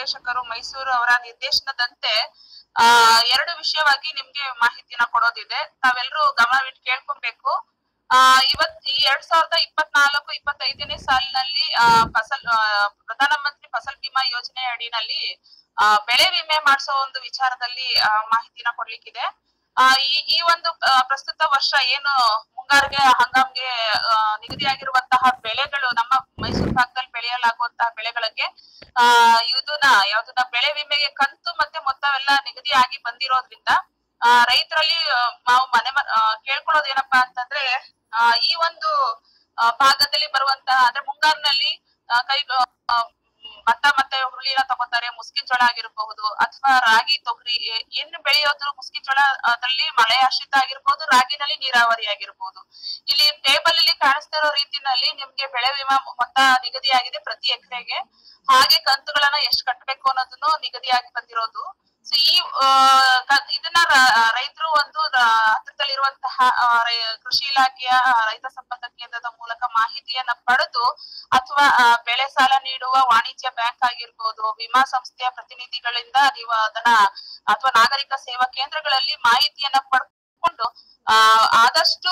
ನಿರ್ದೇಶಕರು ಮೈಸೂರು ಅವರ ನಿರ್ದೇಶನದಂತೆ, ಆ, ಎರಡು ವಿಷಯವಾಗಿ ನಿಮ್ಗೆ ಮಾಹಿತಿನ ಕೊಡೋದಿದೆ. ತಾವೆಲ್ಲರೂ ಗಮನವಿಟ್ಟು ಕೇಳ್ಕೊಬೇಕು. ಆ, ಇವತ್, ಈ ಎರಡ್ ಸಾವಿರದ ಇಪ್ಪತ್ನಾಲ್ಕು, ಇಪ್ಪತ್ತೈದನೇ ಸಾಲಿನಲ್ಲಿ, ಆ, ಫಸಲ್ ಪ್ರಧಾನ ಪ್ರಧಾನಮಂತ್ರಿ ಫಸಲ್ ಬಿಮಾ ಯೋಜನೆ ಅಡಿನಲ್ಲಿ ಬೆಳೆ ವಿಮೆ ಮಾಡಿಸೋ ಒಂದು ವಿಚಾರದಲ್ಲಿ ಮಾಹಿತಿನ ಕೊಡ್ಲಿಕ್ಕಿದೆ. ಈ ಈ ಒಂದು ಪ್ರಸ್ತುತ ವರ್ಷ ಏನು ಮುಂಗಾರಿಗೆ, ಹಂಗಾಮ್ಗೆ ನಿಗದಿಯಾಗಿರುವಂತಹ ಬೆಳೆಗಳು ನಮ್ಮ ಮೈಸೂರು ಭಾಗದಲ್ಲಿ ಬೆಳೆಯಲಾಗುವಂತಹ ಬೆಳೆಗಳಿಗೆ, ಆ, ಇದನ್ನ, ಯಾವ್ದನ್ನ ಬೆಳೆ ವಿಮೆಗೆ ಕಂತು ಮತ್ತೆ ಮೊತ್ತವೆಲ್ಲ ನಿಗದಿಯಾಗಿ ಬಂದಿರೋದ್ರಿಂದ, ಆ, ರೈತರಲ್ಲಿ ನಾವು ಮನೆ ಕೇಳ್ಕೊಳ್ಳೋದು ಏನಪ್ಪಾ ಅಂತಂದ್ರೆ ಈ ಒಂದು ಭಾಗದಲ್ಲಿ ಬರುವಂತಹ, ಅಂದ್ರೆ ಮುಂಗಾರಿನಲ್ಲಿ ಕೈ ಆ, ಮ್, ಭತ್ತ ಮತ್ತೆ ಹುರುಳಿನ ತಗೋತಾರೆ ಮುಸ್ಕಿನ್ ಜೋಳ ಆಗಿರಬಹುದು ಅಥವಾ ರಾಗಿ ತೊಗರಿ ಏನ್ ಏನು ಬೆಳೆಯೋದು ಮುಸ್ಕಿನ್ ಜೋಳ ಅದ್ರಲ್ಲಿ ಮಳೆ ಆಶ್ರಿತ ಆಗಿರ್ಬೋದು ರಾಗಿನಲ್ಲಿ ನೀರಾವರಿ ಆಗಿರ್ಬಹುದು. ಇಲ್ಲಿ ಟೇಬಲ್ ಅಲ್ಲಿ ಕಾಣಿಸ್ತಿರೋ ರೀತಿನಲ್ಲಿ ನಿಮ್ಗೆ ಬೆಳೆ ವಿಮಾ ಮೊತ್ತ ನಿಗದಿಯಾಗಿದೆ ಪ್ರತಿ ಎಕರೆಗೆ. ಹಾಗೆ ಕಂತುಗಳನ್ನ ಎಷ್ಟು ಕಟ್ಟಬೇಕು ಅನ್ನೋದನ್ನು ನಿಗದಿಯಾಗಿ ಬಂದಿರೋದು. ಸೊ ಈ ಇದನ್ನ ರೈತರು ಒಂದು ಹತ್ತಿರದಲ್ಲಿರುವಂತಹ ಕೃಷಿ ಇಲಾಖೆಯ ರೈತ ಸಂಪರ್ಕ ಕೇಂದ್ರದ ಮೂಲಕ ಮಾಹಿತಿಯನ್ನ ಪಡೆದು ಅಥವಾ ಬೆಳೆ ಸಾಲ ನೀಡುವ ವಾಣಿಜ್ಯ ಬ್ಯಾಂಕ್ ಆಗಿರ್ಬೋದು, ವಿಮಾ ಸಂಸ್ಥೆಯ ಪ್ರತಿನಿಧಿಗಳಿಂದ ನೀವು ಅದನ್ನ, ಅಥವಾ ನಾಗರಿಕ ಸೇವಾ ಕೇಂದ್ರಗಳಲ್ಲಿ ಮಾಹಿತಿಯನ್ನ ಪಡ್ಕೊಂಡು ಆ, ಆದಷ್ಟು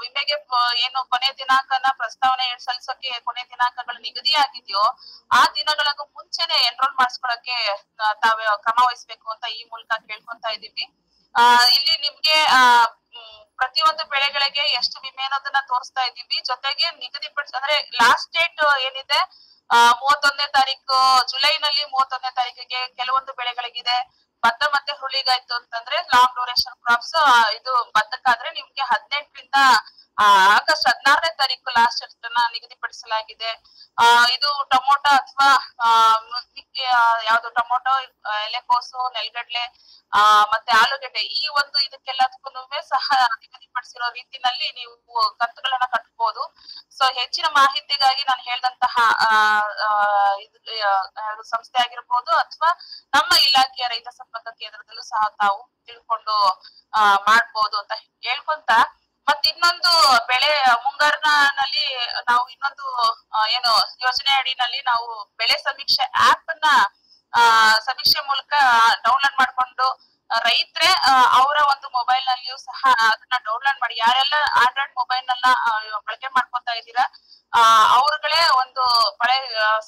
ವಿಮೆಗೆ ಏನು ಕೊನೆ ದಿನಾಂಕನ ಪ್ರಸ್ತಾವನೆ ಸಲ್ಲಿಸೋಕೆ ಕೊನೆ ದಿನಾಂಕಗಳು ನಿಗದಿಯಾಗಿದೆಯೋ, ಆ ದಿನಗಳಿಗೂ ಮುಂಚೆನೆ ಎನ್ರೋಲ್ ಮಾಡಿಸ್ಕೊಳಕ್ಕೆ ತಾವ ಕ್ರಮ ವಹಿಸ್ಬೇಕು ಅಂತ ಈ ಮೂಲಕ ಕೇಳ್ಕೊತಾ ಇದೀವಿ ಆ, ಇಲ್ಲಿ ನಿಮ್ಗೆ, ಆ ಪ್ರತಿಯೊಂದು ಬೆಳೆಗಳಿಗೆ ಎಷ್ಟು ವಿಮೆ ಅನ್ನೋದನ್ನ ತೋರಿಸ್ತಾ ಇದೀವಿ ಜೊತೆಗೆ ನಿಗದಿಪಡಿಸ ಅಂದ್ರೆ ಲಾಸ್ಟ್ ಡೇಟ್ ಏನಿದೆ, ಆ, ಮೂವತ್ತೊಂದನೇ ತಾರೀಕು, ಜುಲೈನಲ್ಲಿ ಮೂವತ್ತೊಂದನೇ ತಾರೀಕಿಗೆ ಕೆಲವೊಂದು ಬೆಳೆಗಳಿಗಿದೆ. ಭತ್ತ ಮತ್ತೆ ಹುಳಿಗಾಯ್ತು ಅಂತಂದ್ರೆ ಲಾಂಗ್ ಡ್ಯೂರೇಷನ್ ಕ್ರಾಪ್ಸ್ ಇದು ಭತ್ತಕ್ಕಾದ್ರೆ ನಿಮ್ಗೆ ಹದಿನೆಂಟರಿಂದ ಆಗಸ್ಟ್ ಹದಿನಾರನೇ ತಾರೀಕು ಲಾಸ್ಟ್ ಅನ್ನ ನಿಗದಿಪಡಿಸಲಾಗಿದೆ. ಆ ಇದು ಟೊಮೊಟೊ ಅಥವಾ ಯಾವ್ದು ಟೊಮೊಟೊ ಎಲೆಕೋಸು ನೆಲ್ಗಡ್ಲೆ ಆ ಮತ್ತೆ ಆಲೂಗಡ್ಡೆ ಈ ಒಂದು ಇದಕ್ಕೆಲ್ಲದಕ್ಕೂ ಸಹ ನಿಗದಿಪಡಿಸಿರೋ ರೀತಿನಲ್ಲಿ ನೀವು ಕಂತುಗಳನ್ನ ಕಟ್ಬೋದು. ಸೊ ಹೆಚ್ಚಿನ ಮಾಹಿತಿಗಾಗಿ ನಾನು ಹೇಳಿದಂತಹ ಆ, ಆ, ಆ, ಸಂಸ್ಥೆ ಆಗಿರ್ಬೋದು ಅಥವಾ ನಮ್ಮ ಇಲಾಖೆಯ ರೈತ ಸಂಪರ್ಕ ಕೇಂದ್ರದಲ್ಲೂ ಸಹ ತಾವು ತಿಳ್ಕೊಂಡು ಆ ಮಾಡ್ಬೋದು ಅಂತ ಹೇಳ್ಕೊಂತ ಮತ್ ಇನ್ನೊಂದು ಬೆಳೆ, ಮುಂಗಾರಿನಲ್ಲಿ ನಾವು ಇನ್ನೊಂದು ಏನು ಯೋಜನೆ ಅಡಿನಲ್ಲಿ ನಾವು ಬೆಳೆ ಸಮೀಕ್ಷೆ ಆಪ್ ಅನ್ನ ಸಮೀಕ್ಷೆ ಮೂಲಕ ಡೌನ್ಲೋಡ್ ಮಾಡ್ಕೊಂಡು ರೈತರೇ ಅವರ ಒಂದು ಮೊಬೈಲ್ ನಲ್ಲಿಯೂ ಸಹ ಅದನ್ನ ಡೌನ್ಲೋಡ್ ಮಾಡಿ. ಯಾರೆಲ್ಲ ಆಂಡ್ರಾಯ್ಡ್ ಮೊಬೈಲ್ ನಲ್ಲ ಬಳಕೆ ಮಾಡ್ಕೊತಾ ಇದ್ದೀರಾ ಅವ್ರುಗಳೇ ಒಂದು ಬೆಳೆ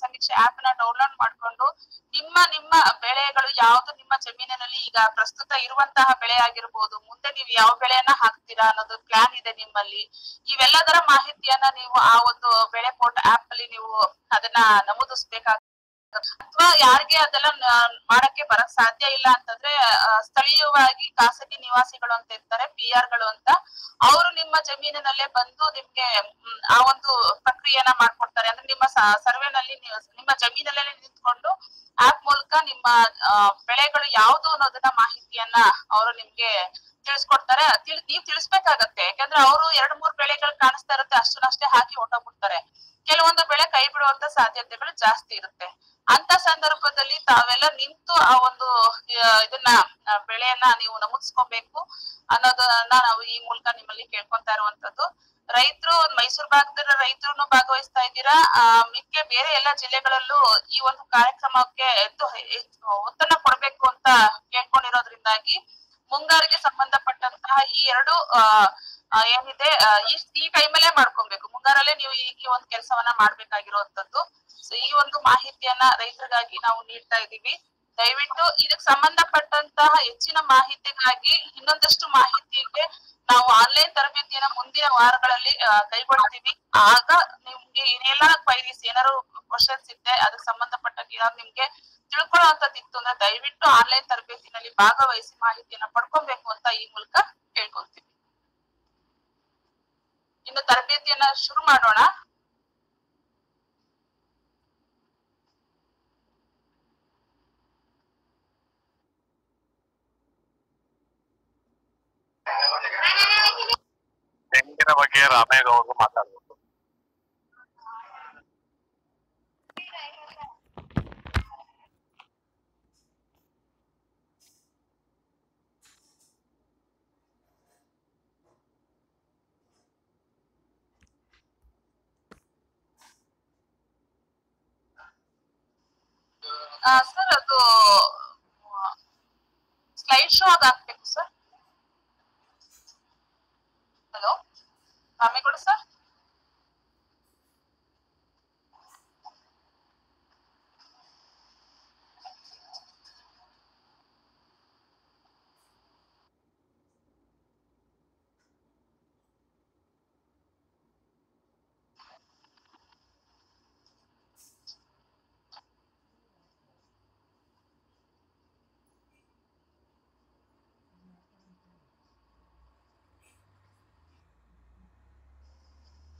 ಸಮೀಕ್ಷೆ ಆಪ್ನ ಡೌನ್ಲೋಡ್ ಮಾಡ್ಕೊಂಡು, ನಿಮ್ಮ ನಿಮ್ಮ ಬೆಳೆಗಳು ಯಾವ್ದು ನಿಮ್ಮ ಜಮೀನಿನಲ್ಲಿ ಈಗ ಪ್ರಸ್ತುತ ಇರುವಂತಹ ಬೆಳೆ ಆಗಿರ್ಬೋದು, ಮುಂದೆ ನೀವು ಯಾವ ಬೆಳೆಯನ್ನ ಹಾಕ್ತೀರಾ ಅನ್ನೋದು ಪ್ಲಾನ್ ಇದೆ ನಿಮ್ಮಲ್ಲಿ. ಇವೆಲ್ಲದರ ಮಾಹಿತಿಯನ್ನ ನೀವು ಆ ಒಂದು ಬೆಳೆ ಪೋರ್ಟ್ ಆಪ್ ಅಲ್ಲಿ ನೀವು ಅದನ್ನ ನಮೂದಿಸ್ಬೇಕಾಗ ಅಥವಾ ಯಾರಿಗೆ ಅದೆಲ್ಲ ಮಾಡಕ್ಕೆ ಬರಕ್ ಸಾಧ್ಯ ಇಲ್ಲ ಅಂತಂದ್ರೆ ಸ್ಥಳೀಯವಾಗಿ ಖಾಸಗಿ ನಿವಾಸಿಗಳು ಅಂತ ಇರ್ತಾರೆ ಪಿ ಆರ್ಗಳು ಅಂತ. ಅವರು ನಿಮ್ಮ ಜಮೀನಿನಲ್ಲೇ ಬಂದು ನಿಮ್ಗೆ ಆ ಒಂದು ಪ್ರಕ್ರಿಯೆನ ಮಾಡ್ಕೊಡ್ತಾರೆ. ಅಂದ್ರೆ ನಿಮ್ಮ ಸರ್ವೆನಲ್ಲಿ ನಿಮ್ಮ ಜಮೀನಲ್ಲೇ ನಿಂತ್ಕೊಂಡು ಆಪ್ ಮೂಲಕ ನಿಮ್ಮ ಬೆಳೆಗಳು ಯಾವ್ದು ಅನ್ನೋದನ್ನ ಮಾಹಿತಿಯನ್ನ ಅವರು ನಿಮ್ಗೆ ತಿಳಿಸ್ಕೊಡ್ತಾರೆ. ತಿಳ್, ನೀವ್ ತಿಳಿಸ್ಬೇಕಾಗತ್ತೆ. ಯಾಕಂದ್ರೆ ಅವರು ಎರಡ್, ಮೂರ್ ಬೆಳೆಗಳು ಕಾಣಿಸ್ತಾ ಇರುತ್ತೆ. ಅಷ್ಟನ್ನಷ್ಟೇ ಹಾಕಿ ಹೊಟ್ಟೋಗ್ಬಿಡ್ತಾರೆ ಕೆಲವೊಂದು ಬೆಳೆ ಕೈ ಬಿಡುವಂತ ಸಾಧ್ಯತೆಗಳು ಜಾಸ್ತಿ ಇರುತ್ತೆ. ಅಂತ ಸಂದರ್ಭದಲ್ಲಿ ತಾವೆಲ್ಲ ನಿಂತು ಆ ಒಂದು ಇದನ್ನ ಬೆಳೆಯನ್ನ ನೀವು ನಮೂದಿಸ್ಕೊಬೇಕು ಅನ್ನೋದನ್ನ ನಾವು ಈ ಮೂಲಕ ನಿಮ್ಮಲ್ಲಿ ಕೇಳ್ಕೊಂತಾ ಇರುವಂತದ್ದು ರೈತರು, ಮೈಸೂರು ಭಾಗದ ರೈತರು ಭಾಗವಹಿಸ್ತಾ ಇದ್ದೀರಾ? ಆ, ಮಿಕ್ಕೆ ಬೇರೆ ಎಲ್ಲ ಜಿಲ್ಲೆಗಳಲ್ಲೂ ಈ ಒಂದು ಕಾರ್ಯಕ್ರಮಕ್ಕೆ ಎದ್ದು ಒತ್ತನ್ನ ಕೊಡ್ಬೇಕು ಅಂತ ಕೇಳ್ಕೊಂಡಿರೋದ್ರಿಂದಾಗಿ ಮುಂಗಾರಿಗೆ ಸಂಬಂಧಪಟ್ಟಂತಹ ಈ ಎರಡು ಏನಿದೆ ಈ ಈ ಟೈಮಲ್ಲೇ ಮಾಡ್ಕೊಬೇಕು. ಮುಂಗಾರಲ್ಲೇ ನೀವು ಈ ಒಂದು ಕೆಲಸವನ್ನ ಮಾಡ್ಬೇಕಾಗಿರುವಂತದ್ದು. ಸೊ ಈ ಒಂದು ಮಾಹಿತಿಯನ್ನ ರೈತರಿಗಾಗಿ ನಾವು ನೀಡ್ತಾ ಇದೀವಿ ದಯವಿಟ್ಟು ಇದಕ್ ಸಂಬಂಧಪಟ್ಟಂತಹ ಹೆಚ್ಚಿನ ಮಾಹಿತಿಗಾಗಿ ಇನ್ನೊಂದಷ್ಟು ಮಾಹಿತಿಗೆ ನಾವು ಆನ್ಲೈನ್ ತರಬೇತಿಯನ್ನ ಮುಂದಿನ ವಾರಗಳಲ್ಲಿ ಕೈಗೊಳ್ತೀವಿ. ಆಗ ನಿಮ್ಗೆ ಏನೆಲ್ಲಾ ಕ್ವೈರೀಸ್ ಏನಾದ್ರು ಕ್ವಶನ್ಸ್ ಇದ್ದೆ ಅದಕ್ಕೆ ಸಂಬಂಧಪಟ್ಟ ನಿಮ್ಗೆ ತಿಳ್ಕೊಳ್ಳುವಂತದ್ದಿತ್ತು ಅಂದ್ರೆ ದಯವಿಟ್ಟು ಆನ್ಲೈನ್ ತರಬೇತಿನಲ್ಲಿ ಭಾಗವಹಿಸಿ ಮಾಹಿತಿಯನ್ನ ಪಡ್ಕೊಬೇಕು ಅಂತ ಈ ಮೂಲಕ ಕೇಳ್ಕೊಂತೀವಿ ಇನ್ನು ತರಬೇತಿಯನ್ನ ಶುರು ಮಾಡೋಣ. ತೆಂಗಿನ ಬಗ್ಗೆ ರಾಮೇಗೌಡರು ಮಾತಾಡ್ಬೇಕು ಸರ್ ಅದು ಸ್ಲೈಡ್ ಶೋ ಆಗ ಹಾಕ್ಬೇಕು sir hello Ramegowda sir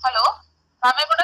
hello Ramegowda sir ಕೇಳಿಸ್ತಾ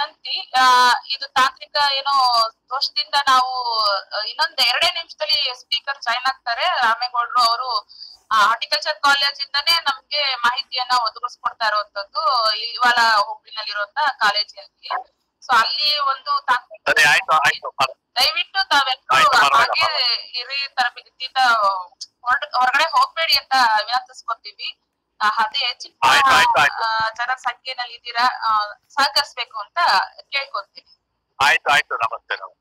ವಿನಂತಿ ಇದು ತಾಂತ್ರಿಕ ಏನೋ ದೋಷದಿಂದ ನಾವು ಇನ್ನೊಂದ್ ಎರಡೇ ನಿಮಿಷದಲ್ಲಿ ಸ್ಪೀಕರ್ ಜಾಯ್ನ್ ಆಗ್ತಾರೆ. ರಾಮೇಗೌಡರು ಅವರು ಹಾರ್ಟಿಕಲ್ಚರ್ ಕಾಲೇಜ್ ಇಂದಾನೇ ನಮ್ಗೆ ಮಾಹಿತಿಯನ್ನ ಒದಗಿಸ್ಕೊಡ್ತಾ ಇರುವಂತದ್ದು ಇಲ್ವಾಲ ಹೋಬಳಿನಲ್ಲಿರುವಂತ ಕಾಲೇಜಿನಲ್ಲಿ ಸೊ ಅಲ್ಲಿ ಒಂದು ದಯವಿಟ್ಟು ತಾವೆಲ್ಲರೂ ಹಾಗೆ ಇರಿ ತರಬೇತಿ ಹೊರಗಡೆ ಹೋಗ್ಬೇಡಿ ಅಂತ ವಿನಂತಿಸ್ಕೊತೀವಿ. ಅದೇ ಚಿಕ್ಕ ಆಯ್ತು, ಆಯ್ತು, ಆಯ್ತು. ಆ, ಜನ ಸಂಖ್ಯೆನಲ್ಲಿ ಇದ್ದೀರಾ? ಆ, ಸಹಕರಿಸ್ಬೇಕು ಅಂತ ಕೇಳ್ಕೊಂತೀನಿ. ಆಯ್ತು ಆಯ್ತು ನಮಸ್ತೆ ನಮಸ್ತೆ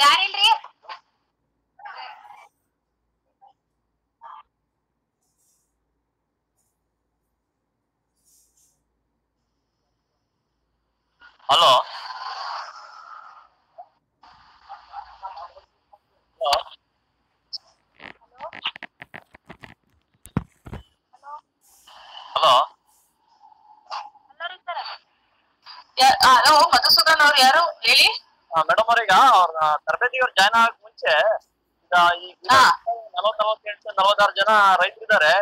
ಯಾರಿಲ್ರಿ ಹಲೋ ಹಲೋ ಯಾ- ಆ, ಹಲೋ ಮಧುಸೂದನ್ ಅವ್ರು ಯಾರು ಹೇಳಿ ಮೇಡಮ್ ಅವ್ರೀಗ ಅವ್ರ ತರಬೇತಿಗೆ ಅವ್ರು ಜಾಯ್ನ್ ಆಗಕ್ ಮುಂಚೆ ಈಗ. ನಲವತ್ ನಲವತ್ತೆಂಟು ನಲವತ್ತಾರು ಜನ ರೈತರಿದ್ದಾರೆ.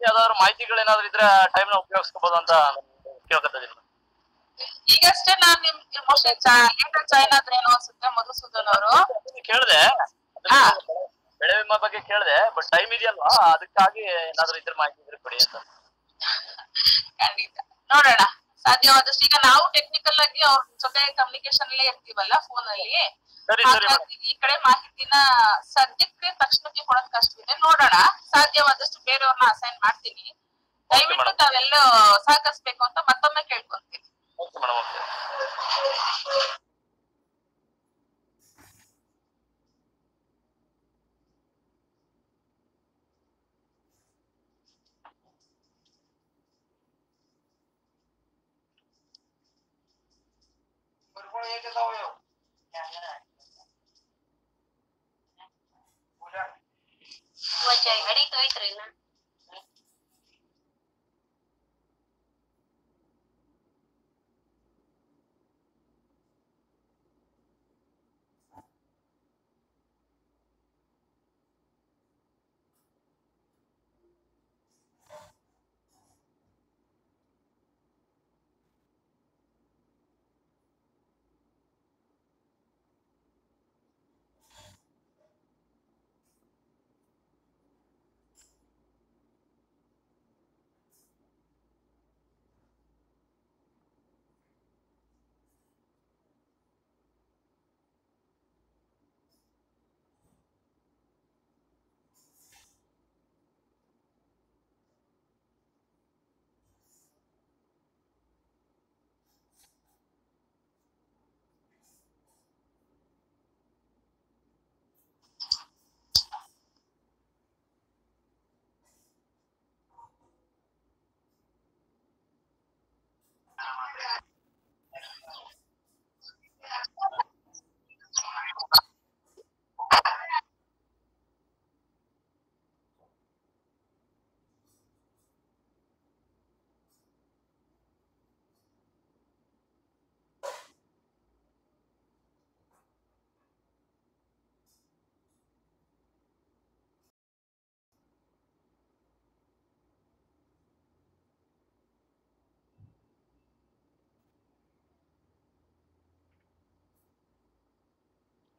ಯಾವ್ದಾದ್ರು ಮಾಹಿತಿಗಳೇನಾದ್ರು ಇದ್ರೆ ಟೈಮ್ನ ಉಪಯೋಗಿಸ್ಕೋಬಹುದು ಅಂತ ಕೇಳ್ಕೊತಿದ್ದೀನಿ ಈಗಷ್ಟೇ ನಾನ್ ನಿಮ್ ಮೋಸ್ಟ್ಲಿ ಲೇಟರ್ ಆದ್ರೆ ಆದ್ರೇನೋ ಅನ್ಸುತ್ತೆ ಮಧುಸೂದನ್ ಅವರು ಕೇಳಿದೆ. ಬೆಳೆ ವಿಮಾ ಬಗ್ಗೆ ಕೇಳ್ದೆ ಬಟ್ ಟೈಮ್ ಇದೆಯಲ್ವಾ? ಅದಕ್ಕಾಗಿ ಏನಾದ್ರು ಇದ್ರ ಮಾಹಿತಿ ಇದ್ರೆ ಕೊಡಿ ಅಂತ. ಖಂಡಿತ. ನೋಡೋಣ. ಸಾಧ್ಯವಾದಷ್ಟು ಈಗ ನಾವು ಟೆಕ್ನಿಕಲ್ ಆಗಿ ಅವ್ರ ಜೊತೆ ಕಮ್ಯುನಿಕೇಶನ್ ಅಲ್ಲೇ ಇರ್ತೀವಲ್ಲ ಫೋನ್ ಅಲ್ಲಿ. ಹಾಗಾಗಿ ಈ ಕಡೆ ಮಾಹಿತಿನ ಸದ್ಯಕ್ಕೆ ತಕ್ಷಣಕ್ಕೆ ಕೊಡೋದ್ ಕಷ್ಟವಿದೆ ನೋಡೋಣ. ಸಾಧ್ಯವಾದಷ್ಟು ಬೇರೆಯವ್ರನ್ನ ಅಸೈನ್ ಮಾಡ್ತೀನಿ. ದಯವಿಟ್ಟು. ತಾವೆಲ್ಲ ಸಹಕರಿಸ್ಬೇಕು ಅಂತ ಮತ್ತೊಮ್ಮೆ ಕೇಳ್ಕೊಂತೀನಿ.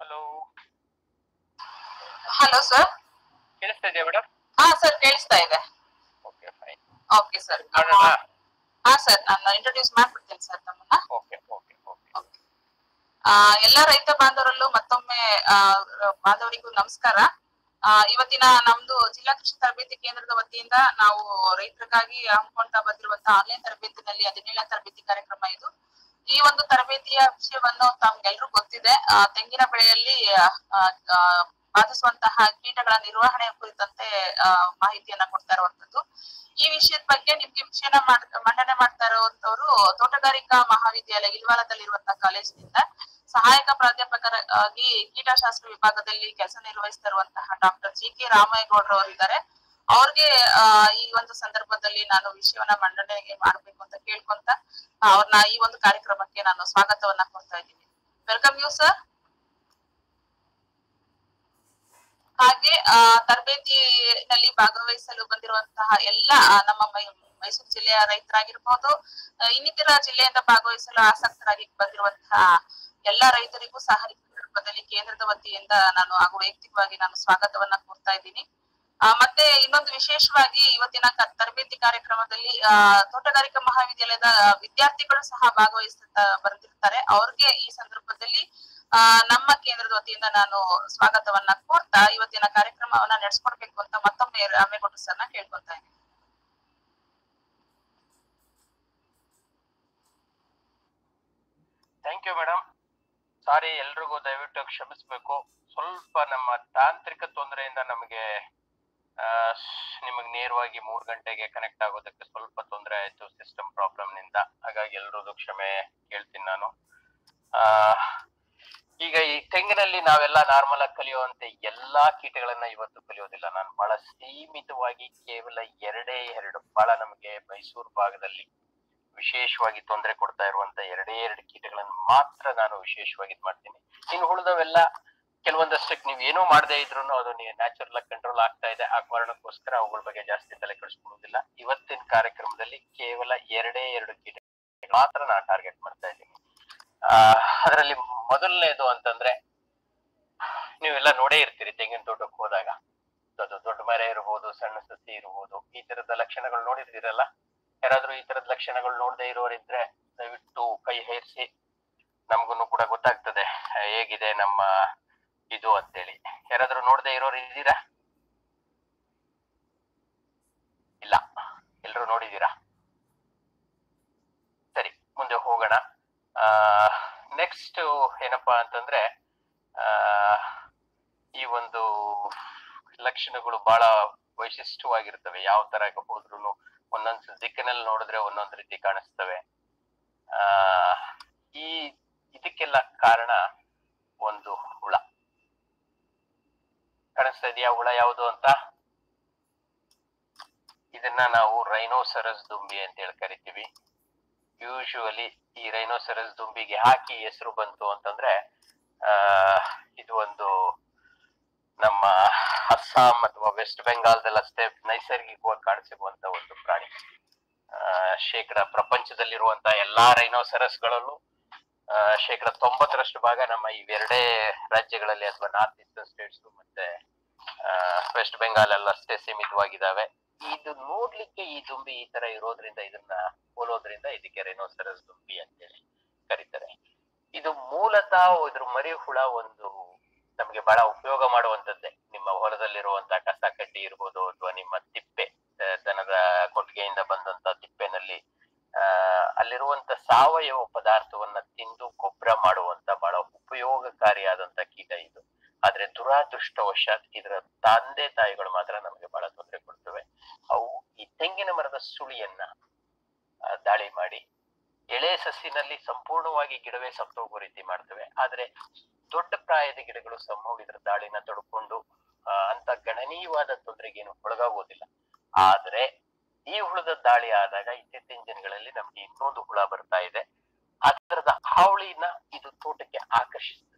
ಹಲೋ ಹಲೋ ಸರ್ ಕೇಳಿಸ್ತಾ ಇದೆಯಾ ಮೇಡಮ್? ಹಾ ಸರ್ ಕೇಳಿಸ್ತಾ ಇದೆ. ಓಕೆ ಫೈನ್ ಓಕೆ ಸರ್ ಹಾ ಸರ್ ನಾನು ಇಂಟ್ರೊಡ್ಯೂಸ್ ಮಾಡ್ಬಿಡ್ತೀನಿ ಸರ್ ತಮ್ಮನ್ನ. ಓಕೆ ಓಕೆ ಓಕೆ ಎಲ್ಲ ರೈತ ಬಾಂಧವರಲ್ಲೂ ಮತ್ತೊಮ್ಮೆ ಬಾಂಧವರಿಗೂ ನಮಸ್ಕಾರ. ಇವತ್ತಿನ ನಮ್ದು ಜಿಲ್ಲಾ ಕೃಷಿ ತರಬೇತಿ ಕೇಂದ್ರದ ವತಿಯಿಂದ ನಾವು ರೈತರಿಗಾಗಿ ಹಮ್ಮಿಕೊಳ್ತಾ ಬಂದಿರುವಂತಹ ಆನ್ಲೈನ್ ತರಬೇತಿನಲ್ಲಿ ಹದಿನೇಳನೇ ತರಬೇತಿ ಕಾರ್ಯಕ್ರಮ ಇದು. ಈ ಒಂದು ತರಬೇತಿಯ ವಿಷಯವನ್ನು ತಮ್ಗೆಲ್ರಿಗೂ ಗೊತ್ತಿದೆ. ತೆಂಗಿನ ಬೆಳೆಯಲ್ಲಿ ಬಾಧಿಸುವಂತಹ ಕೀಟಗಳ ನಿರ್ವಹಣೆ ಕುರಿತಂತೆ ಮಾಹಿತಿಯನ್ನ ಕೊಡ್ತಾ ಇರುವಂತದ್ದು ಈ ವಿಷಯದ ಬಗ್ಗೆ ನಿಮ್ಗೆ ವಿಷಯನ ಮಾಡ್, ಮಂಡನೆ ಮಾಡ್ತಾ ಇರುವಂತವ್ರು ತೋಟಗಾರಿಕಾ ಮಹಾವಿದ್ಯಾಲಯ ಇಲ್ವಾಲದಲ್ಲಿರುವಂತಹ ಕಾಲೇಜಿನಿಂದ ಸಹಾಯಕ ಪ್ರಾಧ್ಯಾಪಕರಾಗಿ ಕೀಟಶಾಸ್ತ್ರ ವಿಭಾಗದಲ್ಲಿ ಕೆಲಸ ನಿರ್ವಹಿಸ್ತಾ ಇರುವಂತಹ ಡಾಕ್ಟರ್ ಜಿ ಕೆ ರಾಮೇಗೌಡ್ರು ಅವರಿದ್ದಾರೆ ಅವ್ರಿಗೆ ಈ ಒಂದು ಸಂದರ್ಭದಲ್ಲಿ ನಾನು ವಿಷಯವನ್ನ ಮಂಡನೆಗೆ ಮಾಡ್ಬೇಕು ಅಂತ ಕೇಳ್ಕೊಂತ ಅವ್ರನ್ನ ಈ ಒಂದು ಕಾರ್ಯಕ್ರಮಕ್ಕೆ ನಾನು ಸ್ವಾಗತವನ್ನ ಕೊಡ್ತಾ ಇದ್ದೀನಿ. ವೆಲ್ಕಮ್ ಯು ಸರ್ ಹಾಗೆ ಆ, ತರಬೇತಿನಲ್ಲಿ ಭಾಗವಹಿಸಲು ಬಂದಿರುವಂತಹ ಎಲ್ಲ ನಮ್ಮ ಮೈಸೂರು ಜಿಲ್ಲೆಯ ರೈತರಾಗಿರ್ಬಹುದು ಆ, ಇನ್ನಿತರ ಜಿಲ್ಲೆಯಿಂದ ಭಾಗವಹಿಸಲು ಆಸಕ್ತರಾಗಿ ಬಂದಿರುವಂತಹ ಎಲ್ಲ ರೈತರಿಗೂ ಸಹ ಸಂದರ್ಭದಲ್ಲಿ ಕೇಂದ್ರದ ವತಿಯಿಂದ ನಾನು ಹಾಗೂ ವೈಯಕ್ತಿಕವಾಗಿ ನಾನು ಸ್ವಾಗತವನ್ನ ಕೋರ್ತಾ ಇದ್ದೀನಿ. ಮತ್ತೆ ಇನ್ನೊಂದು ವಿಶೇಷವಾಗಿ ಇವತ್ತಿನ ತರಬೇತಿ ಕಾರ್ಯಕ್ರಮದಲ್ಲಿ ಆ, ತೋಟಗಾರಿಕಾ ಮಹಾವಿದ್ಯಾಲಯದ ವಿದ್ಯಾರ್ಥಿಗಳು ಸಹ ಭಾಗವಹಿಸುತ್ತಾ ಬರ್ತಿರ್ತಾರೆ ಅವ್ರಿಗೆ ಈ ಸಂದರ್ಭದಲ್ಲಿ ಆ, ನಮ್ಮ ಕೇಂದ್ರದ ವತಿಯಿಂದ ನಾನು ಸ್ವಾಗತವನ್ನ ಕೋರ್ತಾ ಇವತ್ತಿನ ಕಾರ್ಯಕ್ರಮವನ್ನ ನಡೆಸ್ಕೊಡ್ಬೇಕು ಅಂತ ಮತ್ತೊಮ್ಮೆ ರಾಮೇಗೌಡ ಸರ್ನ ಕೇಳ್ಕೊತಾ ಇದ್ದೀನಿ. ಥ್ಯಾಂಕ್ ಯು ಮೇಡಮ್ ಸಾರಿ ಎಲ್ರಿಗೂ ದಯವಿಟ್ಟು ಕ್ಷಮಿಸ್ಬೇಕು. ಸ್ವಲ್ಪ ನಮ್ಮ ತಾಂತ್ರಿಕ ತೊಂದರೆಯಿಂದ ನಮಗೆ ನಿಮಗೆ ನೇರವಾಗಿ ಮೂರು ಗಂಟೆಗೆ ಕನೆಕ್ಟ್ ಆಗೋದಕ್ಕೆ ಸ್ವಲ್ಪ ತೊಂದರೆ ಆಯ್ತು ಸಿಸ್ಟಮ್ ಪ್ರಾಬ್ಲಮ್ನಿಂದ. ಹಾಗಾಗಿ ಎಲ್ರದ್ದು ಕ್ಷಮೆ ಕೇಳ್ತೀನಿ ನಾನು. ಈಗ ಈ ತೆಂಗಿನಲ್ಲಿ ನಾವೆಲ್ಲ ನಾರ್ಮಲ್ ಆಗಿ ಕಲಿಯುವಂತೆ ಎಲ್ಲಾ ಕೀಟಗಳನ್ನ ಇವತ್ತು ಕಲಿಯೋದಿಲ್ಲ. ನಾನು ಬಹಳ ಸೀಮಿತವಾಗಿ ಕೇವಲ ಎರಡೇ ಎರಡು, ಬಹಳ ನಮಗೆ ಮೈಸೂರು ಭಾಗದಲ್ಲಿ ವಿಶೇಷವಾಗಿ ತೊಂದರೆ ಕೊಡ್ತಾ ಇರುವಂತ ಎರಡೇ ಎರಡು ಕೀಟಗಳನ್ನು ಮಾತ್ರ ನಾನು ವಿಶೇಷವಾಗಿ ಮಾಡ್ತೀನಿ. ಇನ್ನು ಉಳಿದವೆಲ್ಲ ಕೆಲವೊಂದಷ್ಟಕ್ಕೆ ನೀವು ಏನೂ ಮಾಡದೇ ಇದ್ರು ಅದು ನ್ಯಾಚುರಲ್ ಆಗಿ ಕಂಟ್ರೋಲ್ ಆಗ್ತಾ ಇದೆ. ಆ ಕಾರಣಕ್ಕೋಸ್ಕರ ಅವುಗಳ ಬಗ್ಗೆ ಜಾಸ್ತಿ ತಲೆ ಕೆಡಿಸ್ಕೊಳ್ಳೋದಿಲ್ಲ. ಇವತ್ತಿನ ಕಾರ್ಯಕ್ರಮದಲ್ಲಿ ಕೇವಲ ಎರಡೇ ಎರಡು ಕೀಟ ಮಾತ್ರ ನಾನು ಟಾರ್ಗೆಟ್ ಮಾಡ್ತಾ ಇದ್ದೀನಿ. ಆ, ಅದರಲ್ಲಿ ಮೊದಲನೇದು ಅಂತಂದ್ರೆ, ನೀವೆಲ್ಲ ನೋಡೇ ಇರ್ತೀರಿ ತೆಂಗಿನ ತೋಟಕ್ಕೆ ಹೋದಾಗ. ಅದು ದೊಡ್ಡ ಮರ ಇರಬಹುದು ಸಣ್ಣ ಸಸಿ ಇರಬಹುದು ಈ ತರದ ಲಕ್ಷಣಗಳು ನೋಡಿರ್ತೀರಲ್ಲ ಯಾರಾದ್ರೂ ಈ ತರದ ಲಕ್ಷಣಗಳು ನೋಡದೆ ಇರೋರಿದ್ರೆ ದಯವಿಟ್ಟು ಕೈ ಹೇರಿಸಿ. ನಮ್ಗೂ ಕೂಡ ಗೊತ್ತಾಗ್ತದೆ, ಹೇಗಿದೆ ನಮ್ಮ ಇದು ಅಂತೇಳಿ. ಯಾರಾದ್ರೂ ನೋಡದೆ ಇರೋರು ಇದ್ದೀರಾ? ಇಲ್ಲ. ಎಲ್ಲರೂ ನೋಡಿದೀರಾ ಸರಿ, ಮುಂದೆ ಹೋಗೋಣ. ನೆಕ್ಸ್ಟ್ ಏನಪ್ಪಾ ಅಂತಂದ್ರೆ, ಆ, ಈ ಒಂದು ಲಕ್ಷಣಗಳು ಬಹಳ ವೈಶಿಷ್ಟ್ಯವಾಗಿರ್ತವೆ. ಯಾವ ತರ ಹೋದ್ರು ಒಂದೊಂದ್ ದಿಕ್ಕಿನಲ್ಲಿ ನೋಡಿದ್ರೆ ಒಂದೊಂದ್ ರೀತಿ ಕಾಣಿಸ್ತವೆ. ಆ, ಈ, ಇದಕ್ಕೆಲ್ಲ ಕಾರಣ ಒಂದು ಹುಳ. ಕಾಣಿಸ್ತಾ ಇದೆಯಾ ಹುಳ ಯಾವುದು ಅಂತ? ಇದನ್ನ ನಾವು ರೈನೋಸರಸ್ ದುಂಬಿ ಅಂತ ಹೇಳಿ ಕರಿತೀವಿ. ಯೂಶುವಲಿ ಈ ರೈನೋಸರಸ್ ದುಂಬಿಗೆ ಹಾಕಿ ಹೆಸರು ಬಂತು ಅಂತಂದ್ರೆ ಇದು ಒಂದು ನಮ್ಮ ಅಸ್ಸಾಂ ಅಥವಾ ವೆಸ್ಟ್ ಬೆಂಗಾಲ್ದಲ್ಲಷ್ಟೇ ನೈಸರ್ಗಿಕವಾಗಿ ಕಾಣಿಸಿರುವಂತ ಒಂದು ಪ್ರಾಣಿ. ಶೇಕಡ ಪ್ರಪಂಚದಲ್ಲಿರುವಂತಹ ಎಲ್ಲಾ ರೈನೋಸರಸ್ಗಳಲ್ಲೂ ಶೇಕಡ ತೊಂಬತ್ತರಷ್ಟು ಭಾಗ ನಮ್ಮ ಇವೆರಡೇ ರಾಜ್ಯಗಳಲ್ಲಿ ಅಥವಾ ನಾರ್ತ್ ಈಸ್ಟರ್ನ್ ಸ್ಟೇಟ್ಸ್ ಮತ್ತೆ ವೆಸ್ಟ್ ಬೆಂಗಾಲ್ ಎಲ್ಲ ಅಷ್ಟೇ ಸೀಮಿತವಾಗಿದ್ದಾವೆ. ಇದು ನೋಡ್ಲಿಕ್ಕೆ ಈ ದುಂಬಿ ಈ ತರ ಇರೋದ್ರಿಂದ, ಇದನ್ನ ಹೋಲೋದ್ರಿಂದ ಇದಕ್ಕೆ ರೈನೋಸರಸ್ ದುಂಬಿ ಅಂತೇಳಿ ಕರೀತಾರೆ. ಇದು ಮೂಲತಃ ಇದ್ರ ಮರಿ ಹುಳ ಒಂದು ನಮಗೆ ಬಹಳ ಉಪಯೋಗ ಮಾಡುವಂತದ್ದೇ ನಿಮ್ಮ ಹೊಲದಲ್ಲಿರುವಂತಹ ಕಸ ಕಡ್ಡಿ ಇರ್ಬೋದು ಅಥವಾ ನಿಮ್ಮ ತಿಪ್ಪೆ ದನದ ಕೊಟ್ಟಿಗೆಯಿಂದ ಬಂದಂತ ತಿಪ್ಪೆನಲ್ಲಿ ಅಲ್ಲಿರುವಂತ ಸಾವಯವ ಪದಾರ್ಥವನ್ನ ತಿಂದು ಗೊಬ್ಬರ ಮಾಡುವಂತ ಬಹಳ ಉಪಯೋಗಕಾರಿಯಾದಂತ ಕೀಟ ಇದು. ಆದ್ರೆ ದುರಾದೃಷ್ಟವಶಾತ್ ಇದರ ತಂದೆ ತಾಯಿಗಳು ಮಾತ್ರ ನಮಗೆ ಬಹಳ ತೊಂದರೆ ಕೊಡ್ತವೆ. ಅವು ಈ ತೆಂಗಿನ ಮರದ ಸುಳಿಯನ್ನ ದಾಳಿ ಮಾಡಿ ಎಳೆ ಸಸಿನಲ್ಲಿ ಸಂಪೂರ್ಣವಾಗಿ ಗಿಡವೇ ಸತ್ತೋಗೋ ರೀತಿ ಮಾಡ್ತವೆ. ಆದ್ರೆ ದೊಡ್ಡ ಪ್ರಾಯದ ಗಿಡಗಳು ಸಮ ಇದರ ದಾಳಿನ ತಡ್ಕೊಂಡು ಅಂತ ಗಣನೀಯವಾದ ತೊಂದರೆಗೇನು ಒಳಗಾಗೋದಿಲ್ಲ. ಆದ್ರೆ ಈ ಹುಳದ ದಾಳಿ ಆದಾಗ ಇತ್ತೀಚಿನ ದಿನಗಳಲ್ಲಿ ನಮ್ಗೆ ಇನ್ನೊಂದು ಹುಳ ಬರ್ತಾ ಇದೆ. ಅದರದ ಹಾವಳಿನ ಇದು ತೋಟಕ್ಕೆ ಆಕರ್ಷಿಸ್ತದೆ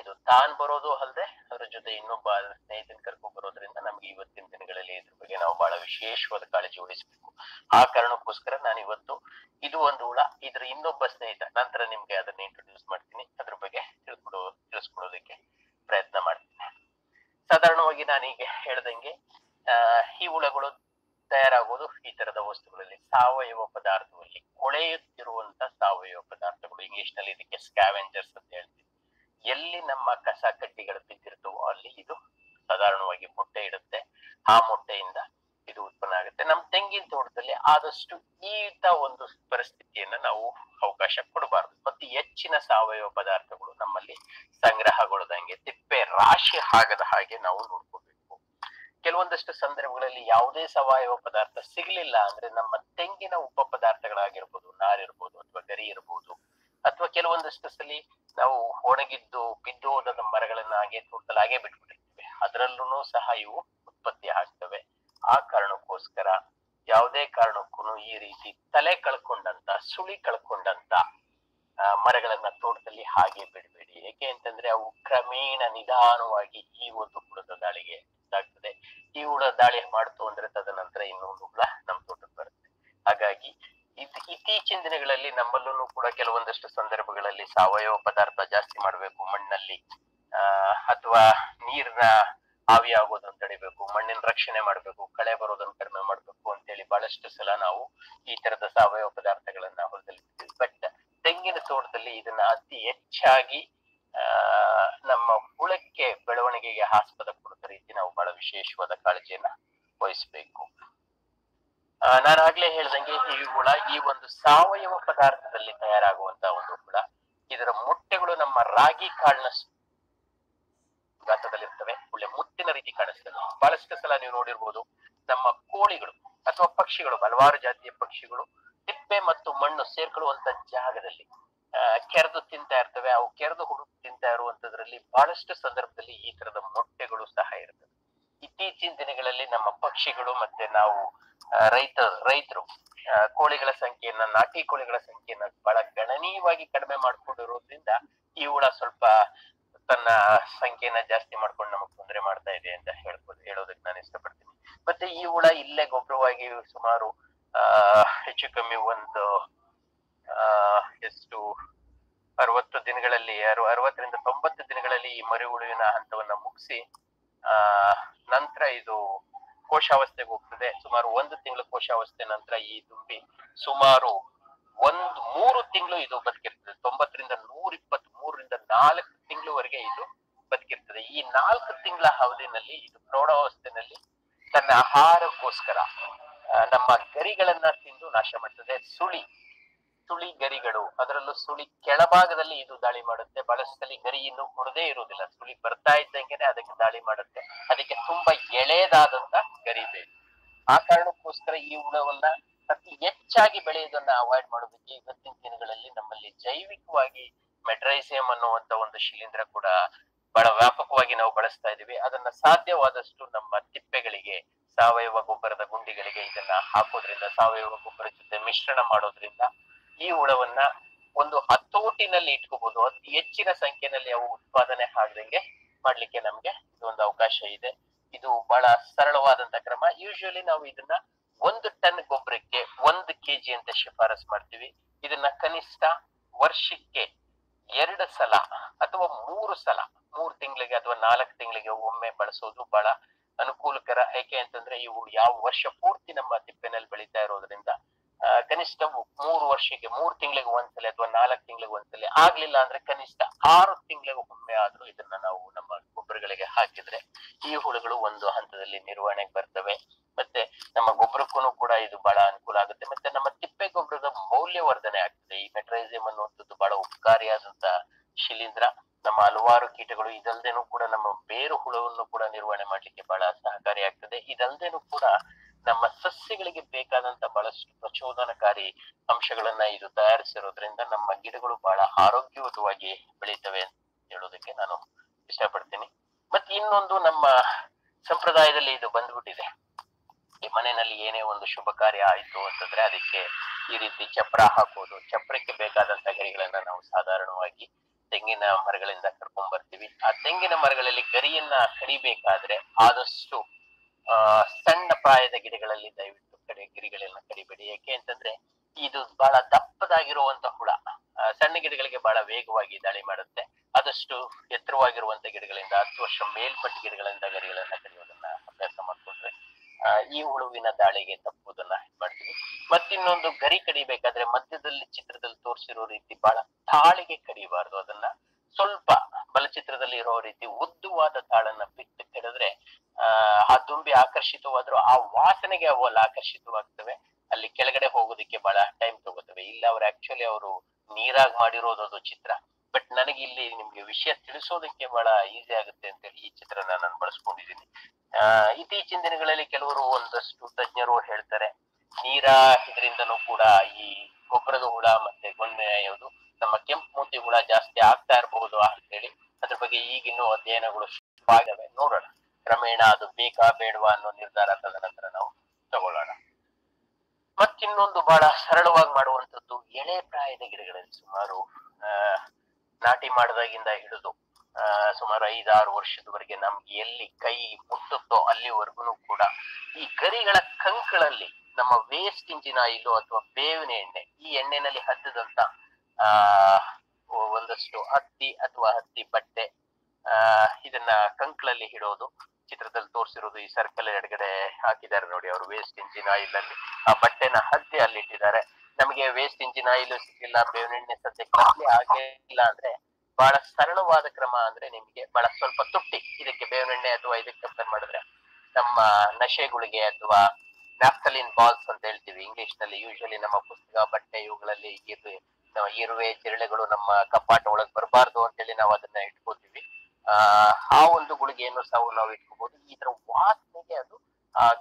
ಇದು ತಾನ್ ಬರೋದು ಅಲ್ಲದೆ ಅದರ ಜೊತೆ ಇನ್ನೊಬ್ಬ ಸ್ನೇಹಿತನ ಕರ್ಕೊಂಡ್ ಬರೋದ್ರಿಂದ ನಮ್ಗೆ ಇವತ್ತಿನ ದಿನಗಳಲ್ಲಿ ಇದ್ರ ಬಗ್ಗೆ ನಾವು ಬಹಳ ವಿಶೇಷವಾದ ಕಾಳಜಿ ವಹಿಸ್ಬೇಕು. ಆ ಕಾರಣಕ್ಕೋಸ್ಕರ ನಾನು ಇವತ್ತು ಇದು ಒಂದು ಹುಳ, ಇದ್ರ ಇನ್ನೊಬ್ಬ ಸ್ನೇಹಿತ, ನಂತರ ನಿಮ್ಗೆ ಅದನ್ನ ಇಂಟ್ರೊಡ್ಯೂಸ್ ಮಾಡ್ತೀನಿ. ಅದ್ರ ಬಗ್ಗೆ ತಿಳ್ಕೊಡೋ, ತಿಳಿಸ್ಕೊಡೋದಕ್ಕೆ ಪ್ರಯತ್ನ ಮಾಡ್ತೀನಿ. ಸಾಧಾರಣವಾಗಿ ನಾನೀಗ ಹೇಳ್ದಂಗೆ ಈ ಹುಳಗಳು ತಯಾರಾಗೋದು ಈ ತರದ ವಸ್ತುಗಳಲ್ಲಿ. ಸಾವಯವ ಪದಾರ್ಥದಲ್ಲಿ ಕೊಳೆಯುತ್ತಿರುವಂತ ಸಾವಯವ ಪದಾರ್ಥಗಳು. ಇಂಗ್ಲಿಷ್ನಲ್ಲಿ ಇದಕ್ಕೆ ಸ್ಕ್ಯಾವೆಂಜರ್ಸ್ ಅಂತ ಹೇಳ್ತೀವಿ. ಎಲ್ಲಿ ನಮ್ಮ ಕಸ ಕಡ್ಡಿಗಳು ಬಿದ್ದಿರ್ತವೋ ಅಲ್ಲಿ ಇದು ಸಾಧಾರಣವಾಗಿ ಮೊಟ್ಟೆ ಇಡುತ್ತೆ. ಆ ಮೊಟ್ಟೆಯಿಂದ ಇದು ಉತ್ಪನ್ನ ಆಗುತ್ತೆ. ನಮ್ಮ ತೆಂಗಿನ ತೋಟದಲ್ಲಿ ಆದಷ್ಟು ಈತ ಒಂದು ಪರಿಸ್ಥಿತಿಯನ್ನ ನಾವು ಅವಕಾಶ ಕೊಡಬಾರದು. ಮತ್ತು ಹೆಚ್ಚಿನ ಸಾವಯವ ಪದಾರ್ಥಗಳು ನಮ್ಮಲ್ಲಿ ಸಂಗ್ರಹಗೊಳ್ಳದಂಗೆ ತಿಪ್ಪೆ, ರಾಶಿ ಆಗದ ಹಾಗೆ ನಾವು ನೋಡ್ಕೋಬೇಕು. ಕೆಲವೊಂದಷ್ಟು ಸಂದರ್ಭಗಳಲ್ಲಿ ಯಾವುದೇ ಸಾವಯವ ಪದಾರ್ಥ ಸಿಗಲಿಲ್ಲ ಅಂದ್ರೆ ನಮ್ಮ ತೆಂಗಿನ ಉಪ ಪದಾರ್ಥಗಳಾಗಿರ್ಬೋದು, ನಾರಿರ್ಬೋದು ಅಥವಾ ಗರಿ ಇರ್ಬೋದು, ಅಥವಾ ಕೆಲವೊಂದಷ್ಟು ಸಲಿ ನಾವು ಒಣಗಿದ್ದು ಬಿದ್ದು ಹೋದ ಮರಗಳನ್ನ ಹಾಗೆ ಹಾಗೆ ಬಿಟ್ಬಿಟ್ಟಿರ್ತೀವಿ. ಅದರಲ್ಲೂ ಸಹ ಇವು ಉತ್ಪತ್ತಿ ಆಗ್ತವೆ. ಆ ಕಾರಣಕ್ಕೋಸ್ಕರ ಯಾವುದೇ ಕಾರಣಕ್ಕೂ ಈ ರೀತಿ ತಲೆ ಕಳ್ಕೊಂಡಂತ ಸುಳಿ ಕಳ್ಕೊಂಡಂತ ಮರಗಳನ್ನ ತೋಟದಲ್ಲಿ ಹಾಗೆ ಬಿಡಬೇಡಿ. ಏಕೆ ಅಂತಂದ್ರೆ ಅವು ಕ್ರಮೇಣ ನಿಧಾನವಾಗಿ ಈ ಒಂದು ಹುಳದ ದಾಳಿಗೆ ಇದಾಗ್ತದೆ. ಈ ಹುಳ ದಾಳಿ ಮಾಡ್ತು ಅಂದ್ರೆ ತದನಂತರ ಇನ್ನೊಂದು ಹುಳ ನಮ್ಮ ತೋಟಕ್ಕೆ ಬರುತ್ತೆ. ಹಾಗಾಗಿ ಇತ್ತೀಚಿನ ದಿನಗಳಲ್ಲಿ ನಮ್ಮಲ್ಲೂ ಕೂಡ ಕೆಲವೊಂದಷ್ಟು ಸಂದರ್ಭಗಳಲ್ಲಿ ಸಾವಯವ ಪದಾರ್ಥ ಜಾಸ್ತಿ ಮಾಡಬೇಕು. ಮಣ್ಣಲ್ಲಿ, ಆ, ಅಥವಾ ನೀರ್ನ ಆವಿ ಆಗೋದನ್ನ ತಡಿಬೇಕು, ಮಣ್ಣಿನ ರಕ್ಷಣೆ ಮಾಡಬೇಕು, ಕಳೆ ಬರೋದನ್ನ ಕಡಿಮೆ ಮಾಡಬೇಕು ಅಂತೇಳಿ ಬಹಳಷ್ಟು ಸಲ ನಾವು ಈ ತರದ ಸಾವಯವ ಪದಾರ್ಥಗಳನ್ನ ಹೊಲದಲ್ಲಿ ಬಟ್ ತೆಂಗಿನ ತೋಟದಲ್ಲಿ ಇದನ್ನ ಅತಿ ಹೆಚ್ಚಾಗಿ ನಮ್ಮ ಕುಳಕ್ಕೆ ಬೆಳವಣಿಗೆಗೆ ಆಸ್ಪದ ಕೊಡುವ ರೀತಿ ನಾವು ಬಹಳ ವಿಶೇಷವಾದ ಕಾಳಜಿಯನ್ನ ವಹಿಸಬೇಕು. ನಾನು ಆಗ್ಲೇ ಹೇಳ್ದಂಗೆ ಈ ಹುಳ ಈ ಒಂದು ಸಾವಯವ ಪದಾರ್ಥದಲ್ಲಿ ತಯಾರಾಗುವಂತ ಒಂದು ಹುಳ. ಇದರ ಮೊಟ್ಟೆಗಳು ನಮ್ಮ ರಾಗಿ ಕಾಳಿನ ಗಾತ್ರದಲ್ಲಿರ್ತವೆ. ಒಳ್ಳೆ ಮುತ್ತಿನ ರೀತಿ ಕಾಣಿಸ್ತದೆ. ಬಹಳಷ್ಟು ಸಲ ನೀವು ನೋಡಿರ್ಬೋದು, ನಮ್ಮ ಕೋಳಿಗಳು ಅಥವಾ ಪಕ್ಷಿಗಳು, ಹಲವಾರು ಜಾತಿಯ ಪಕ್ಷಿಗಳು ತಿಪ್ಪೆ ಮತ್ತು ಮಣ್ಣು ಸೇರ್ಕೊಳ್ಳುವಂತ ಜಾಗದಲ್ಲಿ ಕೆರೆದು ತಿಂತಾ ಇರ್ತವೆ. ಅವು ಕೆರೆದು ಹುಡುಕು ತಿಂತಾ ಇರುವಂತದ್ರಲ್ಲಿ ಬಹಳಷ್ಟು ಸಂದರ್ಭದಲ್ಲಿ ಈ ತರದ ಮೊಟ್ಟೆಗಳು ಸಹ ಇರ್ತವೆ. ಇತ್ತೀಚಿನ ದಿನಗಳಲ್ಲಿ ನಮ್ಮ ಪಕ್ಷಿಗಳು ಮತ್ತೆ ನಾವು ರೈತ, ರೈತರು ಕೋಳಿಗಳ ಸಂಖ್ಯೆಯನ್ನ, ನಾಟಿ ಕೋಳಿಗಳ ಸಂಖ್ಯೆಯನ್ನ ಬಹಳ ಗಣನೀಯವಾಗಿ ಕಡಿಮೆ ಮಾಡ್ಕೊಂಡಿರೋದ್ರಿಂದ ಈ ಹುಳ ಸ್ವಲ್ಪ ತನ್ನ ಸಂಖ್ಯೆಯನ್ನ ಜಾಸ್ತಿ ಮಾಡ್ಕೊಂಡು ನಮಗ್ ತೊಂದರೆ ಮಾಡ್ತಾ ಇದೆ ಅಂತ ಹೇಳ್ಬೋದು. ಹೇಳೋದಕ್ಕೆ ನಾನು ಇಷ್ಟಪಡ್ತೀನಿ. ಮತ್ತೆ ಈ ಹುಳ ಇಲ್ಲೇ ಗೊಬ್ಬರವಾಗಿ ಸುಮಾರು ಹೆಚ್ಚು ಕಮ್ಮಿ ಒಂದು, ಆ ಎಷ್ಟು ಅರವತ್ತು ದಿನಗಳಲ್ಲಿ, ಅರು, ಅರವತ್ತರಿಂದ ತೊಂಬತ್ತು ದಿನಗಳಲ್ಲಿ ಈ ಮರಿ ಉಳುವಿನ ಹಂತವನ್ನ ಮುಗಿಸಿ, ಆ, ನಂತರ ಇದು ಕೋಶಾವಸ್ಥೆಗೆ ಹೋಗ್ತದೆ. ಸುಮಾರು ಒಂದು ತಿಂಗಳ ಕೋಶಾವಸ್ಥೆ ನಂತರ ಈ ದುಂಬಿ ಸುಮಾರು ಒಂದು, ಮೂರು ತಿಂಗಳು ಇದು ಬದುಕಿರ್ತದೆ. ತೊಂಬತ್ತರಿಂದ ನೂರ ಇಪ್ಪತ್ತ್ ಮೂರರಿಂದ ನಾಲ್ಕು ತಿಂಗಳವರೆಗೆ ಇದು ಬದುಕಿರ್ತದೆ. ಈ ನಾಲ್ಕು ತಿಂಗಳ ಅವಧಿನಲ್ಲಿ ಇದು ಪ್ರೌಢಾವಸ್ಥೆನಲ್ಲಿ ತನ್ನ ಆಹಾರಕ್ಕೋಸ್ಕರ ನಮ್ಮ ಗರಿಗಳನ್ನ ತಿಂದು ನಾಶ ಮಾಡ್ತದೆ. ಸುಳಿ ಸುಳಿ ಗರಿಗಳು ಅದರಲ್ಲೂ ಸುಳಿ ಕೆಳಭಾಗದಲ್ಲಿ ಇದು ದಾಳಿ ಮಾಡುತ್ತೆ. ಬಹಳಷ್ಟಲ್ಲಿ ಗರಿ ಇನ್ನು ಮುರಿದೇ ಇರುವುದಿಲ್ಲ. ಸುಳಿ ಬರ್ತಾ ಇದ್ದಂಗೆನೆ ಅದಕ್ಕೆ ದಾಳಿ ಮಾಡುತ್ತೆ. ಅದಕ್ಕೆ ತುಂಬಾ ಎಳೆದಾದಂತ ಗರಿ ಇದೆ. ಆ ಕಾರಣಕ್ಕೋಸ್ಕರ ಈ ಹುಳವನ್ನ ಅತಿ ಹೆಚ್ಚಾಗಿ ಬೆಳೆಯೋದನ್ನ ಅವಾಯ್ಡ್ ಮಾಡೋದಕ್ಕೆ ಇವತ್ತಿನ ದಿನಗಳಲ್ಲಿ ನಮ್ಮಲ್ಲಿ ಜೈವಿಕವಾಗಿ ಮೆಟ್ರೈಸಿಯಂ ಅನ್ನುವಂತ ಒಂದು ಶಿಲೀಂಧ್ರ ಕೂಡ ಬಹಳ ವ್ಯಾಪಕವಾಗಿ ನಾವು ಬಳಸ್ತಾ ಇದೀವಿ ಅದನ್ನ ಸಾಧ್ಯವಾದಷ್ಟು ನಮ್ಮ ತಿಪ್ಪೆಗಳಿಗೆ, ಸಾವಯವ ಗೊಬ್ಬರದ ಗುಂಡಿಗಳಿಗೆ ಇದನ್ನ ಹಾಕೋದ್ರಿಂದ, ಸಾವಯವ ಗೊಬ್ಬರ ಜೊತೆ ಮಿಶ್ರಣ ಮಾಡೋದ್ರಿಂದ ಈ ಹುಳವನ್ನ ಒಂದು ಹತೋಟಿನಲ್ಲಿ ಇಟ್ಕೋಬಹುದು ಅತಿ ಹೆಚ್ಚಿನ ಸಂಖ್ಯೆಯಲ್ಲಿ ಅವು ಉತ್ಪಾದನೆ ಆಗದಂಗೆ ಮಾಡ್ಲಿಕ್ಕೆ ನಮ್ಗೆ ಇದೊಂದು ಅವಕಾಶ ಇದೆ. ಇದು ಬಹಳ ಸರಳವಾದಂತ ಕ್ರಮ. ಯೂಶಲಿ ನಾವು ಇದನ್ನ ಒಂದು ಟನ್ ಗೊಬ್ಬರಕ್ಕೆ ಒಂದು ಕೆಜಿ ಅಂತ ಶಿಫಾರಸ್ ಮಾಡ್ತೀವಿ. ಇದನ್ನ ಕನಿಷ್ಠ ವರ್ಷಕ್ಕೆ ಎರಡು ಸಲ ಅಥವಾ ಮೂರು ಸಲ, ಮೂರು ತಿಂಗಳಿಗೆ ಅಥವಾ ನಾಲ್ಕು ತಿಂಗಳಿಗೆ ಒಮ್ಮೆ ಬಳಸೋದು ಬಹಳ ಅನುಕೂಲಕರ. ಯಾಕೆ ಅಂತಂದ್ರೆ ಇವು ಯಾವ ವರ್ಷ ಪೂರ್ತಿ ನಮ್ಮ ತಿಪ್ಪೆನಲ್ಲಿ ಬೆಳೀತಾ ಇರೋದ್ರಿಂದ ಕನಿಷ್ಠ ಮೂರು ವರ್ಷಕ್ಕೆ, ಮೂರು ತಿಂಗಳಿಗೆ ಒಂದ್ಸಲ ಅಥವಾ ನಾಲ್ಕು ತಿಂಗಳಿಗೆ ಒಂದ್ಸಲ ಆಗ್ಲಿಲ್ಲ ಅಂದ್ರೆ ಕನಿಷ್ಠ ಆರು ತಿಂಗಳಿಗೆ ಒಮ್ಮೆ ಆದ್ರೂ ಇದನ್ನ ನಾವು ನಮ್ಮ ಗೊಬ್ಬರಗಳಿಗೆ ಹಾಕಿದ್ರೆ ಈ ಹುಳುಗಳು ಒಂದು ಹಂತದಲ್ಲಿ ನಿರ್ವಹಣೆಗೆ ಬರ್ತವೆ. ಮತ್ತೆ ನಮ್ಮ ಗೊಬ್ಬರಕ್ಕೂ ಕೂಡ ಇದು ಬಹಳ ಅನುಕೂಲ ಆಗುತ್ತೆ. ಮತ್ತೆ ನಮ್ಮ ತಿಪ್ಪೆ ಗೊಬ್ಬರದ ಮೌಲ್ಯವರ್ಧನೆ ಆಗ್ತದೆ. ಈ ಮೆಟ್ರೈಸಿಯಂ ಅನ್ನುವಂಥದ್ದು ಬಹಳ ಉಪಕಾರಿಯಾದಂತ ಶಿಲೀಂಧ್ರ. ನಮ್ಮ ಹಲವಾರು ಕೀಟಗಳು ಇದಲ್ದೇನು ಕೂಡ ನಮ್ಮ ಬೇರು ಹುಳವನ್ನು ಕೂಡ ನಿರ್ವಹಣೆ ಮಾಡ್ಲಿಕ್ಕೆ ಬಹಳ ಸಹಕಾರಿಯಾಗ್ತದೆ ಇದಲ್ದೇನು ಕೂಡ ನಮ್ಮ ಸಸ್ಯಗಳಿಗೆ ಬೇಕಾದಂತ ಬಹಳಷ್ಟು ಪ್ರಚೋದನಕಾರಿ ಅಂಶಗಳನ್ನ ಇದು ತಯಾರಿಸಿರೋದ್ರಿಂದ ನಮ್ಮ ಗಿಡಗಳು ಬಹಳ ಆರೋಗ್ಯಯುತವಾಗಿ ಬೆಳೀತವೆ ಅಂತ ಹೇಳೋದಕ್ಕೆ ನಾನು ಇಷ್ಟಪಡ್ತೀನಿ. ಮತ್ತೆ ಇನ್ನೊಂದು ನಮ್ಮ ಸಂಪ್ರದಾಯದಲ್ಲಿ ಇದು ಬಂದ್ಬಿಟ್ಟಿದೆ. ಈ ಮನೆಯಲ್ಲಿ ಏನೇ ಒಂದು ಶುಭ ಕಾರ್ಯ ಆಯ್ತು ಅಂತಂದ್ರೆ ಅದಕ್ಕೆ ಈ ರೀತಿ ಚಪ್ರ ಹಾಕೋದು. ಚಪ್ರಕ್ಕೆ ಬೇಕಾದಂತ ಗರಿಗಳನ್ನ ನಾವು ಸಾಧಾರಣವಾಗಿ ತೆಂಗಿನ ಮರಗಳಿಂದ ಕರ್ಕೊಂಡ್ ಬರ್ತೀವಿ ಆ ತೆಂಗಿನ ಮರಗಳಲ್ಲಿ ಗರಿಯನ್ನ ಕಡಿಬೇಕಾದ್ರೆ ಆದಷ್ಟು ಸಣ್ಣ ಪ್ರಾಯದ ಗಿಡಗಳಲ್ಲಿ ದಯವಿಟ್ಟು ಕಡೆ ಗಿರಿಗಳನ್ನ ಕಡಿಬೇಡಿ. ಯಾಕೆ ಅಂತಂದ್ರೆ ಇದು ಬಹಳ ದಪ್ಪದಾಗಿರುವಂತ ಹುಳ. ಸಣ್ಣ ಗಿಡಗಳಿಗೆ ಬಹಳ ವೇಗವಾಗಿ ದಾಳಿ ಮಾಡುತ್ತೆ. ಆದಷ್ಟು ಎತ್ತರವಾಗಿರುವಂತ ಗಿಡಗಳಿಂದ, ಹತ್ತು ವರ್ಷ ಮೇಲ್ಪಟ್ಟ ಗಿಡಗಳಿಂದ ಗರಿಗಳನ್ನ ಕಡಿಯೋದನ್ನ ಅಭ್ಯಾಸ ಮಾಡ್ಕೊಂಡ್ರೆ ಈ ಹುಳುವಿನ ದಾಳಿಗೆ ತಪ್ಪುವುದನ್ನ ಮಾಡ್ತೀವಿ. ಮತ್ತಿನ್ನೊಂದು ಗರಿ ಕಡಿಬೇಕಾದ್ರೆ ಮಧ್ಯದಲ್ಲಿ ಚಿತ್ರದಲ್ಲಿ ತೋರಿಸಿರೋ ರೀತಿ ಬಹಳ ತಾಳಿಗೆ ಕಡಿಬಾರ್ದು ಅದನ್ನ. ಸ್ವಲ್ಪ ಬಲಚಿತ್ರದಲ್ಲಿ ಇರೋ ರೀತಿ ಉದ್ದವಾದ ತಾಳನ್ನ ಬಿಟ್ಟು ಕೆಡಿದ್ರೆ, ಆ ತುಂಬಿ ಆಕರ್ಷಿತವಾದ್ರು ಆ ವಾಸನೆಗೆ ಅವು ಅಲ್ಲಿ ಆಕರ್ಷಿತವಾಗ್ತವೆ. ಅಲ್ಲಿ ಕೆಳಗಡೆ ಹೋಗೋದಕ್ಕೆ ಬಹಳ ಟೈಮ್ ತಗೋತವೆ. ಇಲ್ಲ ಅವ್ರು ಆಕ್ಚುಲಿ ಅವರು ನೀರಾಗ್ ಮಾಡಿರೋದು ಅದು ಚಿತ್ರ. ಬಟ್ ನನಗೆ ಇಲ್ಲಿ ನಿಮ್ಗೆ ವಿಷಯ ತಿಳಿಸೋದಕ್ಕೆ ಬಹಳ ಈಸಿ ಆಗುತ್ತೆ ಅಂತ ಹೇಳಿ ಈ ಚಿತ್ರನ ನಾನು ಬಳಸ್ಕೊಂಡಿದ್ದೀನಿ. ಆ, ಇತ್ತೀಚಿನ ದಿನಗಳಲ್ಲಿ ಕೆಲವರು ಒಂದಷ್ಟು ತಜ್ಞರು ಹೇಳ್ತಾರೆ, ನೀರ ಇದರಿಂದನೂ ಕೂಡ ಈ ಗೊಬ್ಬರದ ಹುಳ ಮತ್ತೆ ಗೊಣ್ಣೆ ಯಾವುದು ನಮ್ಮ ಕೆಂಪು ಮೂತಿ ಹುಳ ಜಾಸ್ತಿ ಆಗ್ತಾ ಇರಬಹುದು ಅಂತೇಳಿ ಅದ್ರ ಬಗ್ಗೆ ಈಗಿನ್ನೂ ಅಧ್ಯಯನಗಳು ಆಗವೆ ನೋಡೋಣ. ಕ್ರಮೇಣ ಅದು ಬೇಕಾ ಬೇಡವಾ ಅನ್ನೋ ನಿರ್ಧಾರ ತದ ನಂತರ ನಾವು ತಗೊಳ್ಳೋಣ. ಮತ್ತಿನ್ನೊಂದು ಬಹಳ ಸರಳವಾಗಿ ಮಾಡುವಂತದ್ದು ಎಳೆ ಪ್ರಾಯದ ಗಿಡಗಳಲ್ಲಿ ಸುಮಾರು ನಾಟಿ ಮಾಡಿದಾಗಿಂದ ಹಿಡಿದು ಸುಮಾರು ಐದಾರು ವರ್ಷದವರೆಗೆ ನಮ್ಗೆ ಎಲ್ಲಿ ಕೈ ಮುಟ್ಟುತ್ತೋ ಅಲ್ಲಿವರೆಗೂ ಕೂಡ ಈ ಗರಿಗಳ ಕಂಕಳಲ್ಲಿ ನಮ್ಮ ವೇಸ್ಟ್ ಇಂಜಿನ್ ಆಯಿಲು ಅಥವಾ ಬೇವಿನ ಎಣ್ಣೆ, ಈ ಎಣ್ಣೆನಲ್ಲಿ ಹದ್ದದಂತ ಆ ಒಂದಷ್ಟು ಹತ್ತಿ ಅಥವಾ ಹತ್ತಿ ಬಟ್ಟೆ, ಆ, ಇದನ್ನ ಕಂಕ್ಳಲ್ಲಿ ಇಡೋದು ಚಿತ್ರದಲ್ಲಿ ತೋರಿಸಿರೋದು ಈ ಸರ್ಕಲ್ ಎಡಗಡೆ ಹಾಕಿದ್ದಾರೆ ನೋಡಿ ಅವರು ವೇಸ್ಟ್ ಇಂಜಿನ್ ಆಯಿಲ್ ಅಲ್ಲಿ. ಆ ಬಟ್ಟೆನ ಹತ್ತಿ ಅಲ್ಲಿ ಇಟ್ಟಿದ್ದಾರೆ. ನಮಗೆ ವೇಸ್ಟ್ ಇಂಜಿನ್ ಆಯಿಲ್ ಸಿಕ್ಕಿಲ್ಲ ಬೇವಿನೆಣ್ಣೆ ಸದ್ಯಕ್ಕೆ ಆಗಿಲ್ಲ ಅಂದ್ರೆ ಬಹಳ ಸರಳವಾದ ಕ್ರಮ ಅಂದ್ರೆ ನಿಮಗೆ ಬಹಳ ಸ್ವಲ್ಪ ತುಟ್ಟಿ. ಇದಕ್ಕೆ ಬೇವಿನೆಣ್ಣೆ ಅಥವಾ ಇದಕ್ಕೆ ಕಂಪೇರ್ ಮಾಡಿದ್ರೆ ನಮ್ಮ ನಶೆಗಳಿಗೆ ಅಥವಾ ನ್ಯಾಫ್ತಲಿನ್ ಬಾಲ್ಸ್ ಅಂತ ಹೇಳ್ತೀವಿ. ಇಂಗ್ಲಿಷ್ನಲ್ಲಿ ಯೂಶಲಿ ನಮ್ಮ ಪುಸ್ತಕ ಬಟ್ಟೆ ಇವುಗಳಲ್ಲಿ ಇರುವೆ ಜಿರಳೆಗಳು ನಮ್ಮ ಕಪಾಟ ಒಳಗ್ ಬರಬಾರ್ದು ಅಂತೇಳಿ ನಾವು ಅದನ್ನ ಇಟ್ಕೋತೀವಿ. ಆ ಆ ಒಂದು ಗುಳಿಗೆಯನ್ನು ಸಾವು ನಾವು ಇಟ್ಕೋಬಹುದು ತರ ವಾಸನೆಗೆ ಅದು, ಆ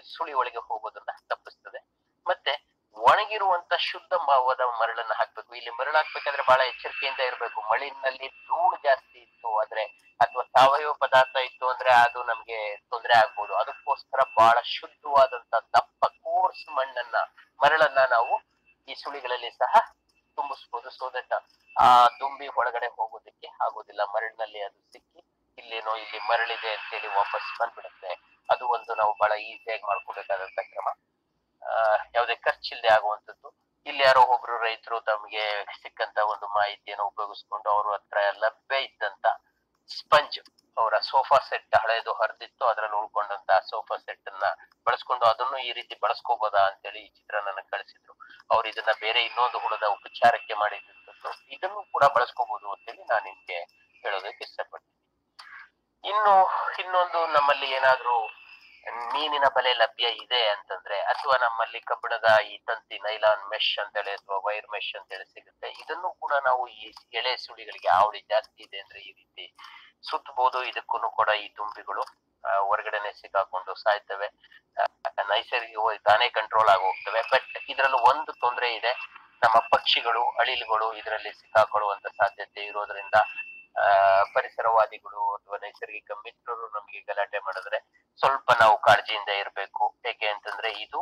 ಸುಳಿ ಒಳಗೆ ಹೋಗೋದನ್ನ ತಪ್ಪಿಸ್ತದೆ. ಮತ್ತೆ ಒಣಗಿರುವಂತ ಶುದ್ಧ ಭಾವದ ಮರಳನ್ನ ಹಾಕ್ಬೇಕು. ಇಲ್ಲಿ ಮರಳು ಹಾಕ್ಬೇಕಾದ್ರೆ ಬಹಳ ಎಚ್ಚರಿಕೆಯಿಂದ ಇರಬೇಕು. ಮಳಿನಲ್ಲಿ ಧೂಳು ಜಾಸ್ತಿ ಇತ್ತು ಆದ್ರೆ ಅಥವಾ ಸಾವಯವ ಪದಾರ್ಥ ಇತ್ತು ಅಂದ್ರೆ ಅದು ನಮ್ಗೆ ತೊಂದರೆ ಆಗ್ಬೋದು. ಅದಕ್ಕೋಸ್ಕರ ಬಹಳ ಶುದ್ಧವಾದಂತ ದಪ್ಪ, ಕೋರ್ಸ್ ಮಣ್ಣನ್ನ, ಮರಳನ್ನ ನಾವು ಈ ಸುಳಿಗಳಲ್ಲಿ ಸಹ ದಟ್ ಆ ತುಂಬಿ ಒಳಗಡೆ ಹೋಗೋದಕ್ಕೆ ಆಗೋದಿಲ್ಲ ಮರಳಿನಲ್ಲಿ ಅದು ಸಿಕ್ಕಿ ಇಲ್ಲೇನೋ ಇಲ್ಲಿ ಮರಳಿದೆ ಅಂತೇಳಿ ವಾಪಸ್ ಬಂದ್ಬಿಡುತ್ತೆ. ಅದು ಒಂದು ನಾವು ಬಹಳ ಈಸಿಯಾಗಿ ಮಾಡ್ಕೋಬೇಕಾದಂತ ಕ್ರಮ. ಯಾವುದೇ ಖರ್ಚಿಲ್ಲದೆ ಆಗುವಂತದ್ದು ಇಲ್ಲಿ ಯಾರೋ ಒಬ್ರು ರೈತರು ತಮಗೆ ಸಿಕ್ಕಂತ ಒಂದು ಮಾಹಿತಿಯನ್ನು ಉಪಯೋಗಿಸ್ಕೊಂಡು ಅವ್ರ ಹತ್ರ ಲಭ್ಯ ಇದ್ದಂತ ಸ್ಪಂಜ್ ಅವರ ಸೋಫಾ ಸೆಟ್ ಹಳೆಯದು ಹರಿದಿತ್ತು, ಅದ್ರಲ್ಲಿ ಉಳ್ಕೊಂಡಂತ ಸೋಫಾ ಸೆಟ್ ಅನ್ನ ಬಳಸ್ಕೊಂಡು ಅದನ್ನು ಈ ರೀತಿ ಬಳಸ್ಕೋಬೋದಾ ಅಂತೇಳಿ ಈ ಚಿತ್ರ ಕಳಿಸಿದ್ರು. ಅವ್ರು ಇದನ್ನ ಬೇರೆ ಇನ್ನೊಂದು ಹುಳದ ಉಪಚಾರಕ್ಕೆ ಮಾಡಿದಂಥದ್ದು ಇದನ್ನು ಕೂಡ ಬಳಸ್ಕೋಬಹುದು ಅಂತೇಳಿ ನಾನು ನಿಮ್ಗೆ ಹೇಳೋದಕ್ಕೆ ಇಷ್ಟಪಡ್ತೀನಿ ಇನ್ನು ಇನ್ನೊಂದು ನಮ್ಮಲ್ಲಿ ಏನಾದ್ರೂ ಬಲೆ ಲಭ್ಯ ಇದೆ ಅಂತಂದ್ರೆ, ಅಥವಾ ನಮ್ಮಲ್ಲಿ ಕಬ್ಬಿಣದ ಈ ತಂತಿ, ನೈಲಾನ್ ಮೆಶ್ ಅಂತೇಳಿ ಅಥವಾ ವೈರ್ ಮೆಶ್ ಅಂತೇಳಿ ಸಿಗುತ್ತೆ. ಇದನ್ನು ಕೂಡ ನಾವು ಈ ಎಳೆ ಸುಳಿಗಳಿಗೆ ಆವಳಿ ಜಾಸ್ತಿ ಇದೆ ಅಂದ್ರೆ ಈ ರೀತಿ ಸುತ್ತಬಹುದು ಇದಕ್ಕೂ ಕೂಡ ಈ ತುಂಬಿಗಳು ಹೊರಗಡೆನೆ ಸಿಕ್ಕಾಕೊಂಡು ಸಾಯ್ತವೆ. ನೈಸರ್ಗಿಕವಾಗಿ ತಾನೇ ಕಂಟ್ರೋಲ್ ಆಗಿ ಹೋಗ್ತವೆ. ಬಟ್ ಇದರಲ್ಲಿ ಒಂದು ತೊಂದರೆ ಇದೆ. ನಮ್ಮ ಪಕ್ಷಿಗಳು, ಅಳಿಲುಗಳು ಇದರಲ್ಲಿ ಸಿಕ್ಕಾಕೊಳ್ಳುವಂತ ಸಾಧ್ಯತೆ ಇರೋದ್ರಿಂದ ಆ ಪರಿಸರವಾದಿಗಳು ಅಥವಾ ನೈಸರ್ಗಿಕ ಮಿತ್ರರು ನಮಗೆ ಗಲಾಟೆ ಮಾಡಿದ್ರೆ ಸ್ವಲ್ಪ ನಾವು ಕಾಳಜಿಯಿಂದ ಇರಬೇಕು ಯಾಕೆ ಅಂತಂದ್ರೆ ಇದು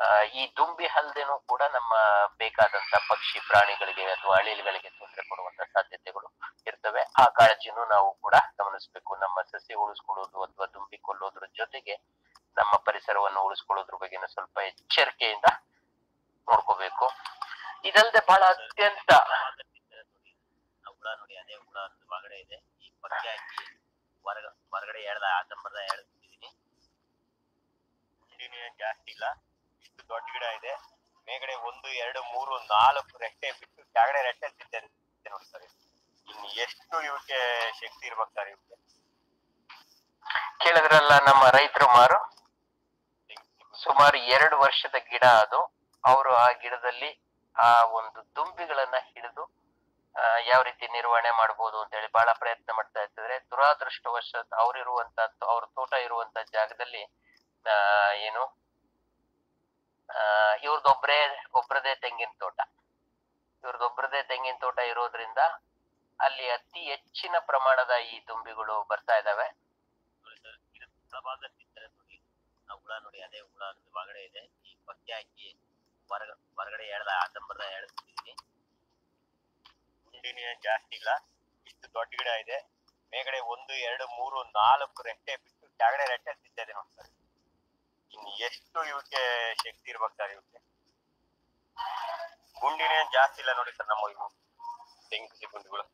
ಆ, ಈ ದುಂಬಿ ಹಲ್ದೆನೂ ಕೂಡ ನಮ್ಮ ಬೇಕಾದಂತ ಪಕ್ಷಿ ಪ್ರಾಣಿಗಳಿಗೆ ಅಥವಾ ಅಳಿಲುಗಳಿಗೆ ತೊಂದರೆ ಕೊಡುವಂತ ಸಾಧ್ಯತೆಗಳು ಇರ್ತವೆ ಆ ಕಾಳಜಿನೂ ನಾವು ಕೂಡ ಗಮನಿಸಬೇಕು ನಮ್ಮ ಸಸ್ಯ ಉಳಿಸ್ಕೊಳ್ಳೋದು ಅಥವಾ ದುಂಬಿ ಕೊಲ್ಲೋದ್ರ ಜೊತೆಗೆ ನಮ್ಮ ಪರಿಸರವನ್ನು ಉಳಿಸ್ಕೊಳ್ಳೋದ್ರ ಬಗ್ಗೆನೂ ಸ್ವಲ್ಪ ಎಚ್ಚರಿಕೆಯಿಂದ ನೋಡ್ಕೋಬೇಕು ಇದಲ್ದೆ ಬಹಳ ಅತ್ಯಂತ ಒಳಗಡೆ ಇದೆ ಈ ಹೊರಗಡೆ ಹೇಳ್ದ ಆ ಜಾಸ್ತಿ ಇಲ್ಲ ಇಷ್ಟು ದೊಡ್ಡ ಗಿಡ ಇದೆ ಮೇಗಡೆ ಒಂದು ಎರಡು ಮೂರು ನಾಲ್ಕು ರೆಟ್ಟೆ ಬಿಟ್ಟು ಕೆಳಗಡೆ ರೆಟ್ಟೆ ತಿಂತೆ ನೋಡಿ ಸರ್. ಇನ್ನು ಎಷ್ಟು ಇವಕ್ಕೆ ಶಕ್ತಿ ಇರ್ಬೇಕು ಸರ್ ಇವಕ್ಕೆ ಕೇಳಿದ್ರಲ್ಲ ನಮ್ಮ ರೈತರು ಮಾರು ಸುಮಾರು ಎರಡು ವರ್ಷದ ಗಿಡ ಅದು. ಅವರು ಆ ಗಿಡದಲ್ಲಿ ಆ ಒಂದು ದುಂಬಿಗಳನ್ನ ಹಿಡಿದು ಯಾವ ರೀತಿ ನಿರ್ವಹಣೆ ಮಾಡ್ಬೋದು ಅಂತ ಹೇಳಿ ಬಹಳ ಪ್ರಯತ್ನ ಮಾಡ್ತಾ ಇರ್ತಿದ್ರೆ ದುರಾದೃಷ್ಟವಶ ಅವ್ರಿರುವಂತ ಅವ್ರ ತೋಟ ಇರುವಂತ ಜಾಗದಲ್ಲಿ, ಆ, ಏನು, ಆ ಇವ್ರದೊಬ್ರೇ ಒಬ್ರದೇ ತೆಂಗಿನ ತೋಟ. ಇವ್ರದೊಬ್ರದೇ ತೆಂಗಿನ ತೋಟ ಇರೋದ್ರಿಂದ ಅಲ್ಲಿ ಅತಿ ಹೆಚ್ಚಿನ ಪ್ರಮಾಣದ ಈ ದುಂಬಿಗಳು ಬರ್ತಾ ಇದಾವೆ ನೋಡಿ ಸರ್ ಇದು ಒಳಭಾಗದಲ್ಲಿ ತಿಂತಾರೆ ನೋಡಿ ಆ ಹುಳ ನೋಡಿ ಅದೇ ಹುಳ ಒಳಗಡೆ ಇದೆ. ಈ ಪಕ್ಕೆ ಹಾಕಿ ಹೊರಗ ಹೊರಗಡೆ ಎಳ್ದ ಆತಂಬರ್ದ ಎಳ್ತಿದೀನಿ ಏನ್ ಜಾಸ್ತಿ ಇಲ್ಲ. ಇಷ್ಟು ದೊಡ್ಡ ಗಿಡ ಇದೆ. ಮೇಗಡೆ ಒಂದು ಎರಡು ಮೂರು ನಾಲ್ಕು ರೆಟ್ಟೆ ಬಿಟ್ಟು ಕೆಳಗಡೆ ರೆಟ್ಟೆ ಬಿದ್ದಿದೆ ನೋಡಿ ಸರ್. ಇನ್ನು ಎಷ್ಟು ಇವಕ್ಕೆ ಶಕ್ತಿ ಇರ್ಬೇಕು ಸರ್ ಇವಕ್ಕೆ ಗುಂಡಿನೇ ಜಾಸ್ತಿ ಇಲ್ಲ ನೋಡಿ ಸರ್ ನಮ್ಮ ಇವು ತೆಂಗು ಗುಂಡಿಗಳು.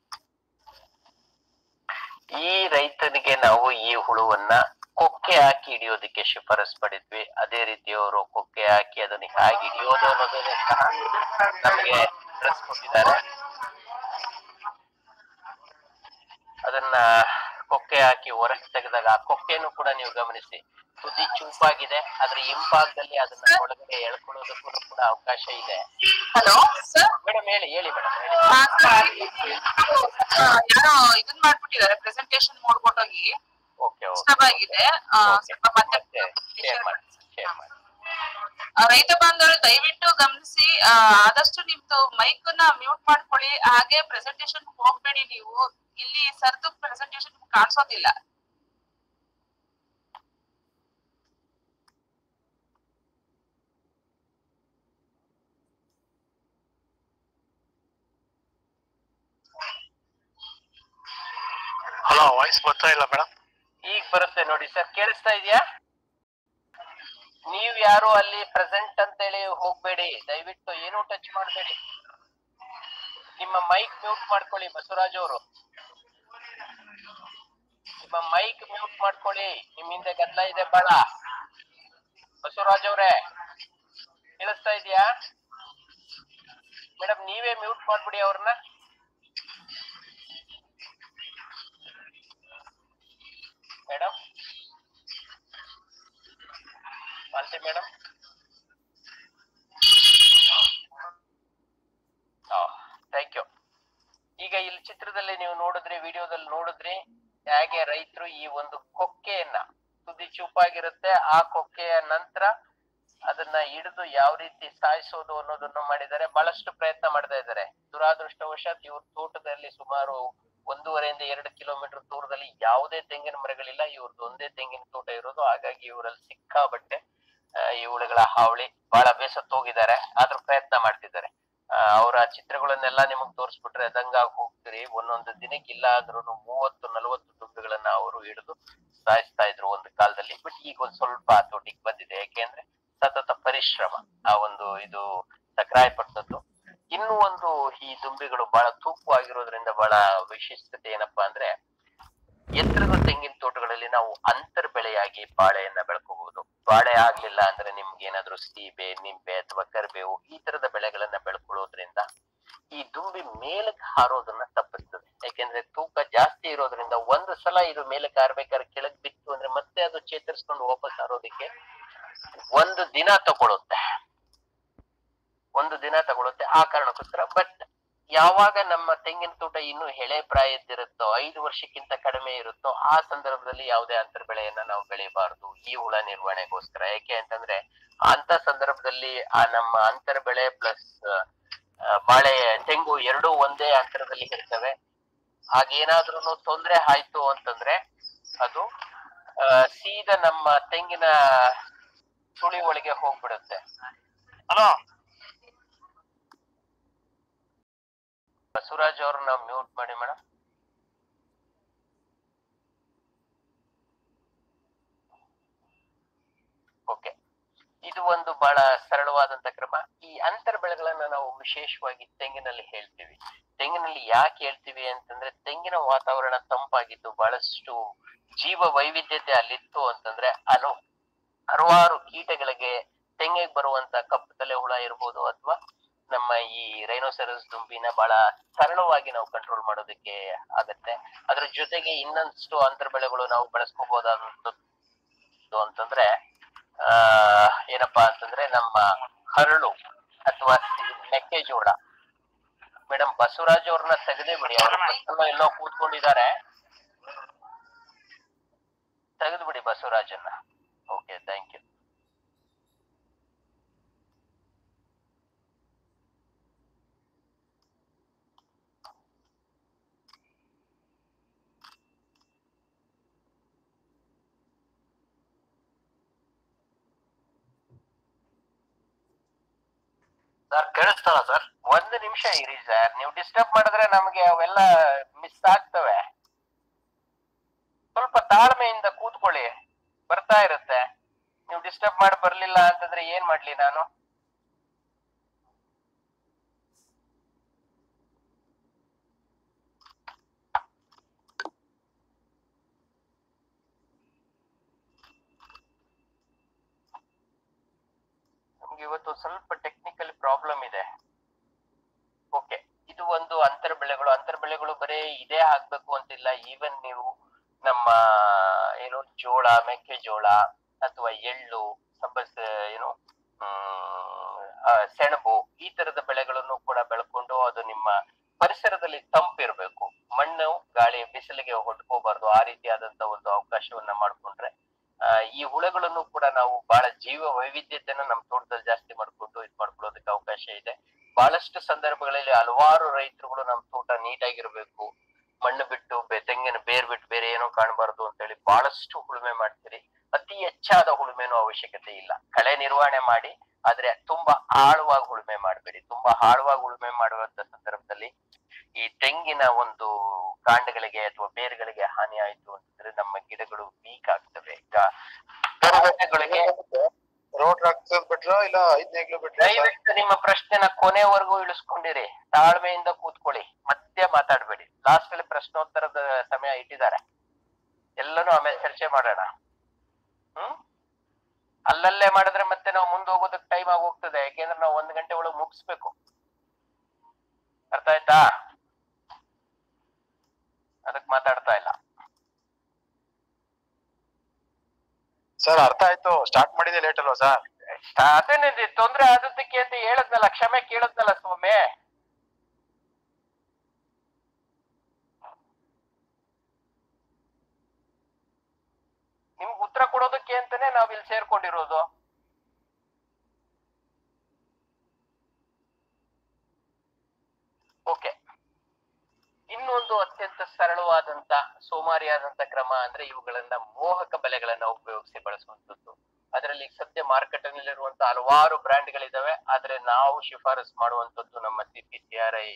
ಈ ರೈತನಿಗೆ ನಾವು ಈ ಹುಳುವನ್ನ ಕೊಕ್ಕೆ ಹಾಕಿ ಹಿಡಿಯೋದಕ್ಕೆ ಶಿಫಾರಸ್ ಪಡೆದ್ವಿ ಅದೇ ರೀತಿ ಅವರು ಕೊಕ್ಕೆ ಹಾಕಿ ಅದನ್ನ ಹೇಗೆ ಹಿಡಿಯೋದು ಅನ್ನೋದನ್ನ ಸಹ ನಮಗೆ ತಿಳಿಸ್ಕೊಟ್ಟಿದ್ದಾರೆ ಅದನ್ನ ಕೊಕ್ಕೆ ಹಾಕಿ ಹೊರಗೆ ತೆಗೆದಾಗ ಆ ಕೊಕ್ಕೆನೂ ಕೂಡ ನೀವು ಗಮನಿಸಿ ತುದಿ ಚೂಪಾಗಿದೆ. ಆದ್ರೆ ಹಿಂಭಾಗದಲ್ಲಿ ಅದನ್ನ ಒಳಗಡೆ ಎಳ್ಕೊಳ್ಳೋದಕ್ಕೂ ಕೂಡ ಅವಕಾಶ ಇದೆ. ಹಲೋ ಸರ್ ಮೇಡಮ್ ಹೇಳಿ ಹೇಳಿ ಮೇಡಮ್ ಹೇಳಿ. ಯಾರೋ ಇದನ್ ಮಾಡ್ಬಿಟ್ಟಿದ್ದಾರೆ ಪ್ರೆಸೆಂಟೇಶನ್ ನೋಡ್ಕೊಂಡೋಗಿ. ಓಕೆ ಓಕೆ ಡಿಸ್ಟರ್ಬ್ ಆಗಿದೆ ಆ, ಸ್ವಲ್ಪ ಮತ್ತೆ ಶೇರ್ ಮಾಡಿ ಶೇರ್ ಮಾಡಿ. ರೈತ ಬಾಂಧವರು ದಯವಿಟ್ಟು ಗಮನಿಸಿ ಆದಷ್ಟು ನಿಮ್ದು ಮೈಕ್ನ ಮ್ಯೂಟ್ ಮಾಡ್ಕೊಳ್ಳಿ. ಹಾಗೆ ಪ್ರೆಸೆಂಟೇಶನ್ ಹೋಗ್ಬೇಡಿ ನೀವು. ಇಲ್ಲಿ ಸರ್ದು ಪ್ರೆಸೆಂಟೇಶನ್ ಕಾಣಿಸೋದಿಲ್ಲ. ಹಲೋ ವಾಯ್ಸ್ ಬರ್ತಾ ಇಲ್ಲ ಮೇಡಮ್ ಈಗ ಬರುತ್ತೆ ನೋಡಿ ಸರ್, ಕೇಳಿಸ್ತಾ ಇದೆಯಾ? ನೀವ್ ಯಾರು ಅಲ್ಲಿ ಪ್ರೆಸೆಂಟ್ ಅಂತೇಳಿ ಹೋಗ್ಬೇಡಿ, ದಯವಿಟ್ಟು ಏನು ಟಚ್ ಮಾಡಬೇಡಿ. ನಿಮ್ಮ ಮೈಕ್ ಮ್ಯೂಟ್ ಮಾಡ್ಕೊಳ್ಳಿ ಬಸವರಾಜ್ ಅವರು. ನಿಮ್ಮ ಮೈಕ್ ಮ್ಯೂಟ್ ಮಾಡ್ಕೊಳ್ಳಿ, ನಿಮ್ ಹಿಂದೆ ಗದ್ದಲ ಇದೆ ಬಾಳ. ಬಸವರಾಜ್ ಅವರೇ, ಕೇಳಿಸ್ತಾ ಇದೆಯಾ? ಮೇಡಮ್ ನೀವೇ ಮ್ಯೂಟ್ ಮಾಡ್ಬಿಡಿ ಅವ್ರನ್ನ. Madam Malti madam thank you ಈಗ ಇಲ್ಲಿ ಚಿತ್ರದಲ್ಲಿ ನೀವು ನೋಡಿದ್ರೆ, ವಿಡಿಯೋದಲ್ಲಿ ನೋಡಿದ್ರೆ ಹೇಗೆ ರೈತರು ಈ ಒಂದು ಕೊಕ್ಕೆಯನ್ನ ತುದಿ ಚೂಪಾಗಿರುತ್ತೆ, ಆ ಕೊಕ್ಕೆಯ ನಂತರ ಅದನ್ನ ಹಿಡಿದು ಯಾವ ರೀತಿ ಸಾಯಿಸೋದು ಅನ್ನೋದನ್ನು ಮಾಡಿದ್ದಾರೆ. ಬಹಳಷ್ಟು ಪ್ರಯತ್ನ ಮಾಡ್ತಾ ಇದ್ದಾರೆ. ದುರಾದೃಷ್ಟವಶಾತ್ ಇವ್ರ ತೋಟದಲ್ಲಿ ಸುಮಾರು ಒಂದೂವರೆಯಿಂದ ಎರಡು ಕಿಲೋಮೀಟರ್ ದೂರದಲ್ಲಿ ಯಾವುದೇ ತೆಂಗಿನ ಮರಗಳಿಲ್ಲ. ಇವ್ರದ್ದು ಒಂದೇ ತೆಂಗಿನ ತೋಟ ಇರೋದು. ಹಾಗಾಗಿ ಇವರಲ್ಲಿ ಸಿಕ್ಕಾಬಟ್ಟೆ ಬಟ್ಟೆ ಈ ಹಾವಳಿ ಬಹಳ ಬೇಸತ್ತೋಗಿದ್ದಾರೆ ಆದ್ರೂ ಪ್ರಯತ್ನ ಮಾಡ್ತಿದ್ದಾರೆ. ಅವರ ಚಿತ್ರಗಳನ್ನೆಲ್ಲ ನಿಮಗ್ ತೋರಿಸ್ಬಿಟ್ರೆ ದಂಗಾಗಿ ಹೋಗ್ತೀರಿ ಒಂದೊಂದು ದಿನಕ್ಕೆ ಇಲ್ಲ ಆದ್ರೂ ಮೂವತ್ತು, ನಲವತ್ತು ದುಡ್ಡುಗಳನ್ನ ಅವರು ಹಿಡಿದು ಸಾಯಿಸ್ತಾ ಇದ್ರು ಒಂದು ಕಾಲದಲ್ಲಿ. ಬಟ್ ಈಗ ಒಂದ್ ಸ್ವಲ್ಪ ಹತೋಟಿಗೆ ಬಂದಿದೆ. ಯಾಕೆಂದ್ರೆ ಸತತ ಪರಿಶ್ರಮ. ಆ ಒಂದು ಇದು ಸಕ್ರಾಯ ಪಟ್ಟದ್ದು ಇನ್ನು ಒಂದು ಈ ದುಂಬಿಗಳು ಬಹಳ ತೂಕವಾಗಿರೋದ್ರಿಂದ ಬಹಳ ವಿಶಿಷ್ಟತೆ ಏನಪ್ಪಾ ಅಂದ್ರೆ ಎತ್ತರದ ತೆಂಗಿನ ತೋಟಗಳಲ್ಲಿ ನಾವು ಅಂತರ್ ಬೆಳೆಯಾಗಿ ಬಾಳೆಯನ್ನ ಬೆಳ್ಕೋಬಹುದು ಬಾಳೆ ಆಗ್ಲಿಲ್ಲ ಅಂದ್ರೆ ನಿಮ್ಗೆ ಏನಾದ್ರು ಸೀಬೆ, ನಿಂಬೆ ಅಥವಾ ಕರಿಬೇವು ಈ ತರದ ಬೆಳೆಗಳನ್ನ ಬೆಳ್ಕೊಳ್ಳೋದ್ರಿಂದ ಈ ದುಂಬಿ ಮೇಲಕ್ಕೆ ಹಾರೋದನ್ನ ತಪ್ಪಿಸ್ತದೆ. ಯಾಕೆಂದ್ರೆ ತೂಕ ಜಾಸ್ತಿ ಇರೋದ್ರಿಂದ ಒಂದು ಸಲ ಇದು ಮೇಲಕ್ಕೆ ಹಾರ್ಬೇಕಾದ್ರೆ ಕೆಳಗ್ ಬಿತ್ತು ಅಂದ್ರೆ ಮತ್ತೆ ಅದು ಚೇತರಿಸ್ಕೊಂಡು ವಾಪಸ್ ಹಾರೋದಕ್ಕೆ ಒಂದು ದಿನ ತಗೊಳುತ್ತೆ. ಒಂದು ದಿನ ತಗೊಳುತ್ತೆ. ಆ ಕಾರಣಕ್ಕೋಸ್ಕರ. ಬಟ್ ಯಾವಾಗ ನಮ್ಮ ತೆಂಗಿನ ತೋಟ ಇನ್ನು ಎಳೆ ಪ್ರಾಯದ್ದಿರುತ್ತೋ, ಐದು ವರ್ಷಕ್ಕಿಂತ ಕಡಿಮೆ ಇರುತ್ತೋ, ಆ ಸಂದರ್ಭದಲ್ಲಿ ಯಾವುದೇ ಅಂತರ್ ಬೆಳೆಯನ್ನ ನಾವು ಬೆಳೆಯಬಾರದು ಈ ಹುಳ ನಿರ್ವಹಣೆಗೋಸ್ಕರ. ಯಾಕೆ ಅಂತಂದ್ರೆ ಅಂತ ಸಂದರ್ಭದಲ್ಲಿ ಆ ನಮ್ಮ ಅಂತರ್ ಬೆಳೆ ಪ್ಲಸ್ ಬಾಳೆ, ತೆಂಗು ಎರಡೂ ಒಂದೇ ಅಂತರದಲ್ಲಿ ಇರ್ತವೆ. ಹಾಗೇನಾದ್ರೂ ತೊಂದ್ರೆ ಆಯ್ತು ಅಂತಂದ್ರೆ, ಅದು ಸೀದಾ ನಮ್ಮ ತೆಂಗಿನ ಸುಳಿ ಒಳಗೆ ಹೋಗ್ಬಿಡುತ್ತೆ. ಬಸವರಾಜ್ ಅವ್ರನ್ನ ಮ್ಯೂಟ್ ಮಾಡಿ ಮೇಡಮ್ ಓಕೆ. ಇದು ಒಂದು ಬಹಳ ಸರಳವಾದಂತ ಕ್ರಮ. ಈ ಅಂತರ ಬೆಳೆಗಳನ್ನ ನಾವು ವಿಶೇಷವಾಗಿ ತೆಂಗಿನಲ್ಲಿ ಹೇಳ್ತೀವಿ. ತೆಂಗಿನಲ್ಲಿ ಯಾಕೆ ಹೇಳ್ತೀವಿ ಅಂತಂದ್ರೆ ತೆಂಗಿನ ವಾತಾವರಣ ತಂಪಾಗಿದ್ದು ಬಹಳಷ್ಟು ಜೀವ ವೈವಿಧ್ಯತೆ ಅಲ್ಲಿತ್ತು ಅಂತಂದ್ರೆ ಅನು ಹಲವಾರು ಕೀಟಗಳಿಗೆ ತೆಂಗಿಗೆ ಬರುವಂತ ಕಪ್ಪು ತಲೆ ಹುಳ ಇರ್ಬೋದು ಅಥವಾ ನಮ್ಮ ಈ ರೈನೋಸೆರಸ್ ದುಂಬಿನ ಬಹಳ ಸರಳವಾಗಿ ನಾವು ಕಂಟ್ರೋಲ್ ಮಾಡೋದಕ್ಕೆ ಆಗತ್ತೆ. ಅದ್ರ ಜೊತೆಗೆ ಇನ್ನೊಂದಷ್ಟು ಅಂತರ್ ಬೆಳೆಗಳು ನಾವು ಬಳಸ್ಕೋಬಹುದಾದಂಥದ್ದು ಅಂತಂದ್ರೆ, ಆ, ಏನಪ್ಪಾ ಅಂತಂದ್ರೆ ನಮ್ಮ ಹರಳು ಅಥವಾ ಮೆಕ್ಕೆಜೋಳ. ಮೇಡಮ್ ಬಸವರಾಜ್ ಅವ್ರನ್ನ ತೆಗೆದೇ ಬಿಡಿ. ಅವ್ರ ಎಲ್ಲೋ ಕೂತ್ಕೊಂಡಿದ್ದಾರೆ. ತೆಗೆದು ಬಿಡಿ ಬಸವರಾಜನ್ನ. Okay thank you sir sir? ಒಂದು ನಿಮಿಷ ಇರಿ ಸರ್. ನೀವು ಡಿಸ್ಟರ್ಬ್ ಮಾಡಿದ್ರೆ ನಮಗೆ ಅವೆಲ್ಲ ಮಿಸ್ ಆಗ್ತವೆ. ಸ್ವಲ್ಪ ತಾಳ್ಮೆಯಿಂದ ಕೂತ್ಕೊಳ್ಳಿ. ಬರ್ತಾ ಇರುತ್ತೆ. ನೀವು ಡಿಸ್ಟರ್ಬ್ ಮಾಡಿ ಬರ್ಲಿಲ್ಲ ಅಂತಂದ್ರೆ ಏನ್ ಮಾಡ್ಲಿ ನಾನು? ಇವತ್ತು ಸ್ವಲ್ಪ ಇದೇ ಹಾಕ್ಬೇಕು ಅಂತಿಲ್ಲ. ಈವನ್ ನೀವು ನಮ್ಮ, ಏನು, ಜೋಳ ಮೆಕ್ಕೆಜೋಳ ಅಥವಾ ಎಳ್ಳು, ಸಬ್ಬಸ್, ಏನು ಸೆಣಬು ಈ ತರದ ಬೆಳೆಗಳನ್ನು ಕೂಡ ಬೆಳ್ಕೊಂಡು ಅದು ನಿಮ್ಮ ಪರಿಸರದಲ್ಲಿ ತಂಪಿರ್ಬೇಕು. ಮಣ್ಣು, ಗಾಳಿ, ಬಿಸಿಲಿಗೆ ಹೊಟ್ಕೋಬಾರ್ದು ಆ ರೀತಿಯಾದಂತ ಒಂದು ಅವಕಾಶವನ್ನ ಮಾಡ್ಕೊಂಡ್ರೆ ಈ ಹುಳಗಳನ್ನು ಕೂಡ ನಾವು ಬಹಳ ಜೀವ ವೈವಿಧ್ಯತೆಯನ್ನು ನಮ್ಮ ತೋಟದಲ್ಲಿ ಜಾಸ್ತಿ ಮಾಡ್ಕೊಂಡು ಇದ್ ಮಾಡ್ಕೊಳ್ಳೋದಕ್ಕೆ ಅವಕಾಶ ಇದೆ. ಬಹಳಷ್ಟು ಸಂದರ್ಭಗಳಲ್ಲಿ ಹಲವಾರು ರೈತರುಗಳು ನಮ್ಮ ತೋಟ ನೀಟಾಗಿರ್ಬೇಕು ಮಣ್ಣು ಬಿಟ್ಟು ಬೆ- ತೆಂಗಿನ ಬೇರ್ ಬಿಟ್ಟು ಬೇರೆ ಏನೋ ಕಾಣಬಾರ್ದು ಅಂತ ಹೇಳಿ ಬಹಳಷ್ಟು ಉಳುಮೆ ಮಾಡ್ತೀರಿ ಅತಿ ಹೆಚ್ಚಾದ ಉಳುಮೆನೂ ಅವಶ್ಯಕತೆ ಇಲ್ಲ. ಕಳೆ ನಿರ್ವಹಣೆ ಮಾಡಿ ಆದ್ರೆ ತುಂಬಾ ಆಳವಾಗಿ ಉಳುಮೆ ಮಾಡಬೇಡಿ. ತುಂಬಾ ಆಳವಾಗಿ ಉಳುಮೆ ಮಾಡುವಂತ ಸಂದರ್ಭದಲ್ಲಿ ಈ ತೆಂಗಿನ ಒಂದು ಕಾಂಡಗಳಿಗೆ ಅಥವಾ ಬೇರುಗಳಿಗೆ ಹಾನಿ ಆಯ್ತು ಅಂತಂದ್ರೆ ನಮ್ಮ ಗಿಡಗಳು ವೀಕ್ ಆಗ್ತವೆ. ಈಗ ರೋಡ್ ಹಾಕ್ಸೋದ್ ಬಿಟ್ರ ಇಲ್ಲ ದಯವಿಟ್ಟು ನಿಮ್ಮ ಪ್ರಶ್ನೆನ ಕೊನೆವರೆಗೂ ಇಳಿಸ್ಕೊಂಡಿರಿ. ತಾಳ್ಮೆಯಿಂದ ಕೂತ್ಕೊಳ್ಳಿ. ಮತ್ತೆ ಮಾತಾಡ್ಬೇಡಿ. ಲಾಸ್ಟ್ ಅಲ್ಲಿ ಪ್ರಶ್ನೋತ್ತರದ ಸಮಯ ಇಟ್ಟಿದ್ದಾರೆ. ಎಲ್ಲನೂ ಆಮೇಲೆ ಚರ್ಚೆ ಮಾಡೋಣ ಹ್ಮ್ ಅಲ್ಲಲ್ಲೇ ಮಾಡಿದ್ರೆ ಮತ್ತೆ ನಾವು ಮುಂದೆ ಹೋಗೋದಕ್ಕೆ ಟೈಮ್ ಆಗಿ ಹೋಗ್ತದೆ ಯಾಕೆಂದ್ರೆ ನಾವು ಒಂದ್ ಗಂಟೆ ಒಳಗೆ ಮುಗಿಸ್ಬೇಕು ಅರ್ಥ ಆಯ್ತಾ ಅದಕ್ಕೆ ಮಾತಾಡ್ತಾ ಇಲ್ಲ ಸರ್ ಅರ್ಥ ಆಯ್ತು ಸ್ಟಾರ್ಟ್ ಮಾಡಿದೆ ಲೇಟ್ ಅಲ್ವಾ ಸರ್ ಅದೇನಿದೆ ತೊಂದ್ರೆ ಆದದ್ದಕ್ಕೆ ಅಂತ ಹೇಳದ್ನಲ್ಲ ಕ್ಷಮೆ ಕೇಳದ್ನಲ್ಲ ಸ್ವಾಮಿ ನಿಮ್ಗೆ ಉತ್ತರ ಕೊಡೋದಕ್ಕೆ ಅಂತಾನೆ ನಾವ್ ಇಲ್ಲಿ ಸೇರ್ಕೊಂಡಿರೋದು ಓಕೆ ಇನ್ನೊಂದು ಅತ್ಯಂತ ಸರಳವಾದಂತ ಸೋಮಾರಿಯಾದಂತ ಕ್ರಮ ಅಂದ್ರೆ ಇವುಗಳನ್ನ ಮೋಹಕ ಬಲೆಗಳನ್ನ ಉಪಯೋಗಿಸಿ ಬಳಸುವಂತದ್ದು ಅದರಲ್ಲಿ ಸದ್ಯ ಮಾರುಕಟ್ಟೆನಲ್ಲಿರುವಂತ ಹಲವಾರು ಬ್ರ್ಯಾಂಡ್ಗಳಿದಾವೆ ಆದ್ರೆ ನಾವು ಶಿಫಾರಸ್ ಮಾಡುವಂತದ್ದು ನಮ್ಮ C P C R I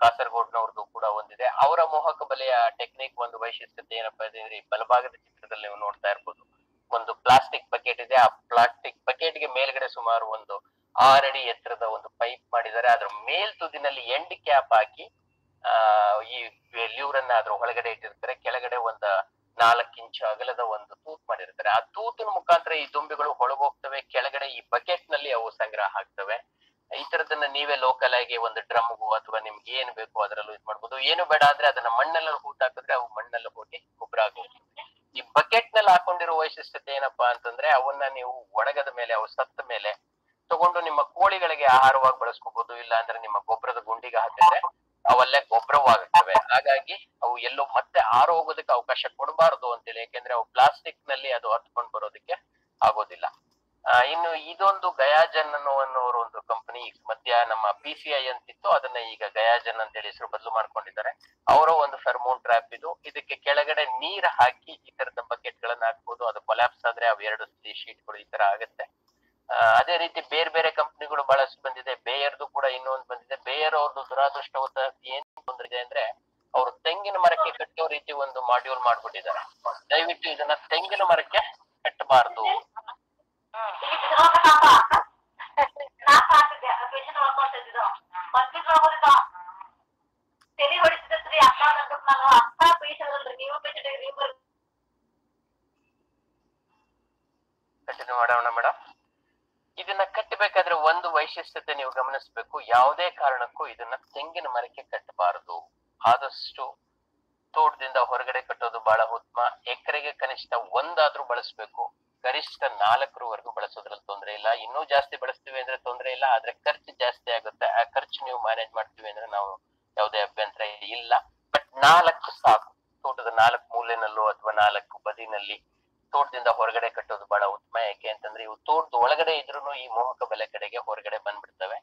ಕಾಸರಗೋಡ್ನವ್ರದ್ದು ಕೂಡ ಒಂದಿದೆ. ಅವರ ಮೋಹಕ ಬಲೆಯ ಟೆಕ್ನಿಕ್ ಒಂದು ವೈಶಿಷ್ಟ್ಯತೆ ಏನಪ್ಪಾ ಅಂದ್ರೆ ಈ ಬಲಭಾಗದ ಚಿತ್ರದಲ್ಲಿ ನೀವು ನೋಡ್ತಾ ಇರ್ಬೋದು. ಒಂದು ಪ್ಲಾಸ್ಟಿಕ್ ಬಕೆಟ್ ಇದೆ. ಆ ಪ್ಲಾಸ್ಟಿಕ್ ಬಕೆಟ್ಗೆ ಮೇಲ್ಗಡೆ ಸುಮಾರು ಒಂದು ಆರಡಿ ಎತ್ತರದ ಒಂದು ಪೈಪ್ ಮಾಡಿದ್ದಾರೆ. ಅದ್ರ ಮೇಲ್ ತುದಿನಲ್ಲಿ ಎಂಡ್ ಕ್ಯಾಪ್ ಹಾಕಿ ಈ ಲ್ಯೂರನ್ನ ಅದ್ರ ಒಳಗಡೆ ಇಟ್ಟಿರ್ತಾರೆ. ಕೆಳಗಡೆ ಒಂದು ನಾಲ್ಕು ಇಂಚು ಅಗಲದ ಒಂದು ತೂತ್ ಮಾಡಿರ್ತಾರೆ. ಆ ತೂತಿನ ಮುಖಾಂತರ ಈ ದುಂಬಿಗಳು ಹೊಳಗೋಗ್ತವೆ. ಕೆಳಗಡೆ ಈ ಬಕೆಟ್ನಲ್ಲಿ ಅವು ಸಂಗ್ರಹ ಆಗ್ತವೆ. ಈ ತರದನ್ನ ನೀವೇ ಲೋಕಲ್ ಆಗಿ ಒಂದು ಡ್ರಮ್ಗು ಅಥವಾ ನಿಮ್ಗೆ ಏನ್ ಬೇಕು ಅದರಲ್ಲೂ ಇದು ಮಾಡ್ಬೋದು. ಏನು ಬೇಡ ಆದ್ರೆ ಅದನ್ನ ಮಣ್ಣಲ್ಲಿ ಹೂಟ್ ಹಾಕಿದ್ರೆ ಅವು ಮಣ್ಣಲ್ಲಿ ಹೋಗಿ ಗೊಬ್ಬರ ಆಗುತ್ತೆ ಈ ಬಕೆಟ್ನಲ್ಲಿ ಹಾಕೊಂಡಿರೋ ವೈಶಿಷ್ಟ್ಯತೆ ಏನಪ್ಪಾ ಅಂತಂದ್ರೆ ಅವನ್ನ ನೀವು ಒಣಗದ ಮೇಲೆ ಅವು ಸತ್ತ ಮೇಲೆ ತಗೊಂಡು ನಿಮ್ಮ ಕೋಳಿಗಳಿಗೆ ಆಹಾರವಾಗಿ ಬಳಸ್ಕೋಬಹುದು ಇಲ್ಲ ಅಂದ್ರೆ ನಿಮ್ಮ ಗೊಬ್ಬರದ ಗುಂಡಿಗೆ ಹಾಕಿದ್ರೆ ಅವಲ್ಲೇ ಗೊಬ್ಬರವಾಗುತ್ತವೆ. ಹಾಗಾಗಿ ಅವು ಎಲ್ಲೂ ಮತ್ತೆ ಆರೋಗೋದಕ್ಕೆ ಅವಕಾಶ ಕೊಡಬಾರದು ಅಂತೇಳಿ. ಯಾಕೆಂದ್ರೆ ಅವು ಪ್ಲಾಸ್ಟಿಕ್ನಲ್ಲಿ ಅದು ಹತ್ಕೊಂಡು ಬರೋದಕ್ಕೆ ಆಗೋದಿಲ್ಲ. ಇನ್ನು ಇದೊಂದು ಗಯಾಜನ್ ಅನ್ನುವರು ಒಂದು ಕಂಪನಿ ಮಧ್ಯ ನಮ್ಮ ಪಿ ಸಿ ಐ ಅಂತಿತ್ತು, ಅದನ್ನ ಈಗ ಗಯಾಜನ್ ಅಂತ ಹೇಳಿ ಹೆಸರು ಬದಲು ಮಾಡ್ಕೊಂಡಿದ್ದಾರೆ. ಅವರ ಒಂದು ಫೆರ್ಮೋನ್ ಟ್ರ್ಯಾಪ್ ಇದು. ಇದಕ್ಕೆ ಕೆಳಗಡೆ ನೀರ್ ಹಾಕಿ ಈ ತರದ ಬಕೆಟ್ ಗಳನ್ನ ಹಾಕ್ಬೋದು. ಅದು ಕೊಲ್ಯಾಪ್ಸ್ ಆದ್ರೆ ಅವೆರಡು ಶೀಟ್ಗಳು ಈ ತರ ಆಗುತ್ತೆ. ಅದೇ ರೀತಿ ಬೇರೆ ಬೇರೆ ಕಂಪನಿಗಳು ಬಹಳಷ್ಟು ಬಂದಿದೆ. ಬೇಯರ್ದು ಕೂಡ ಇನ್ನೊಂದು ಬಂದಿದೆ. ಬೇಯರ್ ಅವ್ರದ್ದು ದುರಾದೃಷ್ಟವಾದ ಏನ್ ಬಂದಿದೆ ಅಂದ್ರೆ, ಅವರು ತೆಂಗಿನ ಮರಕ್ಕೆ ಕಟ್ಟೋ ರೀತಿ ಒಂದು ಮಾಡ್ಯೂಲ್ ಮಾಡ್ಬಿಟ್ಟಿದ್ದಾರೆ. ದಯವಿಟ್ಟು ಇದನ್ನ ತೆಂಗಿನ ಮರಕ್ಕೆ ಕಟ್ಟಬಾರ್ದು. ತಲೆ ಹೊಡಿಸಿದ್ರಿ ಅಪ್ಪ ಅಂದ್ಬಿಟ್ಟು ನಾನು ಅಪ್ಪ ಪೇಷಂಟ್ ಅಲ್ರಿ ನೀವು ಪೇಷಂಟ್ ನೀವು ಬರ್ರಿ ಕಂಟಿನ್ಯೂ ಮಾಡೋಣ ಮೇಡಮ್ ಇದನ್ನ ಕಟ್ಟಬೇಕಾದ್ರೆ ಒಂದು ವೈಶಿಷ್ಟ್ಯತೆ ನೀವು ಗಮನಿಸಬೇಕು. ಯಾವುದೇ ಕಾರಣಕ್ಕೂ ಇದನ್ನ ತೆಂಗಿನ ಮರಕ್ಕೆ ಕಟ್ಟಬಾರದು. ಆದಷ್ಟು ತೋಟದಿಂದ ಹೊರಗಡೆ ಕಟ್ಟೋದು ಬಹಳ ಉತ್ತಮ. ಎಕರೆಗೆ ಕನಿಷ್ಠ ಒಂದಾದ್ರೂ ಬಳಸಬೇಕು. ಗರಿಷ್ಠ ನಾಲ್ಕರವರೆಗೂ ಬಳಸೋದ್ರಲ್ಲಿ ತೊಂದರೆ ಇಲ್ಲ. ಇನ್ನೂ ಜಾಸ್ತಿ ಬಳಸ್ತೀವಿ ಅಂದ್ರೆ ತೊಂದರೆ ಇಲ್ಲ. ಆದ್ರೆ ಖರ್ಚು ಜಾಸ್ತಿ ಆಗುತ್ತೆ. ಆ ಖರ್ಚು ನೀವು ಮ್ಯಾನೇಜ್ ಮಾಡ್ತೀವಿ ಅಂದ್ರೆ ನಾವು ಯಾವುದೇ ಅಭ್ಯಂತರ ಇಲ್ಲ. ಬಟ್ ನಾಲ್ಕು ಸಾಕು. ತೋಟದ ನಾಲ್ಕು ಮೂಲೆನಲ್ಲೂ ಅಥವಾ ನಾಲ್ಕು ಬದಿನಲ್ಲಿ ತೋಟದಿಂದ ಹೊರಗಡೆ ಕಟ್ಟೋದು ಬಹಳ ಉತ್ತಮ. ಯಾಕೆ ಅಂತಂದ್ರೆ ಇವು ತೋಟದ ಒಳಗಡೆ ಇದ್ರೂ ಈ ಮೋಹಕ ಬೆಲೆ ಕಡೆಗೆ ಹೊರಗಡೆ ಬಂದ್ಬಿಡ್ತವೆ.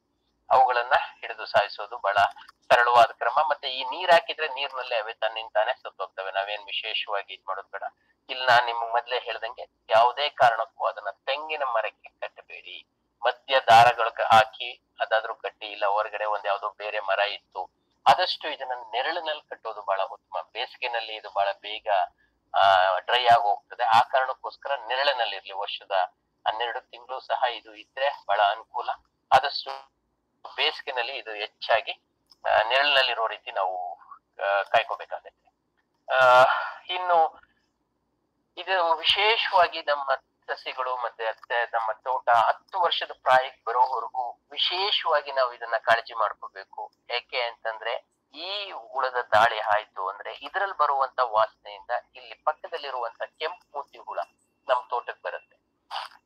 ಅವುಗಳನ್ನ ಹಿಡಿದು ಸಾಯಿಸೋದು ಬಹಳ ಸರಳವಾದ ಕ್ರಮ. ಮತ್ತೆ ಈ ನೀರ್ ಹಾಕಿದ್ರೆ ನೀರ್ನಲ್ಲೇ ತನ್ನಿಂದ ತನ್ನಿಂತಾನೆ ಸತ್ತೋಗ್ತವೆ. ನಾವೇನ್ ವಿಶೇಷವಾಗಿ ಇದ್ ಮಾಡೋದು ಬೇಡ. ಇಲ್ಲಿ ನಾನ್ ನಿಮ್ಗೆ ಮೊದ್ಲೇ ಹೇಳ್ದಂಗೆ ಯಾವುದೇ ಕಾರಣಕ್ಕೂ ಅದನ್ನ ತೆಂಗಿನ ಮರಕ್ಕೆ ಕಟ್ಟಬೇಡಿ ಮಧ್ಯ ದಾರಗಳ ಹಾಕಿ ಅದಾದ್ರೂ ಕಟ್ಟಿ, ಇಲ್ಲ ಹೊರಗಡೆ ಒಂದ್ ಯಾವ್ದೋ ಬೇರೆ ಮರ ಇತ್ತು, ಆದಷ್ಟು ಇದನ್ನ ನೆರಳಿನಲ್ಲಿ ಕಟ್ಟೋದು ಬಹಳ ಉತ್ತಮ. ಬೇಸಿಗೆನಲ್ಲಿ ಇದು ಬಹಳ ಬೇಗ, ಆ, ಡ್ರೈ ಆಗಿ ಹೋಗ್ತದೆ ಆ ಕಾರಣಕ್ಕೋಸ್ಕರ ನೆರಳಿನಲ್ಲಿ ಇರ್ಲಿ ವರ್ಷದ ಹನ್ನೆರಡು ತಿಂಗಳು ಸಹ ಇದು ಇದ್ರೆ ಬಹಳ ಅನುಕೂಲ. ಆದಷ್ಟು ಬೇಸಿಗೆನಲ್ಲಿ ಇದು ಹೆಚ್ಚಾಗಿ ನೆರಳಿನಲ್ಲಿರೋ ರೀತಿ ನಾವು ಕಾಯ್ಕೋಬೇಕಾಗತ್ತೆ. ಇನ್ನು ಇದು ವಿಶೇಷವಾಗಿ ನಮ್ಮ ಸಸಿಗಳು ಮತ್ತೆ ಅತ್ತೆ, ನಮ್ಮ ತೋಟ ಹತ್ತು ವರ್ಷದ ಪ್ರಾಯಕ್ಕೆ ಬರೋವರೆಗೂ ವಿಶೇಷವಾಗಿ ನಾವು ಇದನ್ನ ಕಾಳಜಿ ಮಾಡ್ಕೋಬೇಕು. ಯಾಕೆ ಅಂತಂದ್ರೆ, ಈ ಹುಳದ ದಾಳಿ ಆಯ್ತು ಅಂದ್ರೆ ಇದ್ರಲ್ಲಿ ಬರುವಂತ ವಾಸನೆಯಿಂದ ಇಲ್ಲಿ ಪಕ್ಕದಲ್ಲಿರುವಂತ ಕೆಂಪು ಮೂತಿ ಹುಳ ನಮ್ ತೋಟಕ್ಕೆ ಬರುತ್ತೆ.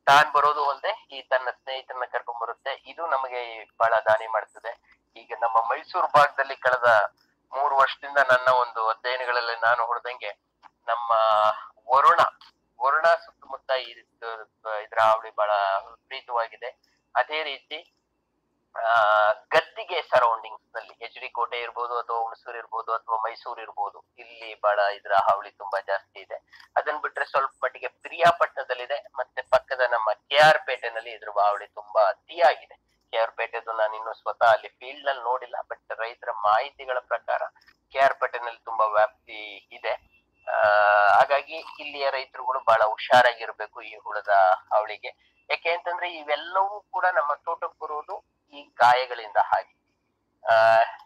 ತಾನ್ ಬರೋದು ಒಂದೇ ಈ ತನ್ನ ಸ್ನೇಹಿತರನ್ನ ಕರ್ಕೊಂಡ್ ಬರುತ್ತೆ. ಇದು ನಮಗೆ ಬಹಳ ದಾನಿ ಮಾಡ್ತದೆ. ಈಗ ನಮ್ಮ ಮೈಸೂರು ಭಾಗದಲ್ಲಿ ಕಳೆದ ಮೂರು ವರ್ಷದಿಂದ ನನ್ನ ಒಂದು ಅಧ್ಯಯನಗಳಲ್ಲಿ ನಾನು ಹೊಡೆದಂಗೆ ನಮ್ಮ ವರುಣ ವರುಣ ಸುತ್ತಮುತ್ತ ಇದ್- ಇದ್ರ ಹಾವಳಿ ಬಹಳ ವಿಪರೀತವಾಗಿದೆ. ಅದೇ ರೀತಿ ಗದ್ದಿಗೆ ಸರೌಂಡಿಂಗ್ಸ್ನಲ್ಲಿ ಎಚ್ ಡಿ ಕೋಟೆ ಇರ್ಬೋದು ಅಥವಾ ಹುಣಸೂರು ಇರ್ಬೋದು ಅಥವಾ ಮೈಸೂರು ಇರ್ಬೋದು, ಇಲ್ಲಿ ಬಹಳ ಇದ್ರ ಹಾವಳಿ ತುಂಬಾ ಜಾಸ್ತಿ ಇದೆ. ಅದನ್ನ ಬಿಟ್ರೆ ಸ್ವಲ್ಪ ಮಟ್ಟಿಗೆ ಪ್ರಿಯಾಪಟ್ಟಣದಲ್ಲಿದೆ ಮತ್ತೆ ಪಕ್ಕದ ನಮ್ಮ ಕೆ ಆರ್ ಪೇಟೆನಲ್ಲಿ ಇದ್ರ ಹಾವಳಿ ತುಂಬಾ ಅತಿಯಾಗಿದೆ. ಕೆ ಆರ್ ಪೇಟೆದು ನಾನು ಇನ್ನು ಸ್ವತಃ ಅಲ್ಲಿ ಫೀಲ್ಡ್ನಲ್ಲಿ ನೋಡಿಲ್ಲ ಬಟ್ ರೈತರ ಮಾಹಿತಿಗಳ ಪ್ರಕಾರ ಕೆ ಆರ್ ಪೇಟೆನಲ್ಲಿ ತುಂಬಾ ವ್ಯಾಪ್ತಿ ಇದೆ. ಹಾಗಾಗಿ ಇಲ್ಲಿಯ ರೈತರುಗಳು ಬಹಳ ಹುಷಾರಾಗಿರ್ಬೇಕು ಈ ಹುಳದ ಹಾವಳಿಗೆ. ಯಾಕೆ ಅಂತಂದ್ರೆ ಇವೆಲ್ಲವೂ ಕೂಡ ನಮ್ಮ ತೋಟಕ್ಕೆ ಬರುವುದು ಈ ಗಾಯಗಳಿಂದ ಹಾಗೆ. ಆ,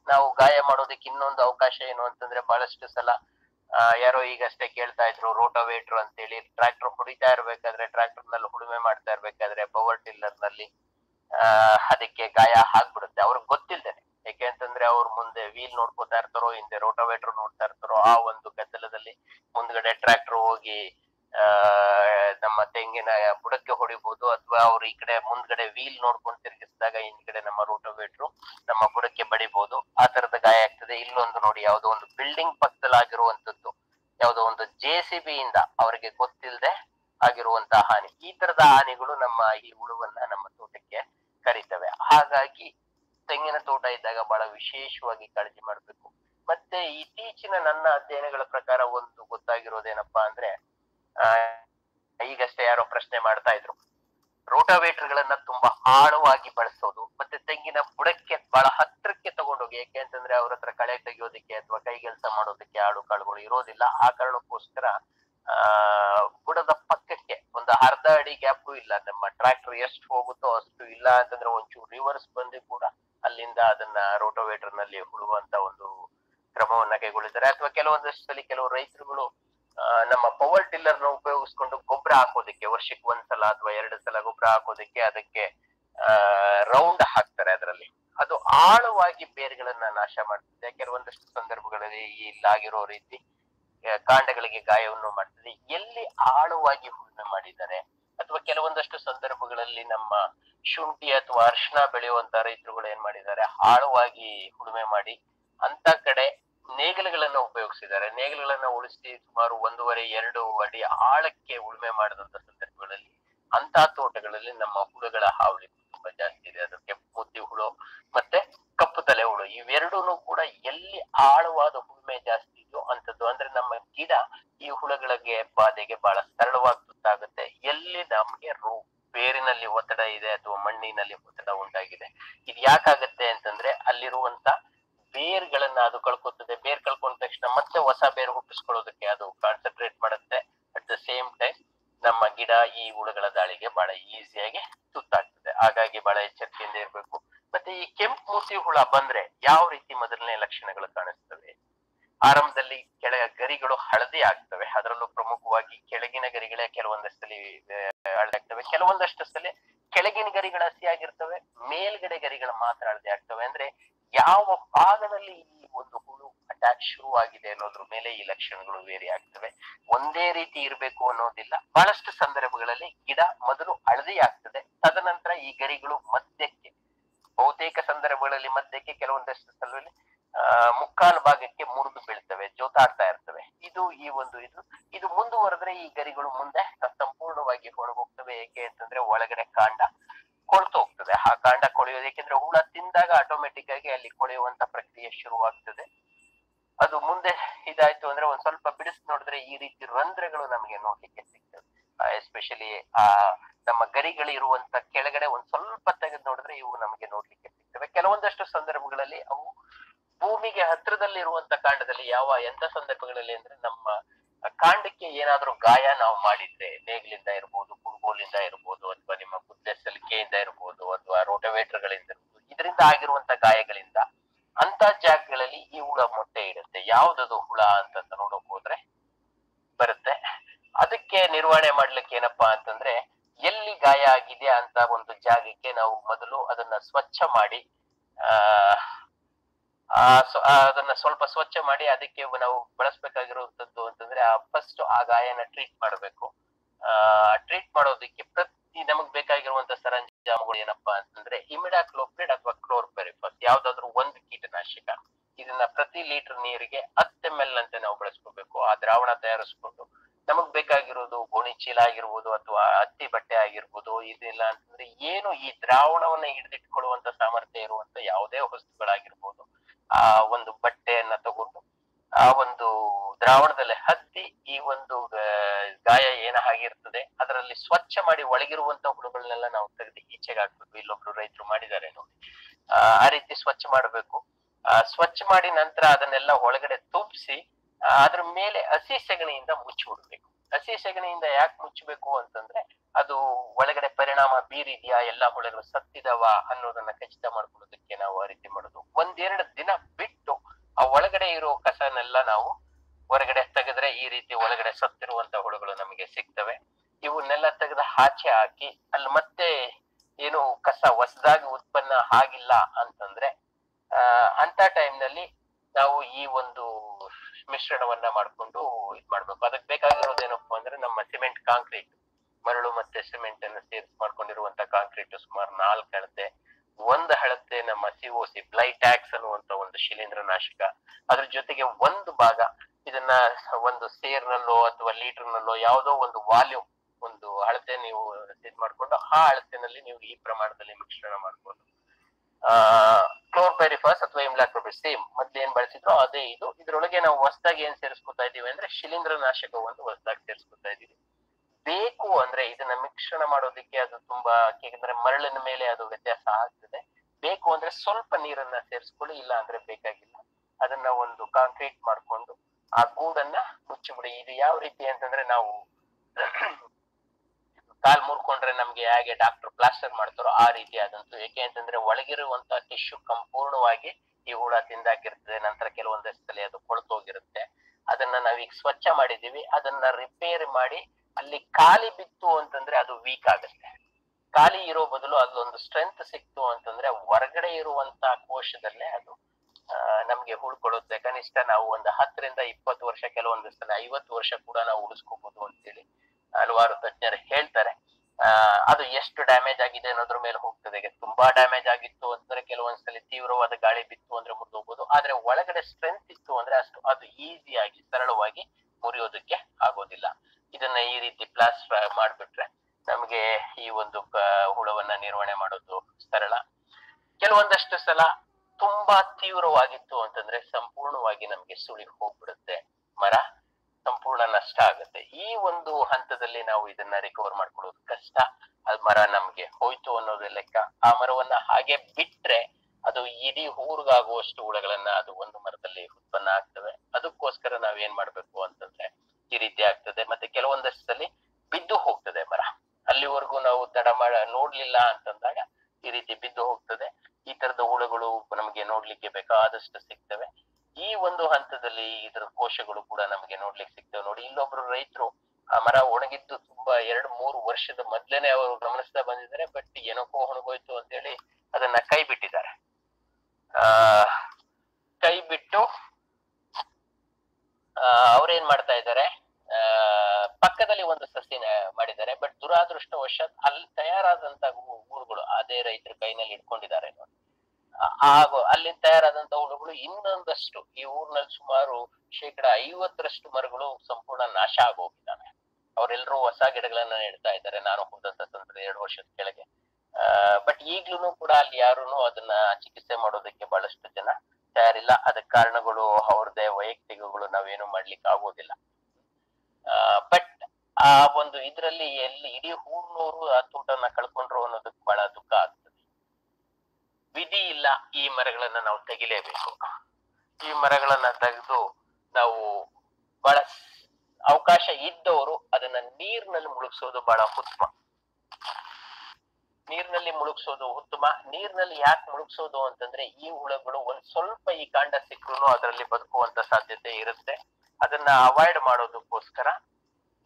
ನಾವು ಗಾಯ ಮಾಡೋದಕ್ಕೆ ಇನ್ನೊಂದು ಅವಕಾಶ ಏನು ಅಂತಂದ್ರೆ ಬಹಳಷ್ಟು ಸಲ ಯಾರೋ ಈಗಷ್ಟೇ ಕೇಳ್ತಾ ಇದ್ರು, ರೋಟೋವೇಟ್ರ್ ಅಂತೇಳಿ ಟ್ರ್ಯಾಕ್ಟರ್ ಹೊಡಿತಾ ಇರ್ಬೇಕಾದ್ರೆ ಟ್ರ್ಯಾಕ್ಟರ್ನಲ್ಲಿ ಉಳುಮೆ ಮಾಡ್ತಾ ಇರ್ಬೇಕಾದ್ರೆ ಪವರ್ ಟಿಲ್ಲರ್ನಲ್ಲಿ ಅದಕ್ಕೆ ಗಾಯ ಆಗ್ಬಿಡುತ್ತೆ. ಅವ್ರಿಗೆ ಗೊತ್ತಿಲ್ದೇನೆ. ಯಾಕೆ ಅಂತಂದ್ರೆ ಅವ್ರು ಮುಂದೆ ವೀಲ್ ನೋಡ್ಕೋತಾ ಇರ್ತಾರೋ, ಹಿಂದೆ ರೋಟೋವೇಟ್ರ್ ನೋಡ್ತಾ ಇರ್ತಾರೋ, ಆ ಒಂದು ಗದ್ದಲದಲ್ಲಿ ಮುಂದ್ಗಡೆ ಟ್ರ್ಯಾಕ್ಟರ್ ಹೋಗಿ ನಮ್ಮ ತೆಂಗಿನ ಬುಡಕ್ಕೆ ಹೊಡಿಬಹುದು ಅಥವಾ ಅವ್ರು ಈ ಕಡೆ ಮುಂದ್ಗಡೆ ವೀಲ್ ನೋಡ್ಕೊಂಡು ತಿರುಗಿಸಿದಾಗ ಹಿಂದ್ಗಡೆ ನಮ್ಮ ರೋಟೋವೇಟ್ರು ನಮ್ಮ ಬುಡಕ್ಕೆ ಬಡಿಬಹುದು ಆ ತರದ ಗಾಯ ಆಗ್ತದೆ. ಇಲ್ಲೊಂದು ನೋಡಿ, ಯಾವುದೋ ಒಂದು ಬಿಲ್ಡಿಂಗ್ ಪಕ್ಕದಲ್ಲಿ ಆಗಿರುವಂತದ್ದು ಯಾವುದೋ ಒಂದು ಜೆ ಸಿ ಬಿ ಇಂದ ಅವರಿಗೆ ಗೊತ್ತಿಲ್ಲದೆ ಆಗಿರುವಂತಹ ಹಾನಿ ಈ ತರದ ಹಾನಿಗಳು ನಮ್ಮ ಈ ಹುಳುವನ್ನ ನಮ್ಮ ತೋಟಕ್ಕೆ ಕರೀತವೆ. ಹಾಗಾಗಿ ತೆಂಗಿನ ತೋಟ ಇದ್ದಾಗ ಬಹಳ ವಿಶೇಷವಾಗಿ ಕಾಳಜಿ ಮಾಡಬೇಕು. ಮತ್ತೆ ಇತ್ತೀಚಿನ ನನ್ನ ಅಧ್ಯಯನಗಳ ಪ್ರಕಾರ ಒಂದು ಗೊತ್ತಾಗಿರೋದೇನಪ್ಪಾ ಅಂದ್ರೆ ಈಗಷ್ಟೇ ಯಾರೋ ಪ್ರಶ್ನೆ ಮಾಡ್ತಾ ಇದ್ರು. ರೋಟಾವೇಟರ್ ಗಳನ್ನ ತುಂಬಾ ಆಳವಾಗಿ ಬಳಸೋದು, ಮತ್ತೆ ತೆಂಗಿನ ಬುಡಕ್ಕೆ ಬಹಳ ಹತ್ರಕ್ಕೆ ತಗೊಂಡೋಗಿ ಯಾಕೆ ಅಂತಂದ್ರೆ ಅವ್ರ ಹತ್ರ ಕಳೆ ತೆಗೆಯೋದಕ್ಕೆ ಅಥವಾ ಕೈ ಕೆಲಸ ಮಾಡೋದಕ್ಕೆ ಆಳು ಕಾಳುಗಳು ಇರೋದಿಲ್ಲ, ಆ ಕಾರಣಕ್ಕೋಸ್ಕರ, ಆ, ಬುಡದ ಪಕ್ಕಕ್ಕೆ ಒಂದು ಅರ್ಧ ಅಡಿ ಗ್ಯಾಪ್ ಇಲ್ಲ, ನಮ್ಮ ಟ್ರ್ಯಾಕ್ಟರ್ ಎಷ್ಟು ಹೋಗುತ್ತೋ ಅಷ್ಟು ಇಲ್ಲ ಅಂತಂದ್ರೆ ಒಂಚೂರು ರಿವರ್ಸ್ ಬಂದು ಕೂಡ ಅಲ್ಲಿಂದ ಅದನ್ನ ರೋಟೋವೇಟರ್ನಲ್ಲಿ ಹುಳುವಂತ ಒಂದು ಕ್ರಮವನ್ನ ಕೈಗೊಳ್ಳಿದ್ದಾರೆ. ಅಥವಾ ಕೆಲವೊಂದಷ್ಟು ಸಲ ಕೆಲವು ರೈತರುಗಳು ನಮ್ಮ ಪವರ್ ಟಿಲ್ಲರ್ನ ಉಪಯೋಗಿಸ್ಕೊಂಡು ಗೊಬ್ಬರ ಹಾಕೋದಕ್ಕೆ ವರ್ಷಕ್ಕೆ ಒಂದ್ಸಲ ಅಥವಾ ಎರಡು ಸಲ ಗೊಬ್ಬರ ಹಾಕೋದಕ್ಕೆ ಅದಕ್ಕೆ ರೌಂಡ್ ಹಾಕ್ತಾರೆ ಅದರಲ್ಲಿ. ಅದು ಆಳವಾಗಿ ಬೇರ್ಗಳನ್ನ ನಾಶ ಮಾಡ್ತದೆ. ಕೆಲವೊಂದಷ್ಟು ಸಂದರ್ಭಗಳಲ್ಲಿ ಇಲ್ಲಾಗಿರೋ ರೀತಿ ಕಾಂಡಗಳಿಗೆ ಗಾಯವನ್ನು ಮಾಡ್ತದೆ. ಎಲ್ಲಿ ಆಳವಾಗಿ ಉಳುಮೆ ಮಾಡಿದ್ದಾರೆ ಅಥವಾ ಕೆಲವೊಂದಷ್ಟು ಸಂದರ್ಭಗಳಲ್ಲಿ ನಮ್ಮ ಶುಂಠಿ ಅಥವಾ ಅರ್ಶನ ಬೆಳೆಯುವಂತ ರೈತರುಗಳು ಏನ್ ಮಾಡಿದ್ದಾರೆ? ಆಳವಾಗಿ ಉಳುಮೆ ಮಾಡಿ ಅಂತ ಕಡೆ ನೇಗಿಲುಗಳನ್ನ ಉಪಯೋಗಿಸಿದ್ದಾರೆ. ನೇಗಿಲುಗಳನ್ನ ಉಳಿಸಿ ಸುಮಾರು ಒಂದೂವರೆ, ಎರಡು ಅಡಿ ಆಳಕ್ಕೆ ಉಳುಮೆ ಮಾಡಿದಂತ ಸಂದರ್ಭಗಳಲ್ಲಿ ಅಂತ ತೋಟಗಳಲ್ಲಿ ನಮ್ಮ ಹುಳುಗಳ ಹಾವಳಿ ತುಂಬಾ ಜಾಸ್ತಿ ಇದೆ. ಅದು ಕೆಂಪು ಮುದ್ದಿ ಹುಳು ಮತ್ತೆ ಕಪ್ಪು ತಲೆ ಹುಳು ಇವೆರಡೂ ಕೂಡ ಎಲ್ಲಿ ಆಳವಾದ ಉಳುಮೆ ಜಾಸ್ತಿ ಇದೆಯೋ ಅಂತದ್ದು ಅಂದ್ರೆ ನಮ್ಮ ಗಿಡ ಈ ಹುಳುಗಳಿಗೆ ಬಾಧೆಗೆ ಬಹಳ ಸರಳವಾಗಿ ತುತ್ತಾಗುತ್ತೆ ಎಲ್ಲಿ ನಮ್ಗೆ ರೂ, ಬೇರಿನಲ್ಲಿ ಒತ್ತಡ ಇದೆ ಅಥವಾ ಮಣ್ಣಿನಲ್ಲಿ ಒತ್ತಡ ಉಂಟಾಗಿದೆ. ಇದು ಯಾಕಾಗತ್ತೆ ಅಂತಂದ್ರೆ ಅಲ್ಲಿರುವಂತ ಬೇರ್ಗಳನ್ನ ಅದು ಕಳ್ಕೊತದೆ. ಬೇರ್ ಕಳ್ಕೊಂಡ ತಕ್ಷಣ ಮತ್ತೆ ಹೊಸ ಬೇರು ಹುಟ್ಟಿಸ್ಕೊಳ್ಳೋದಕ್ಕೆ ಅದು ಕಾನ್ಸಂಟ್ರೇಟ್ ಮಾಡುತ್ತೆ. ಅಟ್ ದ ಸೇಮ್ ಟೈಮ್ ನಮ್ಮ ಗಿಡ ಈ ಹುಳುಗಳ ದಾಳಿಗೆ ಬಹಳ ಈಸಿಯಾಗಿ ತುತ್ತಾಗ್ತದೆ. ಹಾಗಾಗಿ ಬಹಳ ಎಚ್ಚರಿಕೆಯಿಂದ ಇರಬೇಕು. ಮತ್ತೆ ಈ ಕೆಂಪು ಮೂತಿ ಹುಳ ಬಂದ್ರೆ ಯಾವ ರೀತಿ ಮೊದಲನೇ ಲಕ್ಷಣಗಳು ಕಾಣಿಸ್ತವೆ? ಆರಂಭದಲ್ಲಿ ಕೆಳ ಗರಿಗಳು ಹಳದಿ ಆಗ್ತವೆ. ಅದರಲ್ಲೂ ಪ್ರಮುಖವಾಗಿ ಕೆಳಗಿನ ಗರಿಗಳೇ ಕೆಲವೊಂದಷ್ಟಲ್ಲಿ ಹಳದಿ ಆಗ್ತವೆ. ಕೆಲವೊಂದಷ್ಟು ಸಲ ಕೆಳಗಿನ ಗರಿಗಳು ಹಸಿಯಾಗಿರ್ತವೆ. ಮೇಲ್ಗಡೆ ಗರಿಗಳು ಮಾತ್ರ ಹಳದಿ ಆಗ್ತವೆ. ಅಂದ್ರೆ ಯಾವ ಭಾಗದಲ್ಲಿ ಈ ಒಂದು ಹುಳು ಅಟ್ಯಾಕ್ ಶುರುವಾಗಿದೆ ಅನ್ನೋದ್ರ ಮೇಲೆ ಈ ಲಕ್ಷಣಗಳು ವೇರಿ ಆಗ್ತವೆ. ಒಂದೇ ರೀತಿ ಇರಬೇಕು ಅನ್ನೋದಿಲ್ಲ. ಬಹಳಷ್ಟು ಸಂದರ್ಭಗಳಲ್ಲಿ ಗಿಡ ಮೊದಲು ಹಳದಿ ಆಗ್ತದೆ. ತದನಂತರ ಈ ಗರಿಗಳು ಮಧ್ಯಕ್ಕೆ, ಬಹುತೇಕ ಸಂದರ್ಭಗಳಲ್ಲಿ ಮಧ್ಯಕ್ಕೆ ಕೆಲವೊಂದಷ್ಟು ಸ್ಥಳದಲ್ಲಿ ಆ, ಮುಕ್ಕಾಲು ಭಾಗಕ್ಕೆ ಮುರಿದು ಬೀಳ್ತವೆ, ಜೋತಾಡ್ತಾ ಇರ್ತವೆ. ಇದು ಈ ಒಂದು ಇದು. ಇದು ಮುಂದುವರೆದ್ರೆ ಈ ಗರಿಗಳು ಮುಂದೆ ಸಂಪೂರ್ಣವಾಗಿ ಹೊರಗೋಗ್ತವೆ ಏಕೆ ಅಂತಂದ್ರೆ ಒಳಗಡೆ ಕಾಂಡ. ಕೊಳ್ತು ಹೋಗ್ತದೆ ಆ ಕಾಂಡ ಕೊಳೆಯೋದು ಯಾಕೆಂದ್ರೆ ಹುಳ ತಿಂದಾಗ ಆಟೋಮೆಟಿಕ್ ಆಗಿ ಅಲ್ಲಿ ಕೊಳೆಯುವಂತ ಪ್ರಕ್ರಿಯೆ ಶುರುವಾಗ್ತದೆ. ಅದು ಮುಂದೆ ಇದಾಯ್ತು ಅಂದ್ರೆ ಒಂದ್ ಸ್ವಲ್ಪ ಬಿಡಿಸಿ ನೋಡಿದ್ರೆ ಈ ರೀತಿ ರಂಧ್ರಗಳು ನಮಗೆ ನೋಡ್ಲಿಕ್ಕೆ ಸಿಗ್ತದೆ. ಎಸ್ಪೆಷಲಿ ಆ ನಮ್ಮ ಗರಿಗಳು ಇರುವಂತ ಕೆಳಗಡೆ ಒಂದ್ ಸ್ವಲ್ಪ ತೆಗೆದು ನೋಡಿದ್ರೆ ಇವು ನಮಗೆ ನೋಡ್ಲಿಕ್ಕೆ ಸಿಗ್ತವೆ. ಕೆಲವೊಂದಷ್ಟು ಸಂದರ್ಭಗಳಲ್ಲಿ ಅವು ಭೂಮಿಗೆ ಹತ್ರದಲ್ಲಿರುವಂತ ಕಾಂಡದಲ್ಲಿ ಯಾವ, ಎಂತ ಸಂದರ್ಭಗಳಲ್ಲಿ ಅಂದ್ರೆ ನಮ್ಮ ಕಾಂಡಕ್ಕೆ ಏನಾದ್ರೂ ಗಾಯ ನಾವು ಮಾಡಿದ್ರೆ ನೇಗಿಲಿಂದ ಇರ್ಬೋದು, ಕುಡ್ಗೋಲಿಂದ ಇರ್ಬೋದು ಅಥವಾ ಇರಬಹುದು ಅಥವಾ ರೋಟವೇಟರ್ ಗಳಿಂದ ಇರ್ಬೋದು, ಇದರಿಂದ ಆಗಿರುವಂತ ಗಾಯಗಳಿಂದ ಅಂತ ಜಾಗಗಳಲ್ಲಿ ಈ ಹುಳ ಮೊಟ್ಟೆ ಇಡುತ್ತೆ ಯಾವ್ದದು ಹುಳ ಅಂತ ನೋಡಕ್ ಹೋದ್ರೆ ಬರುತ್ತೆ. ಅದಕ್ಕೆ ನಿರ್ವಹಣೆ ಮಾಡ್ಲಿಕ್ಕೆ ಏನಪ್ಪಾ ಅಂತಂದ್ರೆ ಎಲ್ಲಿ ಗಾಯ ಆಗಿದೆ ಅಂತ ಒಂದು ಜಾಗಕ್ಕೆ ನಾವು ಮೊದಲು ಅದನ್ನ ಸ್ವಚ್ಛ ಮಾಡಿ, ಆ ಅದನ್ನ ಸ್ವಲ್ಪ ಸ್ವಚ್ಛ ಮಾಡಿ ಅದಕ್ಕೆ ನಾವು ಬಳಸ್ಬೇಕಾಗಿರುವಂತದ್ದು ಅಂತಂದ್ರೆ ಆ ಫಸ್ಟ್ ಆ ಗಾಯನ ಟ್ರೀಟ್ ಮಾಡಬೇಕು ಆ ಟ್ರೀಟ್ ಮಾಡೋದಕ್ಕೆ ಪ್ರತಿ ನಮಗ್ ಬೇಕಾಗಿರುವಂತ ಸರಂಜಾಮುಗಳು ಏನಪ್ಪಾ ಅಂತಂದ್ರೆ ಇಮಿಡಾಕ್ಲೋಪ್ರಿಡ್ ಅಥವಾ ಕ್ಲೋರ್ಪೆರಿಫಸ್ ಯಾವ್ದಾದ್ರು ಒಂದು ಕೀಟನಾಶಕ ಇದನ್ನ ಪ್ರತಿ ಲೀಟರ್ ನೀರಿಗೆ ಹತ್ತು ಎಂ ಎಲ್ ಅಂತ ನಾವು ಬಳಸ್ಕೋಬೇಕು ಆ ದ್ರಾವಣ ತಯಾರಿಸ್ಕೊಂಡು ನಮಗ್ ಬೇಕಾಗಿರೋದು ಗೋಣಿ ಚೀಲ ಆಗಿರ್ಬೋದು ಅಥವಾ ಹತ್ತಿ ಬಟ್ಟೆ ಆಗಿರ್ಬೋದು ಇದಿಲ್ಲ ಅಂತಂದ್ರೆ ಏನು ಈ ದ್ರಾವಣವನ್ನ ಹಿಡಿದಿಟ್ಕೊಳ್ಳುವಂತ ಸಾಮರ್ಥ್ಯ ಇರುವಂತ ಯಾವುದೇ ವಸ್ತುಗಳಾಗಿರ್ಬೋದು ಆ ಒಂದು ಬಟ್ಟೆಯನ್ನ ತಗೊಂಡು ಆ ಒಂದು ದ್ರಾವಣದಲ್ಲಿ ಹತ್ತಿ ಈ ಒಂದು ಆ, ಗಾಯ ಏನ ಆಗಿರ್ತದೆ ಅದರಲ್ಲಿ ಸ್ವಚ್ಛ ಮಾಡಿ ಒಳಗಿರುವಂತ ಹುಳುಗಳನ್ನೆಲ್ಲ ನಾವು ತೆಗೆದು ಈಚೆಗೆ ಹಾಕ್ಬೇಕು ಇಲ್ಲೊಬ್ರು ರೈತರು ಮಾಡಿದ್ದಾರೆ ನೋಡಿ ಆ ಆ ರೀತಿ ಸ್ವಚ್ಛ ಮಾಡಬೇಕು ಆ ಸ್ವಚ್ಛ ಮಾಡಿ ನಂತರ ಅದನ್ನೆಲ್ಲ ಒಳಗಡೆ ತುಂಬಿಸಿ ಅದ್ರ ಮೇಲೆ ಹಸಿ ಸೆಗಣಿಯಿಂದ ಮುಚ್ಚಿಬಿಡ್ಬೇಕು ಹಸಿ ಸೆಗಣಿಯಿಂದ ಯಾಕೆ ಮುಚ್ಚಬೇಕು ಅಂತಂದ್ರೆ, ಅದು ಒಳಗಡೆ ಪರಿಣಾಮ ಬೀರಿದ್ಯಾ, ಎಲ್ಲಾ ಹುಳುಗಳು ಸತ್ತಿದವ ಅನ್ನೋದನ್ನ ಖಚಿತ ಮಾಡ್ಕೊಳ್ಳೋದಕ್ಕೆ ನಾವು ಆ ರೀತಿ ಮಾಡೋದು. ಒಂದೆರಡು ದಿನ ಬಿಟ್ಟು ಆ ಒಳಗಡೆ ಇರೋ ಕಸನೆಲ್ಲ ನಾವು ಹೊರಗಡೆ ತೆಗೆದ್ರೆ ಈ ರೀತಿ ಒಳಗಡೆ ಸತ್ತಿರುವಂತ ಹುಳುಗಳು ನಮಗೆ ಸಿಗ್ತವೆ. ಇವನ್ನೆಲ್ಲ ತೆಗೆದು ಆಚೆ ಹಾಕಿ, ಅಲ್ಲಿ ಮತ್ತೆ ಏನು ಕಸ ಹೊಸದಾಗಿ ಉತ್ಪನ್ನ ಆಗಿಲ್ಲ ಅಂತಂದ್ರೆ ಆ ಅಂತ time ನಲ್ಲಿ ನಾವು ಈ ಒಂದು ಮಿಶ್ರಣವನ್ನ ಮಾಡ್ಕೊಂಡು ಇದ್ ಮಾಡ್ಬೇಕು. ಅದಕ್ಕೆ ಬೇಕಾಗಿರೋದೇನಪ್ಪ ಅಂದ್ರೆ ನಮ್ಮ ಸಿಮೆಂಟ್ ಕಾಂಕ್ರೀಟ್. ಮರಳು ಮತ್ತೆ ಸಿಮೆಂಟ್ ಅನ್ನು ಸೇರಿಸಿ ಮಾಡ್ಕೊಂಡಿರುವಂತ ಕಾಂಕ್ರೀಟ್ ಸುಮಾರು ನಾಲ್ಕು ಅಳತೆ. ಒಂದು ಅಳತೆ ನಮ್ಮ ಸಿಒಸಿ ಬ್ಲೈಟ್ಯಾಕ್ಸ್ ಅನ್ನುವಂತ ಒಂದು ಶಿಲೀಂಧ್ರ ನಾಶಕ ಅದ್ರ ಜೊತೆಗೆ ಒಂದು ಭಾಗ ಇದನ್ನ ಒಂದು ಸೇರ್ನಲ್ಲೋ ಅಥವಾ ಲೀಟರ್ನಲ್ಲೋ ಯಾವುದೋ ಒಂದು ವಾಲ್ಯೂಮ್ ಒಂದು ಅಳತೆ ನೀವು ಇದ್ ಮಾಡ್ಕೊಂಡು ಆ ಅಳತೆನಲ್ಲಿ ನೀವು ಈ ಪ್ರಮಾಣದಲ್ಲಿ ಮಿಶ್ರಣ ಮಾಡ್ಬೋದು ಆ ಕ್ಲೋರ್ಪೆರಿಫಾಸ್ ಅಥವಾ ಇಮ್ಲಾಕ್ರೋಬಿಡ್ ಸೇಮ್ ಮೊದ್ಲು ಏನ್ ಬಳಸಿದ್ರು ಅದೇ ಇದು ಇದ್ರೊಳಗೆ ನಾವು ಹೊಸದಾಗಿ ಏನ್ ಸೇರಿಸ್ಕೊತಾ ಇದೀವಿ ಅಂದ್ರೆ ಶಿಲೀಂಧ್ರ ನಾಶಕ ಒಂದು ಹೊಸದಾಗಿ ಸೇರಿಸ್ಕೊತಾ ಇದೀವಿ ಬೇಕು ಅಂದ್ರೆ ಇದನ್ನ ಮಿಶ್ರಣ ಮಾಡೋದಕ್ಕೆ ಅದು ತುಂಬಾ ಯಾಕೆಂದ್ರೆ ಮರಳಿನ ಮೇಲೆ ಅದು ವ್ಯತ್ಯಾಸ ಆಗ್ತದೆ. ಬೇಕು ಅಂದ್ರೆ ಸ್ವಲ್ಪ ನೀರನ್ನ ಸೇರಿಸ್ಕೊಳ್ಳಿ, ಇಲ್ಲ ಅಂದ್ರೆ ಬೇಕಾಗಿಲ್ಲ. ಅದನ್ನ ಒಂದು ಕಾಂಕ್ರೀಟ್ ಮಾಡ್ಕೊಂಡು ಆ ಗೂಡನ್ನ ಮುಚ್ಚಿಬಿಡಿ. ಇದು ಯಾವ ರೀತಿ ಅಂತಂದ್ರೆ ನಾವು ಕಾಲ್ ಮುರ್ಕೊಂಡ್ರೆ ನಮ್ಗೆ ಹೇಗೆ ಡಾಕ್ಟರ್ ಪ್ಲಾಸ್ಟರ್ ಮಾಡ್ತಾರೋ ಆ ರೀತಿ ಆದಂತೂ ಯಾಕೆ ಅಂತಂದ್ರೆ ಒಳಗಿರುವಂತ ಟಿಶ್ಯೂ ಸಂಪೂರ್ಣವಾಗಿ ಈ ಹುಳ ತಿಂದಾಕಿರ್ತದೆ ನಂತರ ಕೆಲವೊಂದಷ್ಟಲ್ಲಿ ಅದು ಕೊಳ್ತೋಗಿರುತ್ತೆ ಅದನ್ನ ನಾವೀಗ ಸ್ವಚ್ಛ ಮಾಡಿದೀವಿ ಅದನ್ನ ರಿಪೇರ್ ಮಾಡಿ ಅಲ್ಲಿ ಖಾಲಿ ಬಿತ್ತು ಅಂತಂದ್ರೆ ಅದು ವೀಕ್ ಆಗುತ್ತೆ. ಖಾಲಿ ಇರೋ ಬದಲು ಅದೊಂದು ಸ್ಟ್ರೆಂತ್ ಸಿಕ್ತು ಅಂತಂದ್ರೆ ಹೊರಗಡೆ ಇರುವಂತ ಕೋಶದಲ್ಲೇ ಅದು ನಮ್ಗೆ ಉಳ್ಕೊಳ್ಳುತ್ತೆ ಕನಿಷ್ಠ ನಾವು ಒಂದು ಹತ್ತರಿಂದ ಇಪ್ಪತ್ತು ವರ್ಷ, ಕೆಲವೊಂದು ಸಲ ಐವತ್ತು ವರ್ಷ ಕೂಡ ನಾವು ಉಳಿಸ್ಕೋಬಹುದು ಅಂತೇಳಿ ಹಲವಾರು ತಜ್ಞರು ಹೇಳ್ತಾರೆ. ಅದು ಎಷ್ಟು ಡ್ಯಾಮೇಜ್ ಆಗಿದೆ ಅನ್ನೋದ್ರ ಮೇಲೆ ಹೋಗ್ತದೆ. ತುಂಬಾ ಡ್ಯಾಮೇಜ್ ಆಗಿತ್ತು ಅಂತಂದ್ರೆ ಕೆಲವೊಂದ್ಸಲಿ ತೀವ್ರವಾದ ಗಾಳಿ ಬಿತ್ತು ಅಂದ್ರೆ ಮುರಿದೋಗ್ಬೋದು. ಆದ್ರೆ ಒಳಗಡೆ ಸ್ಟ್ರೆಂತ್ ಇತ್ತು ಅಂದ್ರೆ ಅಷ್ಟು, ಅದು ಈಸಿಯಾಗಿ ಸರಳವಾಗಿ ಮುರಿಯೋದಕ್ಕೆ ಆಗೋದಿಲ್ಲ. ಇದನ್ನ ಈ ರೀತಿ ಪ್ಲಾಸ್ಟರ್ ಮಾಡ್ಬಿಟ್ರೆ ನಮಗೆ ಈ ಒಂದು ಹುಳವನ್ನ ನಿರ್ವಹಣೆ ಮಾಡೋದು ಸರಳ. ಕೆಲವೊಂದಷ್ಟು ಸಲ ತುಂಬಾ ತೀವ್ರವಾಗಿತ್ತು ಅಂತಂದ್ರೆ ಸಂಪೂರ್ಣವಾಗಿ ನಮ್ಗೆ ಸುಳಿ ಹೋಗ್ಬಿಡುತ್ತೆ. ಮರ ಸಂಪೂರ್ಣ ನಷ್ಟ ಆಗುತ್ತೆ. ಈ ಒಂದು ಹಂತದಲ್ಲಿ ನಾವು ಇದನ್ನ ರಿಕವರ್ ಮಾಡ್ಕೊಳ್ಳೋದು ಕಷ್ಟ. ಅದ್ ಮರ ನಮ್ಗೆ ಹೋಯ್ತು ಅನ್ನೋದು ಲೆಕ್ಕ. ಆ ಮರವನ್ನ ಹಾಗೆ ಬಿಟ್ರೆ ಅದು ಇಡೀ ಊರ್ಗಾಗುವಷ್ಟು ಹುಳಗಳನ್ನ ಅದು ಒಂದು ಮರದಲ್ಲಿ ಉತ್ಪನ್ನ ಆಗ್ತವೆ. ಅದಕ್ಕೋಸ್ಕರ ನಾವ್ ಏನ್ ಮಾಡ್ಬೇಕು ಅಂತಂದ್ರೆ ಈ ರೀತಿ ಆಗ್ತದೆ. ಮತ್ತೆ ಕೆಲವೊಂದಷ್ಟಲ್ಲಿ ಬಿದ್ದು ಹೋಗ್ತದೆ ಮರ. ಅಲ್ಲಿವರೆಗೂ ನಾವು ತಡ ಮಾಡ ನೋಡ್ಲಿಲ್ಲ ಅಂತಂದಾಗ ಈ ರೀತಿ ಬಿದ್ದು ಹೋಗ್ತದೆ. ಈ ತರದ ಹುಳುಗಳು ನಮ್ಗೆ ನೋಡ್ಲಿಕ್ಕೆ ಬೇಕಾದಷ್ಟು ಸಿಗ್ತವೆ. ಈ ಒಂದು ಹಂತದಲ್ಲಿ ಇದ್ರ ಕೋಶಗಳು ಕೂಡ ನಮಗೆ ನೋಡ್ಲಿಕ್ಕೆ ಸಿಗ್ತವೆ. ನೋಡಿ, ಇಲ್ಲೊಬ್ರು ರೈತರು ಆ ಮರ ಒಣಗಿದ್ದು ತುಂಬಾ ಎರಡು, ಮೂರು ವರ್ಷದ ಮೊದ್ಲೇನೆ ಅವರು ಗಮನಿಸ್ತಾ ಬಂದಿದ್ದಾರೆ ಬಟ್ ಏನಕ್ಕೋ ಒಣಗೋಯ್ತು ಅಂತೇಳಿ ಅದನ್ನ ಕೈ ಬಿಟ್ಟಿದ್ದಾರೆ. ಆ, ಕೈ ಬಿಟ್ಟು ಅವ್ರೇನ್ ಮಾಡ್ತಾ ಇದ್ದಾರೆ? ಆ, ಪಕ್ಕದಲ್ಲಿ ಒಂದು ಸಸಿನ ಮಾಡಿದ್ದಾರೆ ಬಟ್ ದುರಾದೃಷ್ಟವಶಾತ್ ಅಲ್ಲಿ ತಯಾರಾದಂತ ಊರುಗಳು ಅದೇ ರೈತರ ಕೈನಲ್ಲಿ ಇಟ್ಕೊಂಡಿದ್ದಾರೆ ನೋಡಿ. ಹಾಗೂ ಅಲ್ಲಿ ತಯಾರಾದಂತ ಹುಳುಗಳು ಇನ್ನೊಂದಷ್ಟು ಈ ಊರಿನಲ್ಲಿ ಸುಮಾರು ಶೇಕಡ ಐವತ್ತರಷ್ಟು ಮರಗಳು ಸಂಪೂರ್ಣ ನಾಶ ಆಗೋಗಿದ್ದಾವೆ. ಅವರೆಲ್ಲರೂ ಹೊಸ ಗಿಡಗಳನ್ನ ನೆಡ್ತಾ ಇದ್ದಾರೆ. ನಾನು ಹೋದಂತ ತಂದ್ರೆ ಎರಡು ವರ್ಷದ ಕೆಳಗೆ. ಬಟ್ ಈಗ್ಲೂ ಕೂಡ ಅಲ್ಲಿ ಯಾರು ಅದನ್ನ ಚಿಕಿತ್ಸೆ ಮಾಡೋದಕ್ಕೆ ಬಹಳಷ್ಟು ಜನ ತಯಾರಿಲ್ಲ. ಅದಕ್ಕೆ ಕಾರಣಗಳು ಅವ್ರದೇ ವೈಯಕ್ತಿಕಗಳು. ನಾವೇನು ಮಾಡ್ಲಿಕ್ಕೆ ಆಗೋದಿಲ್ಲ. ಬಟ್ ಆ ಒಂದು ಇದ್ರಲ್ಲಿ ಎಲ್ಲಿ ಇಡೀ ಊರ್ನವರು ಆ ತೋಟನ ಕಳ್ಕೊಂಡ್ರು ಅನ್ನೋದಕ್ಕೆ ಬಹಳ ದುಃಖ ಆಗ್ತದೆ ವಿಧಿ ಇಲ್ಲ ಈ ಮರಗಳನ್ನ ನಾವು ತೆಗಿಲೇಬೇಕು. ಈ ಮರಗಳನ್ನ ತೆಗೆದು ನಾವು ಬಹಳ ಅವಕಾಶ ಇದ್ದವರು ಅದನ್ನ ನೀರಿನಲ್ಲಿ ಮುಳುಗಿಸೋದು ಬಹಳ ಉತ್ತಮ. ನೀರಿನಲ್ಲಿ ಮುಳುಗಿಸೋದು ಉತ್ತಮ. ನೀರಿನಲ್ಲಿ ಯಾಕೆ ಮುಳುಗಿಸೋದು ಅಂತಂದ್ರೆ ಈ ಹುಳಗಳು ಒಂದ್ ಸ್ವಲ್ಪ ಈ ಕಾಂಡ ಸಿಕ್ಕರು ಅದರಲ್ಲಿ ಬದುಕುವಂತ ಸಾಧ್ಯತೆ ಇರುತ್ತೆ. ಅದನ್ನ ಅವಾಯ್ಡ್ ಮಾಡೋದಕ್ಕೋಸ್ಕರ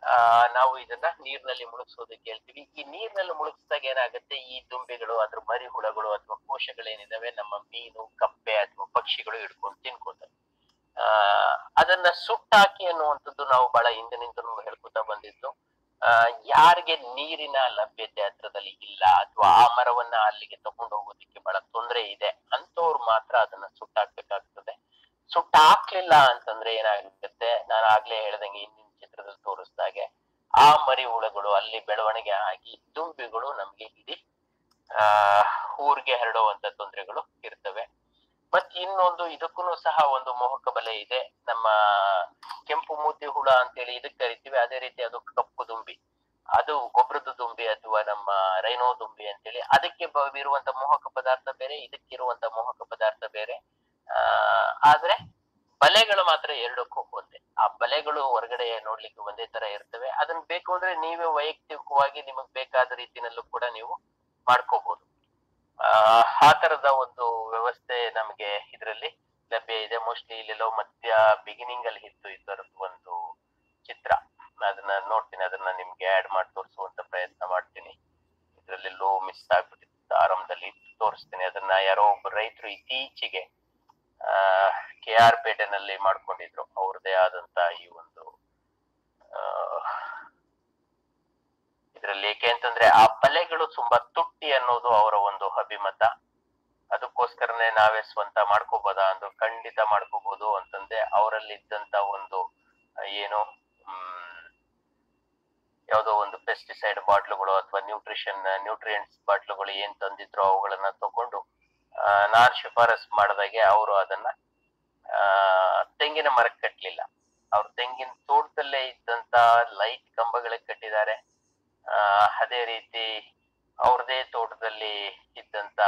ಆ, ನಾವು ಇದನ್ನ ನೀರಿನಲ್ಲಿ ಮುಳುಗಿಸೋದಕ್ಕೆ ಹೇಳ್ತೀವಿ. ಈ ನೀರಿನಲ್ಲಿ ಮುಳುಗಿಸಿದಾಗ ಏನಾಗುತ್ತೆ? ಈ ದುಂಬಿಗಳು, ಅದ್ರ ಮರಿ ಹುಳಗಳು ಅಥವಾ ಕೋಶಗಳೇನಿದಾವೆ? ನಮ್ಮ ಮೀನು, ಕಪ್ಪೆ ಅಥವಾ ಪಕ್ಷಿಗಳು ಹಿಡ್ಕೊಂಡು ತಿನ್ಕೋತವೆ ಆ, ಅದನ್ನ ಸುಟ್ಟಾಕಿ ಅನ್ನುವಂಥದ್ದು ನಾವು ಬಹಳ ಹಿಂದಿನಿಂದಲೂ ಹೇಳ್ಕೊತಾ ಬಂದಿದ್ದು. ಆ, ಯಾರಿಗೆ ನೀರಿನ ಲಭ್ಯತೆ ಹತ್ರದಲ್ಲಿ ಇಲ್ಲ ಅಥವಾ ಆ ಮರವನ್ನ ಅಲ್ಲಿಗೆ ತಗೊಂಡು ಹೋಗೋದಕ್ಕೆ ಬಹಳ ತೊಂದರೆ ಇದೆ ಅಂತವ್ರು ಮಾತ್ರ ಅದನ್ನ ಸುಟ್ಟಾಕ್ಬೇಕಾಗ್ತದೆ. ಸುಟ್ಟಾಕ್ಲಿಲ್ಲ ಅಂತಂದ್ರೆ ಏನಾಗುತ್ತೆ? ನಾನು ಆಗ್ಲೇ ಹೇಳ್ದಂಗೆ ಚಿತ್ರದಲ್ಲಿ ತೋರಿಸಿದಾಗೆ, ಆ ಮರಿ ಹುಳುಗಳು ಅಲ್ಲಿ ಬೆಳವಣಿಗೆ ಆಗಿ ದುಂಬಿಗಳು ನಮ್ಗೆ ಇಡೀ, ಆ, ಊರಿಗೆ ಹರಡುವಂತ ತೊಂದರೆಗಳು ಇರ್ತವೆ. ಮತ್ ಇನ್ನೊಂದು ಇದಕ್ಕೂ ಸಹ ಒಂದು ಮೋಹಕ ಬಲೆ ಇದೆ. ನಮ್ಮ ಕೆಂಪು ಮೂತಿ ಹುಳ ಅಂತೇಳಿ ಇದಕ್ಕೆ ಕರಿತೀವಿ. ಅದೇ ರೀತಿ ಅದು ಕಪ್ಪು ದುಂಬಿ. ಅದು ಗೊಬ್ಬರದ ದುಂಬಿ ಅಥವಾ ನಮ್ಮ ರೈನೋ ದುಂಬಿ ಅಂತೇಳಿ ಅದಕ್ಕೆ ಇರುವಂತ ಮೋಹಕ ಪದಾರ್ಥ ಬೇರೆ, ಇದಕ್ಕಿರುವಂತ ಮೋಹಕ ಪದಾರ್ಥ ಬೇರೆ. ಆದ್ರೆ ಬಲೆಗಳು ಮಾತ್ರ ಎರಡಕ್ಕೂ ಒಂದೇ ಆ ಬಲೆಗಳು ಹೊರಗಡೆ ನೋಡ್ಲಿಕ್ಕೆ ಒಂದೇ ತರ ಇರ್ತವೆ. ಅದನ್ನ ಬೇಕು ಅಂದ್ರೆ ನೀವೇ ವೈಯಕ್ತಿಕವಾಗಿ ನಿಮಗ್ ಬೇಕಾದ ರೀತಿನಲ್ಲೂ ಕೂಡ ನೀವು ಮಾಡ್ಕೋಬಹುದು ಆ ತರದ ಒಂದು ವ್ಯವಸ್ಥೆ ನಮಗೆ ಇದರಲ್ಲಿ ಲಭ್ಯ ಇದೆ. ಮೋಸ್ಟ್ಲಿ ಇಲ್ಲೆಲ್ಲೋ ಮಧ್ಯ ಬಿಗಿನಿಂಗ್ ಅಲ್ಲಿ ಇತ್ತು ಇದರದ್ದು ಒಂದು ಚಿತ್ರ. ಅದನ್ನ ನೋಡ್ತೀನಿ. ಅದನ್ನ ನಿಮ್ಗೆ ಆಡ್ ಮಾಡಿ ತೋರಿಸುವಂತ ಪ್ರಯತ್ನ ಮಾಡ್ತೀನಿ. ಇದ್ರಲ್ಲಿ ಲೋ ಮಿಸ್ ಆಗ್ಬಿಟ್ಟಿತ್ತು. ಆರಂಭದಲ್ಲಿ ತೋರಿಸ್ತೀನಿ. ಅದನ್ನ ಯಾರೋ ಒಬ್ಬ ರೈತರು ಇತ್ತೀಚೆಗೆ, ಆ ಕೆ ಆರ್ ಪೇಟೆನಲ್ಲಿ ಮಾಡ್ಕೊಂಡಿದ್ರು. ಅವ್ರದೇ ಆದಂತ ಈ ಒಂದು ಇದ್ರಲ್ಲಿ ಏಕೆ ಅಂತಂದ್ರೆ ಆ ಬಲೆಗಳು ತುಂಬಾ ತುಟ್ಟಿ ಅನ್ನೋದು ಅವರ ಒಂದು ಅಭಿಮತ. ಅದಕ್ಕೋಸ್ಕರನೇ ನಾವೇ ಸ್ವಂತ ಮಾಡ್ಕೋಬೋದಾ ಅಂದು ಖಂಡಿತ ಮಾಡ್ಕೋಬಹುದು ಅಂತಂದೆ ಅವರಲ್ಲಿ ಇದ್ದಂತ ಒಂದು, ಏನು ಯಾವುದೋ ಒಂದು ಪೆಸ್ಟಿಸೈಡ್ ಬಾಟ್ಲುಗಳು ಅಥವಾ ನ್ಯೂಟ್ರಿಷನ್ ನ್ಯೂಟ್ರಿಯೆಂಟ್ಸ್ ಬಾಟ್ಲುಗಳು ಏನ್ ತಂದಿದ್ರು ಅವುಗಳನ್ನ ತಗೊಂಡು ನಾನ್ ಶಿಫಾರಸ್ ಮಾಡಿದಾಗೆ ಅವರು ಅದನ್ನ ತೆಂಗಿನ ಮರ ಕಟ್ಟಲಿಲ್ಲ ಅವ್ರು ತೆಂಗಿನ ತೋಟದಲ್ಲೇ ಇದ್ದಂತ ಲೈಟ್ ಕಂಬಗಳಿಗೆ ಕಟ್ಟಿದ್ದಾರೆ. ಅದೇ ರೀತಿ ಅವ್ರದೇ ತೋಟದಲ್ಲಿ ಇದ್ದಂತ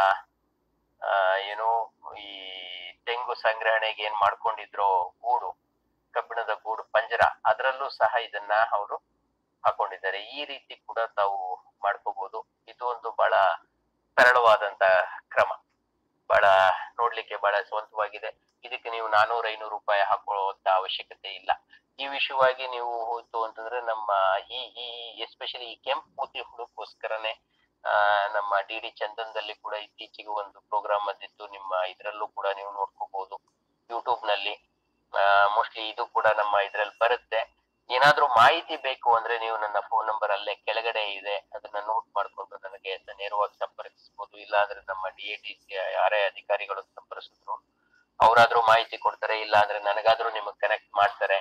ಏನು ಈ ತೆಂಗು ಸಂಗ್ರಹಣೆಗೆ ಏನ್ ಮಾಡ್ಕೊಂಡಿದ್ರೋ ಗೂಡು, ಕಬ್ಬಿಣದ ಗೂಡು, ಪಂಜರ, ಅದರಲ್ಲೂ ಸಹ ಇದನ್ನ ಅವರು ಹಾಕೊಂಡಿದ್ದಾರೆ. ಈ ರೀತಿ ಕೂಡ ತಾವು ಮಾಡ್ಕೋಬಹುದು ಇದು ಒಂದು ಬಹಳ ಸರಳವಾದಂತ ಕ್ರಮ. ಬಹಳ ನೋಡ್ಲಿಕ್ಕೆ ಬಹಳ ಸ್ವಂತವಾಗಿದೆ. ಇದಕ್ಕೆ ನೀವು ನಾನೂರ, ಐನೂರು ರೂಪಾಯಿ ಹಾಕೊಳ್ಳುವಂತ ಅವಶ್ಯಕತೆ ಇಲ್ಲ. ಈ ವಿಷಯವಾಗಿ ನೀವು ಹೋಯ್ತು ಅಂತಂದ್ರೆ ನಮ್ಮ ಈ ಈ ಎಸ್ಪೆಷಲಿ ಈ ಕೆಂಪು ಕೂತಿ ಹುಡುಕೋಸ್ಕರನೇ ಆ, ನಮ್ಮ ಡಿ ಡಿ ಚಂದನ್ದಲ್ಲಿ ಕೂಡ ಇತ್ತೀಚೆಗೆ ಒಂದು ಪ್ರೋಗ್ರಾಮ್ ಬಂದಿತ್ತು. ನಿಮ್ಮ ಇದರಲ್ಲೂ ಕೂಡ ನೀವು ನೋಡ್ಕೋಬಹುದು ಯೂಟ್ಯೂಬ್ನಲ್ಲಿ. ಮೋಸ್ಟ್ಲಿ ಇದು ಕೂಡ ನಮ್ಮ ಇದ್ರಲ್ಲಿ ಬರುತ್ತೆ. ಏನಾದ್ರೂ ಮಾಹಿತಿ ಬೇಕು ಅಂದ್ರೆ ನೀವು ನನ್ನ ಫೋನ್ ನಂಬರ್ ಅಲ್ಲೇ ಕೆಳಗಡೆ ಇದೆ. ಅದನ್ನ ನೋಟ್ ಮಾಡ್ಕೊಂಡು ನನಗೆ ನೇರವಾಗಿ ಸಂಪರ್ಕಿಸಬಹುದು ಇಲ್ಲ ಅಂದ್ರೆ ನಮ್ಮ ಡಿ ಎ ಟಿ ಯಾರೇ ಅಧಿಕಾರಿಗಳು ಸಂಪರ್ಕಿಸಿದ್ರು ಅವರಾದ್ರೂ ಮಾಹಿತಿ ಕೊಡ್ತಾರೆ ಇಲ್ಲ ಅಂದ್ರೆ ನನಗಾದ್ರೂ ನಿಮಗೆ ಕನೆಕ್ಟ್ ಮಾಡ್ತಾರೆ.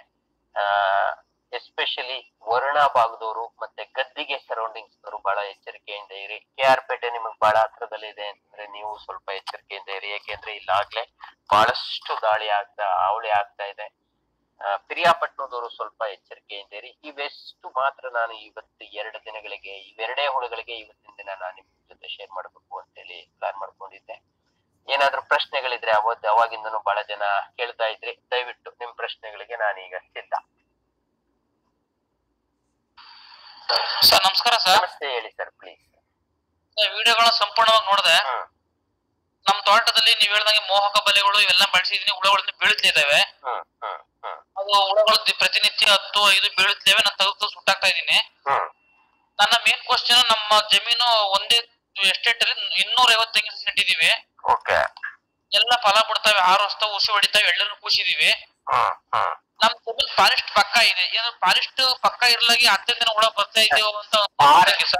ಎಸ್ಪೆಷಲಿ ವರ್ಣ ಭಾಗದವರು ಮತ್ತೆ ಗದ್ದಿಗೆ ಸರೌಂಡಿಂಗ್ಸ್ ಅವರು ಬಹಳ ಎಚ್ಚರಿಕೆಯಿಂದ ಇರಿ. ಕೆ ಆರ್ ಪೇಟೆ ನಿಮಗೆ ಬಹಳ ಹತ್ರದಲ್ಲಿ ಇದೆ ಅಂದ್ರೆ ನೀವು ಸ್ವಲ್ಪ ಎಚ್ಚರಿಕೆಯಿಂದ ಇರಿ. ಯಾಕೆಂದ್ರೆ ಇಲ್ಲಾಗ್ಲೇ ಬಹಳಷ್ಟು ದಾಳಿ ಆಗ್ತಾ ಅವಳಿ ಆಗ್ತಾ ಇದೆ. ಪಿರಿಯಾಪಟ್ಟಣದವರು ಸ್ವಲ್ಪ ಎಚ್ಚರಿಕೆಯಿಂದ ಇರಿ. ಇವೆಷ್ಟು ಮಾತ್ರ ನಾನು ಇವತ್ತು ಎರಡು ದಿನಗಳಿಗೆ, ಇವೆರಡೇ ಹುಳುಗಳಿಗೆ ಇವತ್ತಿನ ದಿನ ನಾನು ನಿಮ್ ಜೊತೆ ಶೇರ್ ಮಾಡಬೇಕು ಅಂತೇಳಿ ಪ್ಲಾನ್ ಮಾಡ್ಕೊಂಡಿದ್ದೆ. ಏನಾದ್ರೂ ಪ್ರಶ್ನೆಗಳಿದ್ರೆ ಅವತ್ತು ಅವಾಗಿಂದನು ಬಹಳ ಜನ ಕೇಳ್ತಾ ಇದ್ರಿ. ದಯವಿಟ್ಟು ನಿಮ್ ಪ್ರಶ್ನೆಗಳಿಗೆ ನಾನೀಗ ಸಿದ್ಧ. ಸರ್ ನಮಸ್ಕಾರ ಸರ್. ನಮಸ್ತೆ ಹೇಳಿ ಸರ್ ಪ್ಲೀಸ್ ವಿಡಿಯೋಗಳನ್ನ ಸಂಪೂರ್ಣವಾಗಿ ನೋಡಿದೆ. ನಮ್ ತೋಟದಲ್ಲಿ ನೀವ್ ಹೇಳ್ದಂಗೆ ಮೋಹಕ ಬಲೆಗಳು ಇವೆಲ್ಲ ಬಳಸಿದೀನಿ ಹುಳಗಳಿಂದ ಬೀಳುತ್ತಿದ್ದಾವೆ. ಅದು ಹುಳಗಳು ಪ್ರತಿನಿತ್ಯ ಹತ್ತು ಐದು ಬೀಳುತ್ತೇವೆ ನಾನು ತೆಗೆದು ಸುಟ್ಟಾಕ್ತಾ ಇದ್ದೀನಿ. ಹ್ಮ್. ನನ್ನ ಮೇನ್ ಕ್ವಶನ್ ನಮ್ಮ ಜಮೀನು ಒಂದೇ ಎಸ್ಟೇಟ್ ಅಲ್ಲಿ ಇನ್ನೂರ ಐವತ್ತು ತೆಂಗಿನ ಸಸಿ ನೆಟ್ಟಿದೀವಿ ಓಕೆ. ಎಲ್ಲ ಫಲ ಬಿಡ್ತಾವೆ ಆರು ವರ್ಷ ಉಸಿ ಹೊಡಿತಾವೆ ಎಳ್ಳನ್ನು ಕೂಸಿದೀವಿ. ನಮ್ ಜಮೀನ್ ಫಾರೆಸ್ಟ್ ಪಕ್ಕ ಇದೆ. ಏನಾದ್ರು ಫಾರೆಸ್ಟ್ ಪಕ್ಕ ಇರ್ಲಾಗಿ ಹತ್ತೇ ದಿನ ಹುಳ ಬರ್ತಾ ಇದೆಯೋ ಅಂತ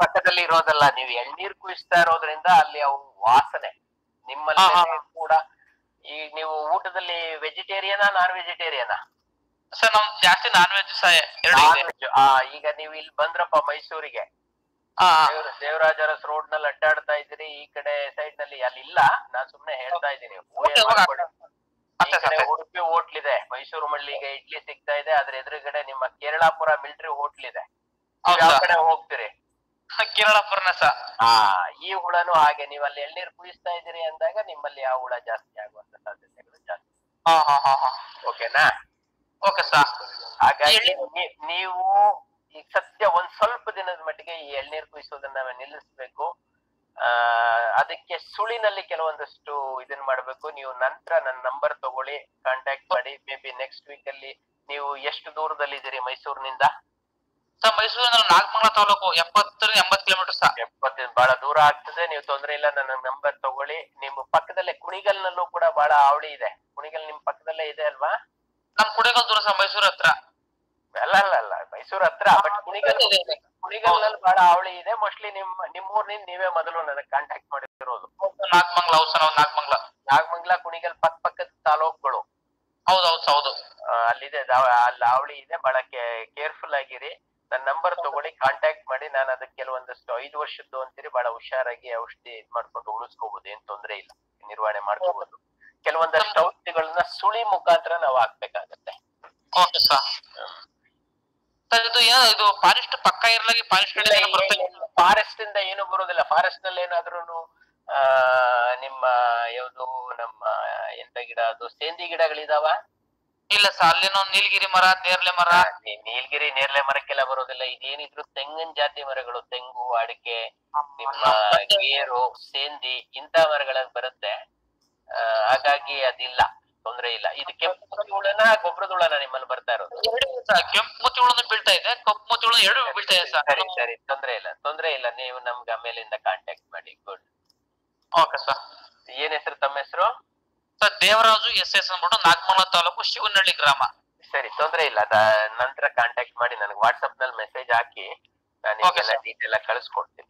ಪಕ್ಕದಲ್ಲಿ ಇರೋದಲ್ಲ ನೀವು ಎಳ್ನೀರ್ ಕುಯಿಸ್ತಾ ಇರೋದ್ರಿಂದ ಅಲ್ಲಿ ಅವು ವಾಸನೆ. ನಿಮ್ಮಲ್ಲಿ ಕೂಡ ಈಗ ನೀವು ಊಟದಲ್ಲಿ ವೆಜಿಟೇರಿಯನಾ ನಾನ್ ವೆಜಿಟೇರಿಯನಾ ಸರ್ ನಮ್ ಜಾಸ್ತಿ ನಾನ್ ವೆಜ್ ಸಹ ಎರಡು ಇದೆ. ಆ ಈಗ ನೀವು ಇಲ್ಲಿ ಬಂದ್ರಪ್ಪ ಮೈಸೂರಿಗೆ. ದೇವರಾಜ ಅರಸ್ ರೋಡ್ನಲ್ಲಿ ಅಡ್ಡಾಡ್ತಾ ಇದ್ದೀರಿ ಈ ಕಡೆ ಸೈಡ್ನಲ್ಲಿ ಅಲ್ಲಿ ಇಲ್ಲ ನಾನ್ ಸುಮ್ನೆ ಹೇಳ್ತಾ ಇದ್ದೀನಿ. ಉಡುಪಿ ಹೋಟ್ಲ್ ಇದೆ ಮೈಸೂರು ಮಳ್ಳಿಗೆ ಇಡ್ಲಿ ಸಿಗ್ತಾ ಇದೆ ಅದ್ರ ಎದುರುಗಡೆ ನಿಮ್ಮ ಕೇರಳಾಪುರ ಮಿಲಿಟರಿ ಹೋಟ್ಲ್ ಇದೆ? ಯಾವ ಕಡೆ ಹೋಗ್ತೀರಿ? ಕೇರಳಾಪುರನ ಆ ಈ ಹುಳನು ಹಾಗೆ. ನೀವು ಅಲ್ಲಿ ಎಳ್ನೀರ್ ಕುಯಿಸ್ತಾ ಇದ್ದೀರಿ ಅಂದಾಗ ನಿಮ್ಮಲ್ಲಿ ಆ ಹುಳ ಜಾಸ್ತಿ ಆಗುವಂತ ಸಾಧ್ಯತೆಗಳು ಜಾಸ್ತಿ. ಓಕೆನಾ? ಓಕೆ ಸರ್ ಹಾಗಾಗಿ ನೀವು ಈಗ ಸದ್ಯ ಒಂದ್ ಸ್ವಲ್ಪ ದಿನದ ಮಟ್ಟಿಗೆ ಈ ಎಳ್ನೀರ್ ಕುಯಿಸೋದನ್ನ ನಾವೇ ನಿಲ್ಲಿಸ್ಬೇಕು. ಆ ಅದಕ್ಕೆ ಸುಳಿನಲ್ಲಿ ಕೆಲವೊಂದಷ್ಟು ಇದನ್ ಮಾಡ್ಬೇಕು. ನೀವು ನಂತರ ನನ್ನ ನಂಬರ್ ತಗೊಳ್ಳಿ ಕಾಂಟ್ಯಾಕ್ಟ್ ಮಾಡಿ. ಮೇ ಬಿ ನೆಕ್ಸ್ಟ್ ವೀಕ್ ಅಲ್ಲಿ ನೀವು ಎಷ್ಟು ದೂರದಲ್ಲಿ ಇದ್ದೀರಿ ಮೈಸೂರಿನಿಂದ? ಸರ್ ಮೈಸೂರಿನ ನಾಗಮಂಗಲ ತಾಲೂಕು ಎಪ್ಪತ್ತರಿಂದ ಎಂಬತ್ತು ಕಿಲೋಮೀಟರ್ ಸರ್. ಎಪ್ಪತ್ತಿನ ಬಹಳ ದೂರ ಆಗ್ತದೆ. ನೀವು ತೊಂದರೆ ಇಲ್ಲ ನನ್ನ ನಂಬರ್ ತಗೊಳ್ಳಿ. ನಿಮ್ಮ ಪಕ್ಕದಲ್ಲೇ ಕುಣಿಗಲ್ನಲ್ಲೂ ಕೂಡ ಬಹಳ ಆವಳಿ ಇದೆ. ಕುಣಿಗಲ್ ನಿಮ್ ಪಕ್ಕದಲ್ಲೇ ಇದೆ ಅಲ್ವಾ? ನಮ್ ಕುಣಿಗಲ್ ದೂರ ಸರ್ ಮೈಸೂರ್ ಹತ್ರ. ಅಲ್ಲ ಅಲ್ಲ ಅಲ್ಲ. ಮೈಸೂರ್ ಹತ್ರ ಬಟ್ ಕುಣಿಗಲ್. ಕುಣಿಗಲ್ನಲ್ಲಿ ಬಹಳ ಅವಳಿ ಇದೆ. ಮೋಸ್ಟ್ಲಿ ನಿಮ್ ನಿಮ್ ಊರ್ನಿಂದ ನೀವೇ ಮೊದಲು ನನಗೆ ಕಾಂಟ್ಯಾಕ್ಟ್ ಮಾಡಿರೋದು. ನಾಗಮಂಗಲ ಹೌದು ಸರ್ ನಾಗಮಂಗಲ. ನಾಗಮಂಗಲ ಕುಣಿಗಲ್ ಪಕ್ಕ ಪಕ್ಕದ ತಾಲೂಕುಗಳು. ಹೌದು ಹೌದು ಹೌದು. ಅಲ್ಲಿದೆ. ಅಲ್ಲಿ ಅವಳಿ ಇದೆ. ಬಹಳ ಕೇರ್ಫುಲ್ ಆಗಿರಿ. ನನ್ನ ನಂಬರ್ ತಗೊಳ್ಳಿ ಕಾಂಟ್ಯಾಕ್ಟ್ ಮಾಡಿ. ನಾನು ಅದಕ್ಕೆ ಕೆಲವೊಂದಷ್ಟು ಐದು ವರ್ಷದ್ದು ಅಂತೀರಿ. ಬಹಳ ಹುಷಾರಾಗಿ ಔಷಧಿ ಇದ್ ಮಾಡ್ಕೊಂಡು ಉಳಿಸ್ಕೋಬಹುದು ಏನ್ ತೊಂದ್ರೆ ಇಲ್ಲ. ನಿರ್ವಹಣೆ ಮಾಡ್ಕೋಬಹುದು ಕೆಲವೊಂದಷ್ಟು ಔಷಧಿಗಳನ್ನ ಸುಳಿ ಮುಖಾಂತರ ನಾವು ಹಾಕ್ಬೇಕಾಗತ್ತೆ. Okay sir. ಸರ್ ಏನೋ ಇದು ಫಾರೆಸ್ಟ್ ಪಕ್ಕ ಇರಲಾಗಿ ಫಾರೆಸ್ಟ್ ಫಾರೆಸ್ಟ್ ಇಂದ ಏನು ಬರೋದಿಲ್ಲ. ಫಾರೆಸ್ಟ್ನಲ್ಲಿ ಏನಾದ್ರೂ ಆ ನಿಮ್ಮ ಯಾವ್ದು ನಮ್ಮ ಎಂತ ಗಿಡ ಅದು ಸೇಂದಿ ಗಿಡಗಳಿದಾವ? ಇಲ್ಲ ಸರ್ ಅಲ್ಲೇನೋ ನೀಲಗಿರಿ ಮರ ನೇರ್ಲೆ ಮರ. ನೀಲಗಿರಿ ನೇರ್ಲೆ ಮರಕ್ಕೆಲ್ಲ ಬರೋದಿಲ್ಲ. ಇದೇನಿದ್ರು ತೆಂಗಿನ ಜಾತಿ ಮರಗಳು ತೆಂಗು ಅಡಿಕೆ ನಿಮ್ಮ ಗೇರು ಸೇಂದಿ ಇಂತ ಮರಗಳಲ್ಲಿ ಬರುತ್ತೆ. ಹಾಗಾಗಿ ಅದಿಲ್ಲ. ತೊಂದ್ರೆ ಇಲ್ಲ. ಇದು ಕೆಂಪು ಹುಳನ ಗೊಬ್ಬರದ ಹುಳನ ನಿಮ್ಮಲ್ಲಿ ಬರ್ತಾ ಇರೋದು. ಎರಡು ಸರ್ ಕೆಂಪು ಮುತ್ತಿ ಹುಳ ಬೀಳ್ತಾ ಇದೆ ಕಪ್ಪು ಮುತ್ತಿ ಹುಳ ಎರಡು ಬೀಳ್ತಾ ಇದೆ ಸರ್. ಸರಿ ಸರಿ. ತೊಂದ್ರೆ ಇಲ್ಲ ತೊಂದ್ರೆ ಇಲ್ಲ. ನೀವು ನಮ್ಗೆ ಆಮೇಲಿಂದ ಕಾಂಟ್ಯಾಕ್ಟ್ ಮಾಡಿ. Good okay sir. ಏನ್ ಹೆಸರು ತಮ್ಮ ಹೆಸರು? ಸರ್ ದೇವರಾಜು ಎಸ್ ಎಸ್ ಅಂದ್ಬಿಟ್ಟು ನಾಗಮಂಗಲ ತಾಲೂಕು ಶಿವನಹಳ್ಳಿ ಗ್ರಾಮ. ಸರಿ ತೊಂದ್ರೆ ಇಲ್ಲ. ಅದ ನಂತರ ಕಾಂಟ್ಯಾಕ್ಟ್ ಮಾಡಿ ನನಗೆ ವಾಟ್ಸ್ಆಪ್ನಲ್ಲಿ ಮೆಸೇಜ್ ಹಾಕಿ ನಾನು. ಡೀಟೇಲ್ ಆಗಿ ಕಳಿಸ್ಕೊಡ್ತೀನಿ.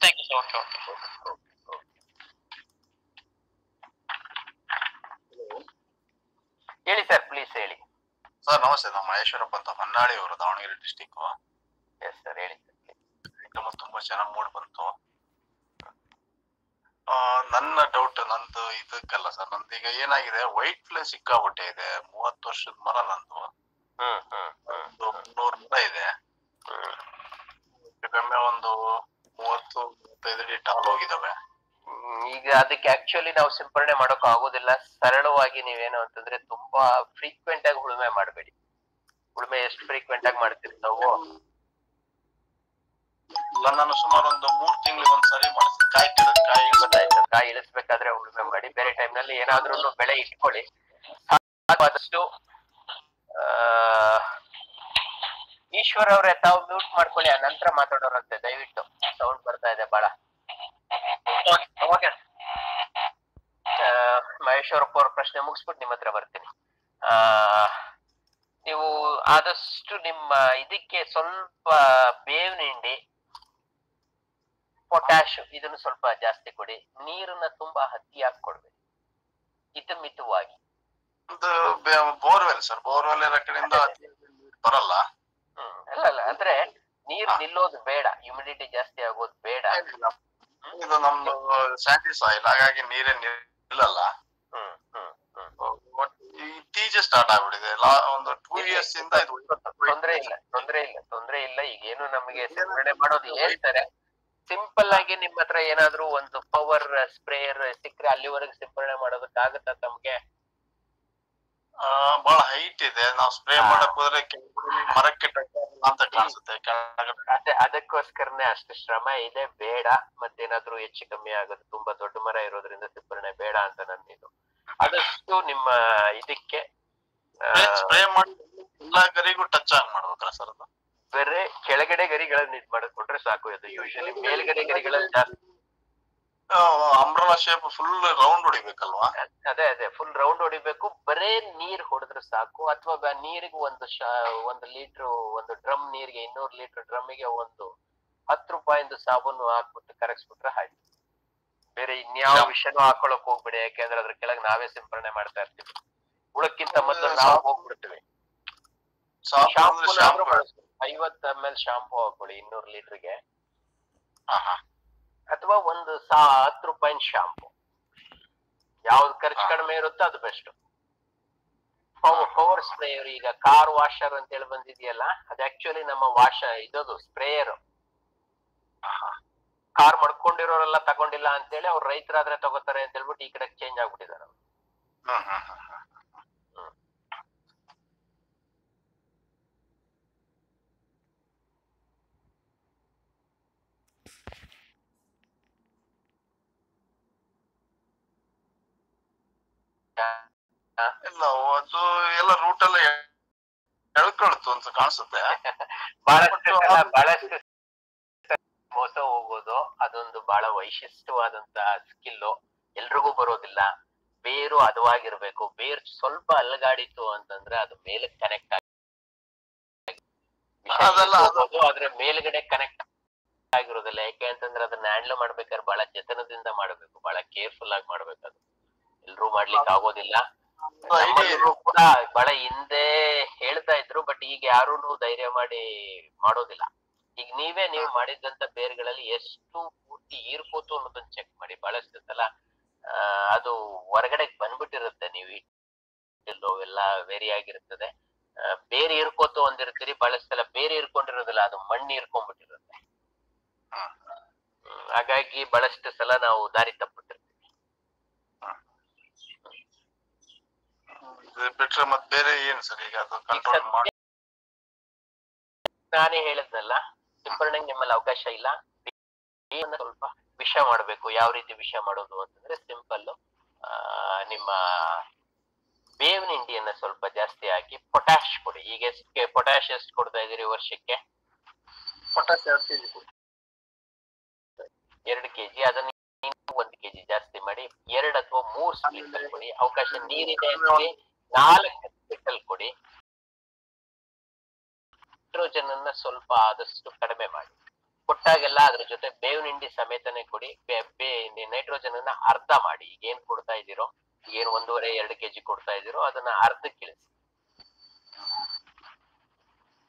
Thank you sir okay okay. ಹೇಳಿ ಸರ್ ಪ್ಲೀಸ್ ಹೇಳಿ. ಸರ್ ನಮಸ್ತೆ ನಾವು ಮಹೇಶ್ವರಪ್ಪ ಅಂತ ಹೊನ್ನಾಳಿ ಅವರು ದಾವಣಗೆರೆ ಡಿಸ್ಟಿಕ್ ಎಸ್ ಸರ್ ಹೇಳಿ. ಸರ್ ತುಂಬಾ ಚೆನ್ನಾಗಿ ಮೂಡ್ ಬಂತು. ನನ್ನ ಡೌಟ್ ನಂದು ಇದಕ್ಕಲ್ಲ ಸರ್ ನಂದು ಈಗ ಏನಾಗಿದೆ ವೈಟ್ ಫ್ಲೇ ಸಿಕ್ಕಾಬಿಟ್ಟೆ ಇದೆ. ಮೂವತ್ತು ವರ್ಷದ ಮರ ನಂದು. ಮುನ್ನೂರು ಮರ ಇದೆ. ಕಮ್ಮಿ ಒಂದು ಮೂವತ್ತು ಮೂವತ್ತೈದು ಅಡಿ ಟಾಲ್ ಹೋಗಿದಾವೆ ಈಗ ಅದಕ್ಕೆ ಆಕ್ಚುಲಿ ನಾವು ಸಿಂಪರಣೆ ಮಾಡೋಕ್ ಆಗೋದಿಲ್ಲ. ಸರಳವಾಗಿ ನೀವೇನು ಅಂತಂದ್ರೆ ತುಂಬಾ ಫ್ರೀಕ್ವೆಂಟ್ ಆಗಿ ಉಳುಮೆ ಮಾಡಬೇಡಿ. ಉಳುಮೆ ಎಷ್ಟು ಫ್ರೀಕ್ವೆಂಟ್ ಆಗಿ ಮಾಡ್ತೀರಿ ನಾವು? ನಾನು ಸುಮಾರು ಒಂದು ಮೂರ್ ತಿಂಗಳಿಗೆ ಒಂದ್ಸರಿ ಮಾಡಿಸ್ತೀನಿ ಕಾಯಿ ಕಾಯಿ ಗೊತ್ತಾಯ್ತು. ಕಾಯಿ ಇಳಿಸ್ಬೇಕಾದ್ರೆ ಉಳುಮೆ ಮಾಡಿ. ಬೇರೆ ಟೈಮ್ನಲ್ಲಿ ಏನಾದ್ರೂ ಬೆಳೆ ಇಟ್ಕೊಳ್ಳಿ. ಆದಷ್ಟು ಈಶ್ವರ್ ಅವ್ರೆ ತಾವು ಮ್ಯೂಟ್ ಮಾಡ್ಕೊಳ್ಳಿ ಆ ನಂತರ ಮಾತಾಡೋರಂತೆ. ದಯವಿಟ್ಟು ಮಹೇಶ್ವರಪ್ಪ ಅವ್ರ ಪ್ರಶ್ನೆ ಮುಗಿಸ್ಬಿಟ್ಟು ನಿಮ್ಮ ಹತ್ರ ಬರ್ತೀನಿ. ಆ ನೀವು ಆದಷ್ಟು ನಿಮ್ಮ ಇದಕ್ಕೆ ಸ್ವಲ್ಪ ಬೇವು ನಿಂಡಿ ಪೊಟ್ಯಾಶ್ ಇದನ್ನು ಸ್ವಲ್ಪ ಜಾಸ್ತಿ ಕೊಡಿ. ನೀರನ್ನ ತುಂಬಾ ಹತ್ತಿಯಾಗಿ ಕೊಡ್ಬೇಕು ಹಿತ ಮಿತವಾಗಿ ಬೋರ್ವೆಲ್ ಸರ್ ಬೋರ್ವೆಲ್ ಇರೋ ಕಡೆಯಿಂದ ಬರಲ್ಲ. ಅಲ್ಲ ಅಲ್ಲ ಅಂದ್ರೆ ನೀರು ನಿಲ್ಲೋದು ಬೇಡ ಹ್ಯುಮಿಡಿಟಿ ಜಾಸ್ತಿ ಆಗೋದು ಬೇಡ. ಇದು ನಮ್ದು ಸ್ಯಾಂಡಿ ಸಾಯಿಲ್ ಹಾಗಾಗಿ ನೀರೇ ನಿಲ್ಲಲ್ಲ. ಒಂದು ಟೂ ಇಯರ್ಸ್ ಇಂದ ಇದು ತೊಂದ್ರೆ ಇಲ್ಲ ತೊಂದ್ರೆ ಇಲ್ಲ ತೊಂದ್ರೆ ಇಲ್ಲ. ಈಗ ಏನು ನಮಗೆ ಸಿಂಪರಣೆ ಮಾಡೋದು ಹೇಳ್ತಾರೆ. ಸಿಂಪಲ್ ಆಗಿ ನಿಮ್ಮ ಹತ್ರ ಏನಾದ್ರೂ ಒಂದು ಪವರ್ ಸ್ಪ್ರೇಯರ್ ಸಿಕ್ಕರೆ ಅಲ್ಲಿವರೆಗೆ ಸಿಂಪರಣೆ ಮಾಡೋದಕ್ಕಾಗತ್ತಾ ತಮ್ಗೆ? ಆ, ಬಹಳ ಹೈಟ್ ಇದೆ. ನಾವು ಸ್ಪ್ರೇ ಮಾಡಕ್ ಹೋದ್ರೆ ಮರಕ್ಕೆ ಅಂತ ಕಾಣಿಸುತ್ತೆ ಅದೇ ಅದಕ್ಕೋಸ್ಕರನೇ ಅಷ್ಟು ಶ್ರಮ ಇದೆ ಬೇಡ. ಮತ್ತೇನಾದ್ರೂ ಹೆಚ್ಚು ಕಮ್ಮಿ ಆಗೋದು. ತುಂಬಾ ದೊಡ್ಡ ಮರ ಇರೋದ್ರಿಂದ ಸಿಂಪರಣೆ ಬೇಡ ಅಂತ ನನ್ನ ಇದು ಆದಷ್ಟು ನಿಮ್ಮ ಇದಕ್ಕೆ ಸ್ಪ್ರೇ ಮಾಡಿ ಎಲ್ಲಾ ಗರಿಗೂ ಟಚ್ ಆಗಿ ಸರ್ ಅದು. ಬೇರೆ ಕೆಳಗಡೆ ಗರಿಗಳನ್ನ ಇದ್ ಮಾಡಿಕೊಂಡ್ರೆ ಸಾಕು ಅದು ಯೂಶಲಿ ಮೇಲ್ಗಡೆ ಗರಿಗಳಲ್ಲಿ ಜಾಸ್ತಿ. ಅಂಬ್ರಲಾ ಶೇಪ್ ಫುಲ್ ರೌಂಡ್ ಹೊಡಿಬೇಕಲ್ವಾ? ಅದೇ ಅದೇ ಫುಲ್ ರೌಂಡ್ ಹೊಡಿಬೇಕು. ಬರೇ ನೀರ್ ಹೊಡೆದ್ರೆ ಸಾಕು ಅಥವಾ ನೀರಿಗೆ ಒಂದು ಒಂದು ಲೀಟರ್ ಒಂದು ಡ್ರಮ್ ನೀರಿಗೆ ಇನ್ನೂರು ಲೀಟರ್ ಡ್ರಮ್ಮಿಗೆ ಒಂದು ಹತ್ತು ರೂಪಾಯಿಂದ ಸಾಬೂನು ಹಾಕ್ಬಿಟ್ಟು ಕರಗಿಸ್ಬಿಟ್ರೆ ಆಯ್ತು. ಬೇರೆ ಇನ್ಯಾವ ವಿಷಯನೂ ಹಾಕೊಳಕ್ ಹೋಗ್ಬೇಡಿ ಯಾಕೆಂದ್ರೆ ಅದ್ರ ಕೆಳಗೆ ನಾವೇ ಸಿಂಪರಣೆ ಮಾಡ್ತಾ ಇರ್ತೀವಿ. ಉಳಕ್ಕಿಂತ ಮೊದಲು ನಾವು ಹೋಗ್ಬಿಡ್ತೇವೆ. ಐವತ್ತು ಎಂ ಎಲ್ ಶಾಂಪು ಹಾಕೊಳ್ಳಿ ಇನ್ನೂರು ಲೀಟರ್ಗೆ. ಅಥವಾ ಒಂದು ಸಾ ಹತ್ತು ರೂಪಾಯಿ ಶಾಂಪು. ಯಾವ್ದು ಖರ್ಚು ಕಡಿಮೆ ಇರುತ್ತೋ ಅದು ಬೆಸ್ಟ್ ಪವರ್ ಸ್ಪ್ರೇಯರ್ ಈಗ ಕಾರ್ ವಾಷರ್ ಅಂತ ಹೇಳಿ ಬಂದಿದೆಯಲ್ಲ ಅದು ಆಕ್ಚುಲಿ ನಮ್ಮ ವಾಶ ಇದದು ಸ್ಪ್ರೇಯರ್ ಕಾರ್ ಮಾಡ್ಕೊಂಡಿರೋರೆಲ್ಲ ತಗೊಂಡಿಲ್ಲ ಅಂತೇಳಿ ಅವ್ರು ರೈತರಾದ್ರೆ ತಗೋತಾರೆ ಅಂತ ಹೇಳ್ಬಿಟ್ಟು ಈ ಕಡೆ ಚೇಂಜ್ ಆಗ್ಬಿಟ್ಟಿದ್ದಾರೆ ಅವ್ರು. ಹ್ಮ್ ಹ್ಮ್ ಹ್ಮ್ ಹ್ಮ್. ಇಲ್ಲ ಅದು ಎಲ್ಲ ರೂಟ್ ಎಲ್ಲ ಎಳ್ಕೊಳ್ತು ಅಂತ ಕಾಣಿಸುತ್ತೆ ಬಹಳಷ್ಟು ಸಲ ಬಹಳಷ್ಟು ಮೋಸ ಹೋಗೋದು ಅದೊಂದು ಬಹಳ ವೈಶಿಷ್ಟ್ಯವಾದಂತಹ ಸ್ಕಿಲ್ ಎಲ್ರಿಗೂ ಬರೋದಿಲ್ಲ. ಬೇರು ಹದವಾಗಿರ್ಬೇಕು. ಬೇರ್ ಸ್ವಲ್ಪ ಅಲ್ಗಾಡಿತು ಅಂತಂದ್ರೆ ಅದು ಮೇಲೆ ಕನೆಕ್ಟ್ ಆಗಿ ಆದ್ರೆ ಮೇಲ್ಗಡೆ ಕನೆಕ್ಟ್ ಆಗಿರೋದಿಲ್ಲ. ಯಾಕೆ ಅಂತಂದ್ರೆ ಅದನ್ನ ಹ್ಯಾಂಡಲ್ ಮಾಡ್ಬೇಕಾದ್ರೆ ಬಹಳ ಜತನದಿಂದ ಮಾಡ್ಬೇಕು. ಬಹಳ ಕೇರ್ಫುಲ್ ಆಗಿ ಮಾಡ್ಬೇಕು ಅದು. ಎಲ್ರೂ ಮಾಡ್ಲಿಕ್ಕೆ ಆಗೋದಿಲ್ಲ. ಕೂಡ ಬಹಳ ಹಿಂದೆ ಹೇಳ್ತಾ ಇದ್ರು ಬಟ್ ಈಗ ಯಾರು ಧೈರ್ಯ ಮಾಡಿ ಮಾಡೋದಿಲ್ಲ. ಈಗ ನೀವೇ ನೀವು ಮಾಡಿದಂತ ಬೇರ್ಗಳಲ್ಲಿ ಎಷ್ಟು ಪೂರ್ತಿ ಈರ್ಕೋತು ಅನ್ನೋದನ್ನ ಚೆಕ್ ಮಾಡಿ. ಬಹಳಷ್ಟು ಸಲ ಆ, ಅದು ಹೊರಗಡೆ ಬಂದ್ಬಿಟ್ಟಿರುತ್ತೆ ನೀವು ಎಲ್ಲ ವೇರಿ ಆಗಿರ್ತದೆ. ಬೇರೆ ಇರ್ಕೋತು ಅಂದಿರ್ತೀರಿ ಬಹಳಷ್ಟು ಸಲ ಬೇರೆ ಇರ್ಕೊಂಡಿರೋದಿಲ್ಲ ಅದು ಮಣ್ಣು ಇರ್ಕೊಂಡ್ಬಿಟ್ಟಿರುತ್ತೆ ಹಾಗಾಗಿ ಬಹಳಷ್ಟು ಸಲ ನಾವು ದಾರಿ ತಪ್ಪಿಟ್ಟಿರ್ತೀವಿ ಬಿಟ್ರೆ ಮತ್ತೆ ಬೇರೆ ಏನ್ ಸರ್? ಈಗ ಅದು ಕಂಟ್ರೋಲ್ ಮಾಡಿ ನಾನೇ ಹೇಳಿದ್ನಲ್ಲ ಸಿಂಪರಣೆಗೆ ನಿಮ್ಮಲ್ಲಿ ಅವಕಾಶ ಇಲ್ಲ. ಸ್ವಲ್ಪ ವಿಷ ಮಾಡಬೇಕು ಯಾವ ರೀತಿ ವಿಷ ಮಾಡೋದು ಅಂತಂದ್ರೆ ಸಿಂಪಲ್ ನಿಮ್ಮ ಬೇವಿನ ಹಿಂಡಿಯನ್ನ ಸ್ವಲ್ಪ ಜಾಸ್ತಿ ಹಾಕಿ ಪೊಟ್ಯಾಶ್ ಕೊಡಿ. ಈಗ ಎಷ್ಟು ಪೊಟ್ಯಾಶ್ ಎಷ್ಟು ಕೊಡ್ತಾ ಇದೀರಿ ವರ್ಷಕ್ಕೆ? ಪೊಟ್ಯಾಶ್ ಎರಡು ಕೆಜಿ ಕೊಡಿ. ಎರಡು ಕೆಜಿ ಅದನ್ನ ಒಂದು ಕೆಜಿ ಜಾಸ್ತಿ ಮಾಡಿ ಎರಡು ಅಥವಾ ಮೂರ್ ಸ್ಪ್ಲಿಟ್ ಕೊಡಿ. ಅವಕಾಶ ನೀರಿದೆ ನಾಲ್ಕು ಕೊಡಿ ಹೈಡ್ರೋಜನ್ ಅನ್ನ ಸ್ವಲ್ಪ ಆದಷ್ಟು ಕಡಿಮೆ ಮಾಡಿ. ಕೊಟ್ಟಾಗೆಲ್ಲ ಅದ್ರ ಜೊತೆ ಬೇವಿನಿಂಡಿ ಸಮೇತನೇ ಕೊಡಿ. ನೈಟ್ರೋಜನ್ ಅನ್ನ ಅರ್ಧ ಮಾಡಿ. ಈಗ ಏನ್ ಕೊಡ್ತಾ ಇದ್ದೀರೋ ಏನ್ ಒಂದೂವರೆ ಎರಡು ಕೆಜಿ ಕೊಡ್ತಾ ಇದ್ದೀರೋ ಅದನ್ನ ಅರ್ಧಕ್ಕೆ ಇಳಿಸಿ.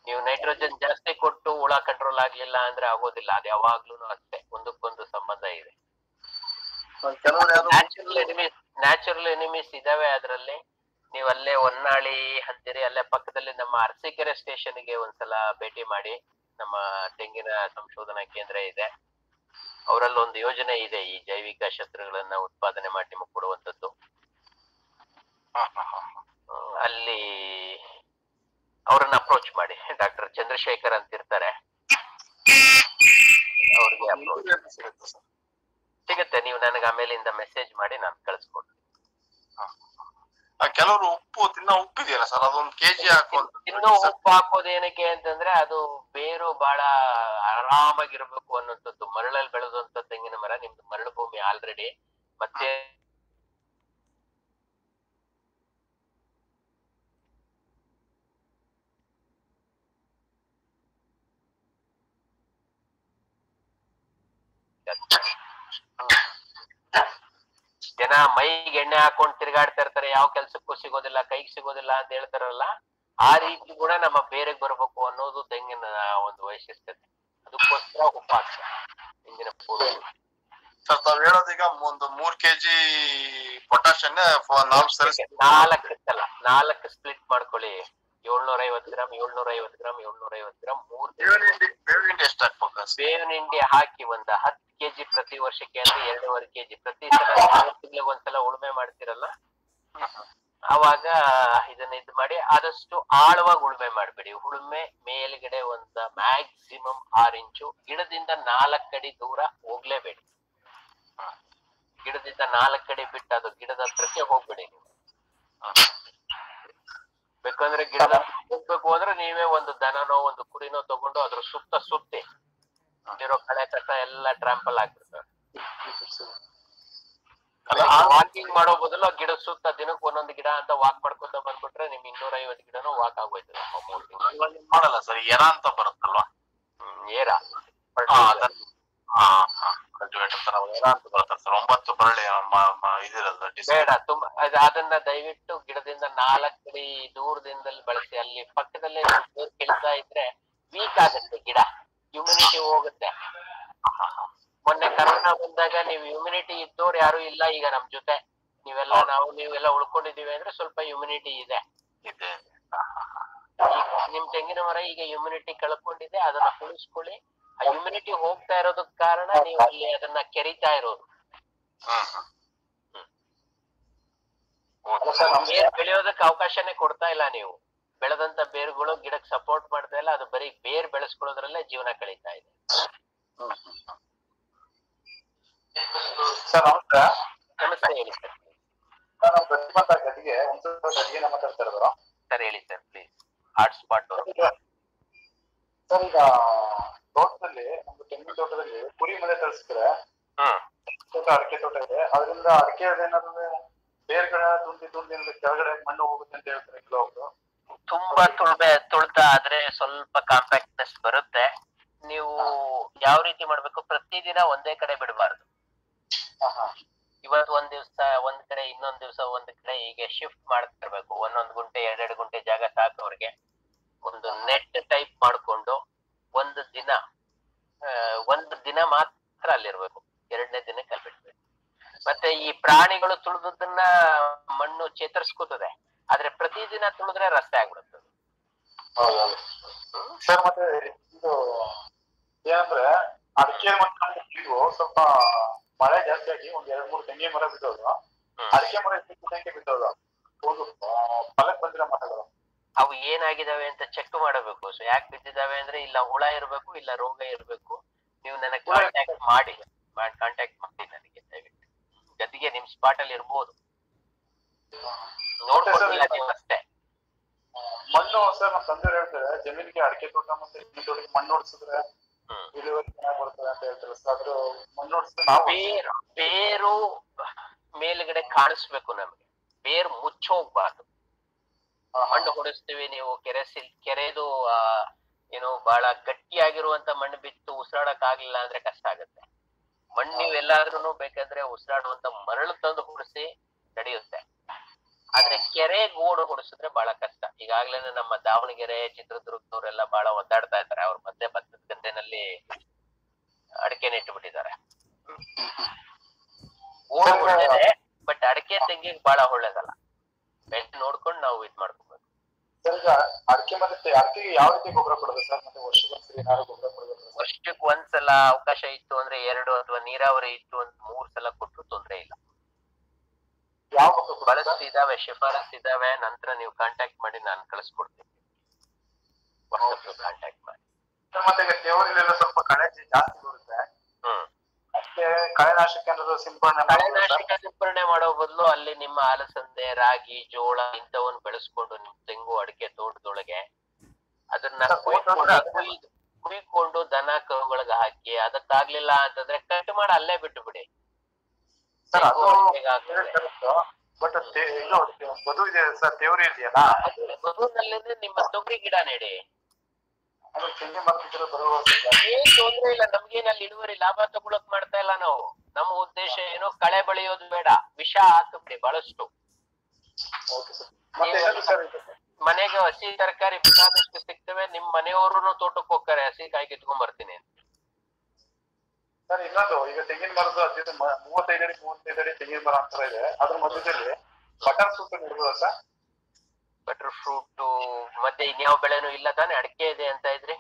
ನೀವು ನೈಟ್ರೋಜನ್ ಜಾಸ್ತಿ ಕೊಟ್ಟು ಹುಳ ಕಂಟ್ರೋಲ್ ಆಗ್ಲಿಲ್ಲ ಅಂದ್ರೆ ಆಗೋದಿಲ್ಲ. ಅದು ಯಾವಾಗ್ಲೂ ಅಷ್ಟೇ. ಒಂದಕ್ಕೊಂದು ಸಂಬಂಧ ಇದೆ. ನ್ಯಾಚುರಲ್ ಎನಿಮೀಸ್ ನ್ಯಾಚುರಲ್ ಎನಿಮೀಸ್ ಇದಾವೆ ಅದರಲ್ಲಿ. ನೀವು ಅಲ್ಲೇ ಹೊನ್ನಾಳಿ ಅಂತೀರಿ ಅಲ್ಲೇ ಪಕ್ಕದಲ್ಲಿ ನಮ್ಮ ಅರಸೀಕೆರೆ ಸ್ಟೇಷನ್ಗೆ ಒಂದ್ಸಲ ಭೇಟಿ ಮಾಡಿ ನಮ್ಮ ತೆಂಗಿನ ಸಂಶೋಧನಾ ಕೇಂದ್ರ ಇದೆ. ಅವರಲ್ಲಿ ಒಂದು ಯೋಜನೆ ಇದೆ ಈ ಜೈವಿಕ ಶಸ್ತ್ರಗಳನ್ನ ಉತ್ಪಾದನೆ ಮಾಡಿ ನಿಮಗೆ ಕೊಡುವಂತದ್ದು ಅಲ್ಲಿ ಅವ್ರನ್ನ ಅಪ್ರೋಚ್ ಮಾಡಿ. ಡಾಕ್ಟರ್ ಚಂದ್ರಶೇಖರ್ ಅಂತ ಇರ್ತಾರೆ ಅವ್ರಿಗೆ ಅಪ್ರೋಚ್ ಸಿಗುತ್ತೆ ನೀವು ನನಗೆ ಆಮೇಲಿಂದ ಮೆಸೇಜ್ ಮಾಡಿ ನಾನು ಕಳಿಸ್ಕೊಡ್ತೀನಿ. ಕೆಲವರು ಉಪ್ಪು ತಿನ್ನೋ ಉಪ್ಪಿದೆಯಲ್ಲ ಸರ್ ಅದೊಂದು ಕೆಜಿ ಜಿ ಇನ್ನು ಉಪ್ಪು ಹಾಕೋದು ಏನಕ್ಕೆ ಅಂತಂದ್ರೆ ಅದು ಬೇರು ಬಹಳ ಆರಾಮಾಗಿರ್ಬೇಕು ಅನ್ನೋಂಥದ್ದು ಮರಳಲ್ಲಿ ಬೆಳೆದಂತ ತೆಂಗಿನ ಮರ ನಿಮ್ದು ಮರಳು ಭೂಮಿ ಆಲ್ರೆಡಿ ಮತ್ತೆ ಜನ ಮೈಗೆ ಎಣ್ಣೆ ಹಾಕೊಂಡು ತಿರ್ಗಾಡ್ತಾ ಇರ್ತಾರೆ ಯಾವ ಕೆಲ್ಸಕ್ಕೂ ಸಿಗೋದಿಲ್ಲ ಕೈಗೆ ಸಿಗೋದಿಲ್ಲ ಅಂತ ಹೇಳ್ತಾರಲ್ಲ ಆ ರೀತಿ ಕೂಡ ನಮ್ಮ ಬೇರೆಗ್ ಬರಬೇಕು ಅನ್ನೋದು ತೆಂಗಿನ ಒಂದು ವೈಶಿಷ್ಟ್ಯತೆ ಅದಕ್ಕೋಸ್ಕರ ಉಪಾಕ್ಷ ತೆಂಗಿನ ಪೂರ್ವ. ಸರ್ ತಾವ್ ಹೇಳೋದೀಗ ಒಂದು ಮೂರ್ ಕೆಜಿ ಪೊಟ್ಯಾಶ್ ಅನ್ನೇ ಫ- ನಾಲ್ಕು ಸರಿ ನಾಲ್ಕಕ್ಕಲ್ಲ ನಾಲ್ಕು ಸ್ಪ್ಲಿಟ್ ಮಾಡ್ಕೊಳ್ಳಿ. ಏಳ್ನೂರ ಐವತ್ ಗ್ರಾಮ್ ಏಳ್ನೂರ ಐವತ್ ಗ್ರಾಮ್ ಏಳ್ನೂರ ಐವತ್ ಗ್ರಾಮ್ ಮೂರ್ ಬೇವಿನ ಹಿಂಡಿ ಬೇವಿನ ಎಷ್ಟು ಹಾಕ್ಬೇಕು ಬೇವಿನ ಹಿಂಡಿ ಹಾಕಿ ಒಂದ್ ಹತ್ ಕೆಜಿ ಪ್ರತಿ ವರ್ಷಕ್ಕೆ ಅಂದ್ರೆ ಎರಡೂವರೆ ಕೆಜಿ. ಪ್ರತಿ ಸಲ ತಿಂಗಳಿಗೆ ಒಂದ್ಸಲ ಉಳುಮೆ ಮಾಡ್ತಿರಲ್ಲ? ಅವಾಗ ಇದನ್ನ ಇದ್ ಮಾಡಿ ಆದಷ್ಟು ಆಳವಾಗಿ ಉಳುಮೆ ಮಾಡ್ಬೇಡಿ. ಉಳುಮೆ ಮೇಲ್ಗಡೆ ಒಂದ ಮ್ಯಾಕ್ಸಿಮಮ್ ಆರ್ ಇಂಚು ಗಿಡದಿಂದ ನಾಲ್ಕಡಿ ಅಡಿ ದೂರ ಹೋಗ್ಲೇಬೇಡಿ. ಗಿಡದಿಂದ ನಾಲ್ಕಡಿ ಅಡಿ ಬಿಟ್ಟು ಅದು ಗಿಡದ ಹತ್ರಕ್ಕೆ ಹೋಗ್ಬೇಡಿ ನೀವು. ಬೇಕಂದ್ರೆ ಗಿಡ ಬೇಕು ಹೋಗ್ಬೇಕು ಅಂದ್ರೆ ನೀವೇ ಒಂದು ದನನೋ ಒಂದು ಕುರಿನೋ ತಗೊಂಡು ಅದ್ರ ಸುತ್ತ ಸುತ್ತಿ ಇರೋ ಕಳೆ ಕಸ ಎಲ್ಲ ಟ್ರಾಂಪಲ್ ಆಗ್ಬಿಡ್ತಾರೆ ವಾಕಿಂಗ್ ಮಾಡೋ ಬದಲು ಗಿಡ ಸುತ್ತ ದಿನಕ್ಕೆ ಒಂದೊಂದು ಗಿಡ ಅಂತ ವಾಕ್ ಮಾಡ್ಕೊತ ಬಂದ್ಬಿಟ್ರೆ ನಿಮ್ ಇನ್ನೂರ ಐವತ್ತು ಗಿಡನೂ ವಾಕ್ ಆಗೋಯ್ತು ಮಾಡಲ್ಲ ಸರ್ ಏರಾ ಅಂತ ಬರುತ್ತಲ್ವಾ? ಏರ. ಹಾ, ಒಂಬತ್ತು ಬರಳಿ ಇದಿರಲ್ಲ ಬೇಡ ತುಂಬಾ ಅದ್- ಅದನ್ನ ದಯವಿಟ್ಟು ಗಿಡದಿಂದ ನಾಲ್ಕು ಅಡಿ ದೂರದಿಂದಲೇ ಬಳಸಿ ಅಲ್ಲಿ ಪಕ್ಕದಲ್ಲೇ ಕೆಳ್ತಾ ಇದ್ರೆ ವೀಕ್ ಆಗುತ್ತೆ ಗಿಡ. ಇಮ್ಯುನಿಟಿ ಹೋಗುತ್ತೆ. ಮೊನ್ನೆ ಕರೋನಾ ಬಂದಾಗ ನೀವು ಇಮ್ಯುನಿಟಿ ಇದ್ದವ್ರು ಯಾರು ಇಲ್ಲ ಈಗ ನಮ್ ಜೊತೆ. ನೀವೆಲ್ಲ ನಾವು ನೀವೆಲ್ಲ ಉಳ್ಕೊಂಡಿದೀವಿ ಅಂದ್ರೆ ಸ್ವಲ್ಪ ಇಮ್ಯುನಿಟಿ ಇದೆ. ನಿಮ್ ತೆಂಗಿನ ಮರ ಈಗ ಇಮ್ಯುನಿಟಿ ಕಳ್ಕೊಂಡಿದೆ ಅದನ್ನ ಉಳಿಸ್ಕೊಳ್ಳಿ. ಆ ಇಮ್ಯುನಿಟಿ ಹೋಗ್ತಾ ಇರೋದಕ್ ಕಾರಣ ನೀವು ಅಲ್ಲಿ ಅದನ್ನ ಕೆರಿತಾ ಇರೋದು. ಬೇರ್ ಬೆಳೆಯೋದಕ್ಕೆ ಅವಕಾಶನೇ ಕೊಡ್ತಾ ಇಲ್ಲ ನೀವು. ಬೆಳೆದಂತ ಬೇರುಗಳು ಗಿಡಕ್ಕೆ ಸಪೋರ್ಟ್ ಮಾಡ್ತಾ ಇಲ್ಲ ಅದು ಬರೀ ಬೇರ್ ಬೆಳೆಸ್ಕೊಳ್ಳೋದ್ರಲ್ಲೇ ಜೀವನ ಕಳೀತಾ ಇದೆ. ಸರ್ ನಮಸ್ತೆ ಹೇಳಿ ಸರ್. ನಾನು ಮಾತಾಡ್ತಾ ಇರೋದು. ಸರ್ ಹೇಳಿ sir please hot spot sir ಈಗ ತೋಟದಲ್ಲಿ ಒಂದು ತೆಂಗಿನ ತೋಟದಲ್ಲಿ ಕುರಿ ಮನೆ ತರಿಸಿದ್ರೆ ಹ್ಮ್ ತೋಟ ಅಡಿಕೆ ತೋಟ ಇದೆ. ಅದರಿಂದ ಅಡಿಕೆ ಏನಾದ್ರೆ ಬೇರ್ಗಳ ತುಂಡಿ ತುಂಡಿ ಅಂದ್ರೆ ಕೆಳಗಡೆ ಮಣ್ಣು ಹೋಗುತ್ತೆ ಅಂತ ಹೇಳ್ತಾರೆ ಕೆಲವೊಬ್ರು. ತುಂಬಾ ತುಳ್ಬೆ ತುಳ್ತಾ ಆದ್ರೆ ಸ್ವಲ್ಪ ಕಾಂಪ್ಯಾಕ್ಟ್ನೆಸ್ ಬರುತ್ತೆ. ನೀವು ಯಾವ ರೀತಿ ಮಾಡ್ಬೇಕು? ಪ್ರತಿದಿನ ಒಂದೇ ಕಡೆ ಬಿಡಬಾರ್ದು. ಇವತ್ತು ಒಂದ್ ದಿವ್ಸ ಒಂದ್ ಕಡೆ ಇನ್ನೊಂದ್ ದಿವ್ಸ ಒಂದ್ ಕಡೆ ಹೀಗೆ ಶಿಫ್ಟ್ ಮಾಡ್ತಾ ಇರ್ಬೇಕು ಒಂದೊಂದ್ ಗುಂಟೆ ಎರಡೆರಡು ಗುಂಟೆ ಜಾಗ ಸಾಕು ಅವ್ರಿಗೆ ಒಂದು ನೆಟ್ ಟೈಪ್ ಮಾಡ್ಕೊಂಡು ಒಂದು ದಿನ ಆ, ಒಂದು ದಿನ ಮಾತ್ರ ಅಲ್ಲಿರ್ಬೇಕು ಎರಡನೇ ದಿನಕ್ಕೆ ಅಲ್ಲಿ ಬಿಡ್ಬೇಕು ಮತ್ತೆ ಈ ಪ್ರಾಣಿಗಳು ತುಳಿದನ್ನ ಮಣ್ಣು ಚೇತರಿಸ್ಕೋತದೆ ಆದ್ರೆ ರಸ್ತೆ ಆಗ್ಬಿಡುತ್ತೆ. ಸರ್ ಮತ್ತೆ ಇದು ಏನಂದ್ರೆ ಅಡಿಕೆ ಇದು ಸ್ವಲ್ಪ ಮಳೆ ಜಾಸ್ತಿ ಆಗಿ ಒಂದ್ ಎರಡ್ ಮೂರು ತೆಂಗಿನ ಮರ ಬಿದ್ದೋದು. ಅಡಿಕೆ ಮರ ಇದ್ದಕ್ಕೆ ಬಿದ್ದೋದು. ಒಂದು ಫಲಕ್ ಬಂದಿರೋ ಮರಗಳು. ಅವು ಏನಾಗಿದಾವೆ ಅಂತ ಚೆಕ್ ಮಾಡಬೇಕು ಸೊ ಯಾಕೆ ಬಿದ್ದಿದಾವೆ ಅಂದ್ರೆ ಇಲ್ಲ ಹುಳ ಇರಬೇಕು ಇಲ್ಲ ರೋಗ ಇರ್ಬೇಕು ನೀವು ನನಗೆ ಹುಳ ಕಾಂಟ್ಯಾಕ್ಟ್ ಮಾಡಿ ಕಾಂಟ್ಯಾಕ್ಟ್ ಮಾಡಿ ನನಗೆ ದಯವಿಟ್ಟು ಜೊತೆಗೆ ನಿಮ್ ಸ್ಪಾಟ್ ಅಲ್ಲಿ ಇರ್ಬೋದು ನೋಡ್ಕೊಂಡಿಲ್ಲ ನೀವು ಅಷ್ಟೇ ಮಣ್ಣು ಸರ್ ನಮ್ಮ ತಂದೆ ಹೇಳ್ತಾರೆ ಜಮೀನಿಗೆ ಅಡಿಕೆ ತೋಟ ಮತ್ತೆ ತೆಂಗಿನ ತೋಟಕ್ಕೆ ಮಣ್ಣು ಹೊಡ್ಸಿದ್ರೆ ಹ್ಮ್. ಇಳುವರಿ ಚೆನ್ನಾಗಿ ಬರ್ತದೆ ಅಂತ ಹೇಳ್ತಾರೆ ಸರ್ ಅದ್ರ ಮಣ್ಣು ಹೊಡ್ಸಿದ್ರೆ ನಾವು ಬೇರು ಬೇರು ಮೇಲ್ಗಡೆ ಕಾಣಿಸ್ಬೇಕು ನಮಗೆ ಬೇರು ಮುಚ್ಚೋಗ್ಬಾರ್ದು ಹಾ, ಹಾ. ಮಣ್ಣು ಹೊಡಿಸ್ತೀವಿ ನೀವು ಕೆರೆ ಸಿಲ್ ಕೆರೆದು ಆ, ಏನು ಬಹಳ ಗಟ್ಟಿಯಾಗಿರುವಂತ ಮಣ್ಣು ಬಿತ್ತು ಉಸಿರಾಡಕ್ ಆಗ್ಲಿಲ್ಲ ಅಂದ್ರೆ ಕಷ್ಟ ಆಗುತ್ತೆ ಮಣ್ಣು ನೀವು ಎಲ್ಲಾದ್ರೂ ಬೇಕಾದ್ರೆ ಉಸಿರಾಡುವಂತ ಮರಳು ತಂದು ಹೊಡಿಸಿ ನಡೆಯುತ್ತೆ ಆದ್ರೆ ಕೆರೆ ಗೋಡು ಹೊಡಿಸಿದ್ರೆ ಬಹಳ ಕಷ್ಟ ಈಗಾಗ್ಲೇ ನಮ್ಮ ದಾವಣಗೆರೆ ಚಿತ್ರದುರ್ಗದವರೆಲ್ಲ ಬಹಳ ಒದ್ದಾಡ್ತಾ ಇದ್ದಾರೆ ಅವ್ರ ಮಧ್ಯೆ ಭತ್ತದ ಗದ್ದೆನಲ್ಲಿ ಅಡಿಕೆ ನೆಟ್ಟು ಬಿಟ್ಟಿದ್ದಾರೆ ಗೋಡು ಒಳ್ಳೇದೆ ಬಟ್ ಅಡಿಕೆ ತೆಂಗಿಗೆ ಬಹಳ ಒಳ್ಳೇದಲ್ಲ ಬೆಳೆ ನೋಡ್ಕೊಂಡು ನಾವು ಇದ್ ಮಾಡ್ಕೋಬೇಕು ಸರ್ ಈಗ ಅಡಿಕೆ ಮತ್ತೆ ಅಡಿಕೆಗೆ ಯಾವ ರೀತಿ ಗೊಬ್ಬರ ಕೊಡೋದು ಸರ್ ಮತ್ತೆ ವರ್ಷಕ್ಕೊಂದ್ಸರಿ ಏನಾದ್ರು ಗೊಬ್ಬರ ಕೊಡಬೇಕು ವರ್ಷಕ್ಕೆ ಒಂದ್ಸಲ ಅವಕಾಶ ಇತ್ತು ಅಂದ್ರೆ ಎರಡು ಅಥವಾ ನೀರಾವರಿ ಇತ್ತು ಅಂತ ಮೂರ್ ಸಲ ಕೊಟ್ಟರು ತೊಂದ್ರೆ ಇಲ್ಲ ಯಾವ ಗೊಬ್ಬರ ಕೊಡೋದು ಬಳಸ್ತಿದಾವೆ ಇದಾವೆ ಶಿಫಾರಸ್ ಇದಾವೆ ನಂತರ ನೀವು ಕಾಂಟ್ಯಾಕ್ಟ್ ಮಾಡಿ ನಾನು ಕಳಿಸ್ಕೊಡ್ತೀನಿ ವಾಟ್ಸಪ್ ಕಾಂಟ್ಯಾಕ್ಟ್ ಮಾಡಿ ಸರ್ ಮತ್ತೆ ಈಗ ದೇವರಲ್ಲೆಲ್ಲ ಸ್ವಲ್ಪ ಕಳೆ ಜಾಸ್ತಿ ಬರುತ್ತೆ ಹ್ಮ್ ಅದಕ್ಕೆ ಕಳೆನಾಶಕ ಏನಾದ್ರು ಸಿಂಪಡಣೆ? ಕಳೆನಾಶಕ ಸಿಂಪರಣೆ ಮಾಡೋ ಬದಲು ಅಲ್ಲಿ ನಿಮ್ಮ ಅಲಸಂದೆ ರಾಗಿ ಜೋಳ ಇಂಥವನ್ನ ಬೆಳೆಸ್ಕೊಂಡು ನಿಮ್ ತೆಂಗು ಅಡಿಕೆ ತೋಟದೊಳಗೆ ಅದನ್ನ ಕುಯ್ಕೊಂಡು ದನ ಕರುಗಳಿಗೆ ಹಾಕಿ ಅದಕ್ಕಾಗ್ಲಿಲ್ಲ ಅಂತಂದ್ರೆ ಕಟ್ ಮಾಡಿ ಅಲ್ಲೇ ಬಿಟ್ಟು ಬಿಡಿ ಬಟ್ ಇದು ಬದು ಇದೆ ಸರ್ ದೇವ್ರಿ ಇದೆಯಲ್ಲ? ಬದುನಲ್ಲಿ ನಿಮ್ಮ ತೊಗರಿ ಗಿಡ ನೆಡಿ. ಅದು ಏನ್ ತೊಂದ್ರೆ ಇಲ್ಲ ನಮ್ಗೇನ್ ಅಲ್ಲಿ ಇಳುವರಿ ಲಾಭ ತಗೊಳಕ್ ಮಾಡ್ತಾ ಇಲ್ಲ ನಾವು. ನಮ್ಮ ಉದ್ದೇಶ ಏನು ಕಳೆ ಬೆಳೆಯೋದು ಬೇಡ. ವಿಷ ಹಾಕಬಿಡಿ ಬಹಳಷ್ಟು. ಮನೆಗೆ ಹಸಿ ತರಕಾರಿ ಬೇಕಾದಷ್ಟು ಸಿಗ್ತವೆ ನಿಮ್ ಮನೆಯವರು ತೋಟಕ್ಕೆ ಹೋಗ್ತಾರೆ ಹಸಿ ಕಾಯಿ ಕಿತ್ಕೊಂಡ್ ಬರ್ತೀನಿ ಅಂತ. ಸರ್ ಇನ್ನೊಂದು ಈಗ ತೆಂಗಿನ ಮರದ ಮೂವತ್ತೈದು ಅಡಿ ಮೂವತ್ತೈದು ಅಡಿ ತೆಂಗಿನ ಮರ ಅಂತ ಇದೆ. ಅದ್ರ ಮಧ್ಯದಲ್ಲಿ ಬಟರ್ ಸೂಪ್ ನಡೆದ ಸರ್? ಬಟರ್ ಫ್ರೂಟ್ ಮತ್ತೆ ಇನ್ಯಾವ ಬೆಳೆನೂ ಇಲ್ಲ ತಾನೇ ಅಡಿಕೆ ಇದೆ ಅಂತ ಇದ್ರಿ?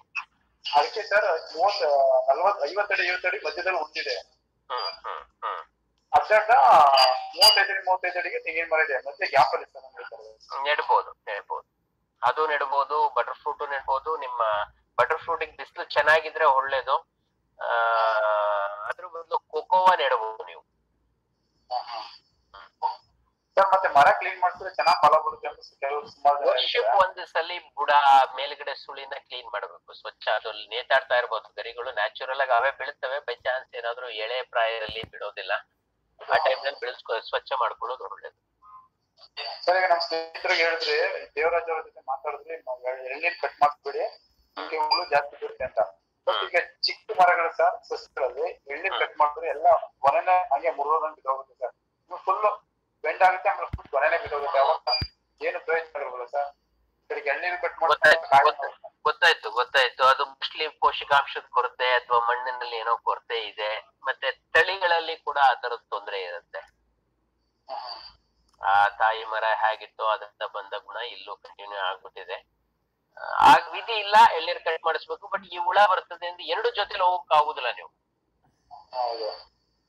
ಅಡಿಕೆ ಸರ್ ಮೂವತ್ ನಲ್ವತ್ ಐವತ್ತಡಿ ಐವತ್ತಡಿ ಮಧ್ಯದಲ್ಲಿ ಹುಟ್ಟಿದೆ. ಹ್ಮ್ ಮೂವತ್ತೈದಡಿ ಮೂವತ್ತೈದಡಿಗೆ ತೆಂಗಿನ ಮರ ಇದೆ. ಮತ್ತೆ ಗ್ಯಾಪ್ ಅಲ್ಲಿ ಸರ್ ನೆಡ್ಬೋದು ನೆಡ್ಬೋದು. ಅದು ನೆಡ್ಬೋದು ಬಟರ್ ಫ್ರೂಟ್ ನೆಡ್ಬೋದು ನಿಮ್ಮ ಬಟರ್ ಫ್ರೂಟಿಗೆ ಬಿಸಿಲು ಚೆನ್ನಾಗಿದ್ರೆ ಒಳ್ಳೇದು. ಆ ಅದ್ರ ಬದಲು ಕೋಕೋವಾ ನೆಡಬಹುದು ನೀವು. ಸರ್ ಮತ್ತೆ ಮರ ಕ್ಲೀನ್ ಮಾಡಿದ್ರೆ ಚೆನ್ನಾಗಿ ಫಲ ಬರುತ್ತೆ ಅಂತ ಕೆಲವರು ಸುಮಾರು ವರ್ಷಕ್ಕೆ. ಒಂದು ಸಲ ಬುಡ ಮೇಲ್ಗಡೆ ಸುಳಿನ ಕ್ಲೀನ್ ಮಾಡಬೇಕು. ಸ್ವಚ್ಛ ಅದು ನೇತಾಡ್ತಾ ಇರ್ಬೋದು. ಗರಿಗಳು ನ್ಯಾಚುರಲ್ ಆಗಿ ಅವೇ ಬೀಳ್ತವೆ. ಬೈ ಚಾನ್ಸ್ ಏನಾದ್ರು ಎಳೆ ಪ್ರಾಯದಲ್ಲಿ ಬಿಡೋದಿಲ್ಲ. ಆ ಟೈಮ್ನಲ್ಲಿ ಬೆಳೆಸ್ಕೊ ಸ್ವಚ್ಛ ಮಾಡ್ಕೊಳ್ಳೋದು ಒಳ್ಳೇದು. ಸರ್ ಈಗ ನಮ್ಮ ಸ್ನೇಹಿತರಿಗೆ ಹೇಳಿದ್ರೆ ದೇವರಾಜ್ ಅವ್ರ ಜೊತೆ ಮಾತಾಡಿದ್ರೆ ಎಳ್ನೀರ್ ಕಟ್ ಮಾಡ್ಬಿಡಿ ನಿಮ್ಗೆ ಹುಳು ಜಾಸ್ತಿ ಬರುತ್ತೆ ಅಂತ. ಈಗ ಚಿಕ್ಕ ಮರಗಳು ಸರ್ ಸಸ್ಯಗಳಲ್ಲಿ ಎಳ್ನೀರ್ ಕಟ್ ಮಾಡಿದ್ರೆ ಎಲ್ಲ ಕೊನೆನೆ ಹಂಗೆ ಮುರಿದಂಗೆ ಹೋಗುತ್ತೆ ಸರ್. ಫುಲ್ ಬೆಂಡ್ ಆಗುತ್ತೆ ಆಮೇಲೆ ಫುಲ್ ಕೊನೆನೆ ಬಿದ್ದೋಗುತ್ತೆ ಅವಾಗ ಏನು ಪ್ರಯೋಜನ ಸರ್? ಕಡೆಗೆ ಎಳ್ನೀರು ಕಟ್ ಗೊತ್ತಾಯ್ತು ಗೊತ್ತಾಯ್ತು ಅದು ಮೋಸ್ಟ್ಲಿ ಪೋಷಕಾಂಶದ ಕೊರತೆ ಅಥವಾ ಮಣ್ಣಿನಲ್ಲಿ ಏನೋ ಕೊರತೆ ಇದೆ. ಮತ್ತೆ ತಳಿಗಳಲ್ಲಿ ಕೂಡ ಆ ತರದ ತೊಂದರೆ ಇರುತ್ತೆ. ಆ ತಾಯಿ ಮರ ಹೇಗಿತ್ತು ಅದರಿಂದ ಬಂದ ಗುಣ ಇಲ್ಲೂ ಕಂಟಿನ್ಯೂ ಆಗ್ಬಿಟ್ಟಿದೆ. ಆ, ಆಗ್ ವಿಧಿ ಇಲ್ಲ ಎಳ್ನೀರ್ ಕಟ್ ಮಾಡಿಸ್ಬೇಕು ಬಟ್ ಈ ಹುಳ ಬರ್ತದೆ ಅಂದ್ರೆ ಎರಡು ಜೊತೆಲಿ ಹೋಗಕ್ ಆಗುದಿಲ್ಲ ನೀವು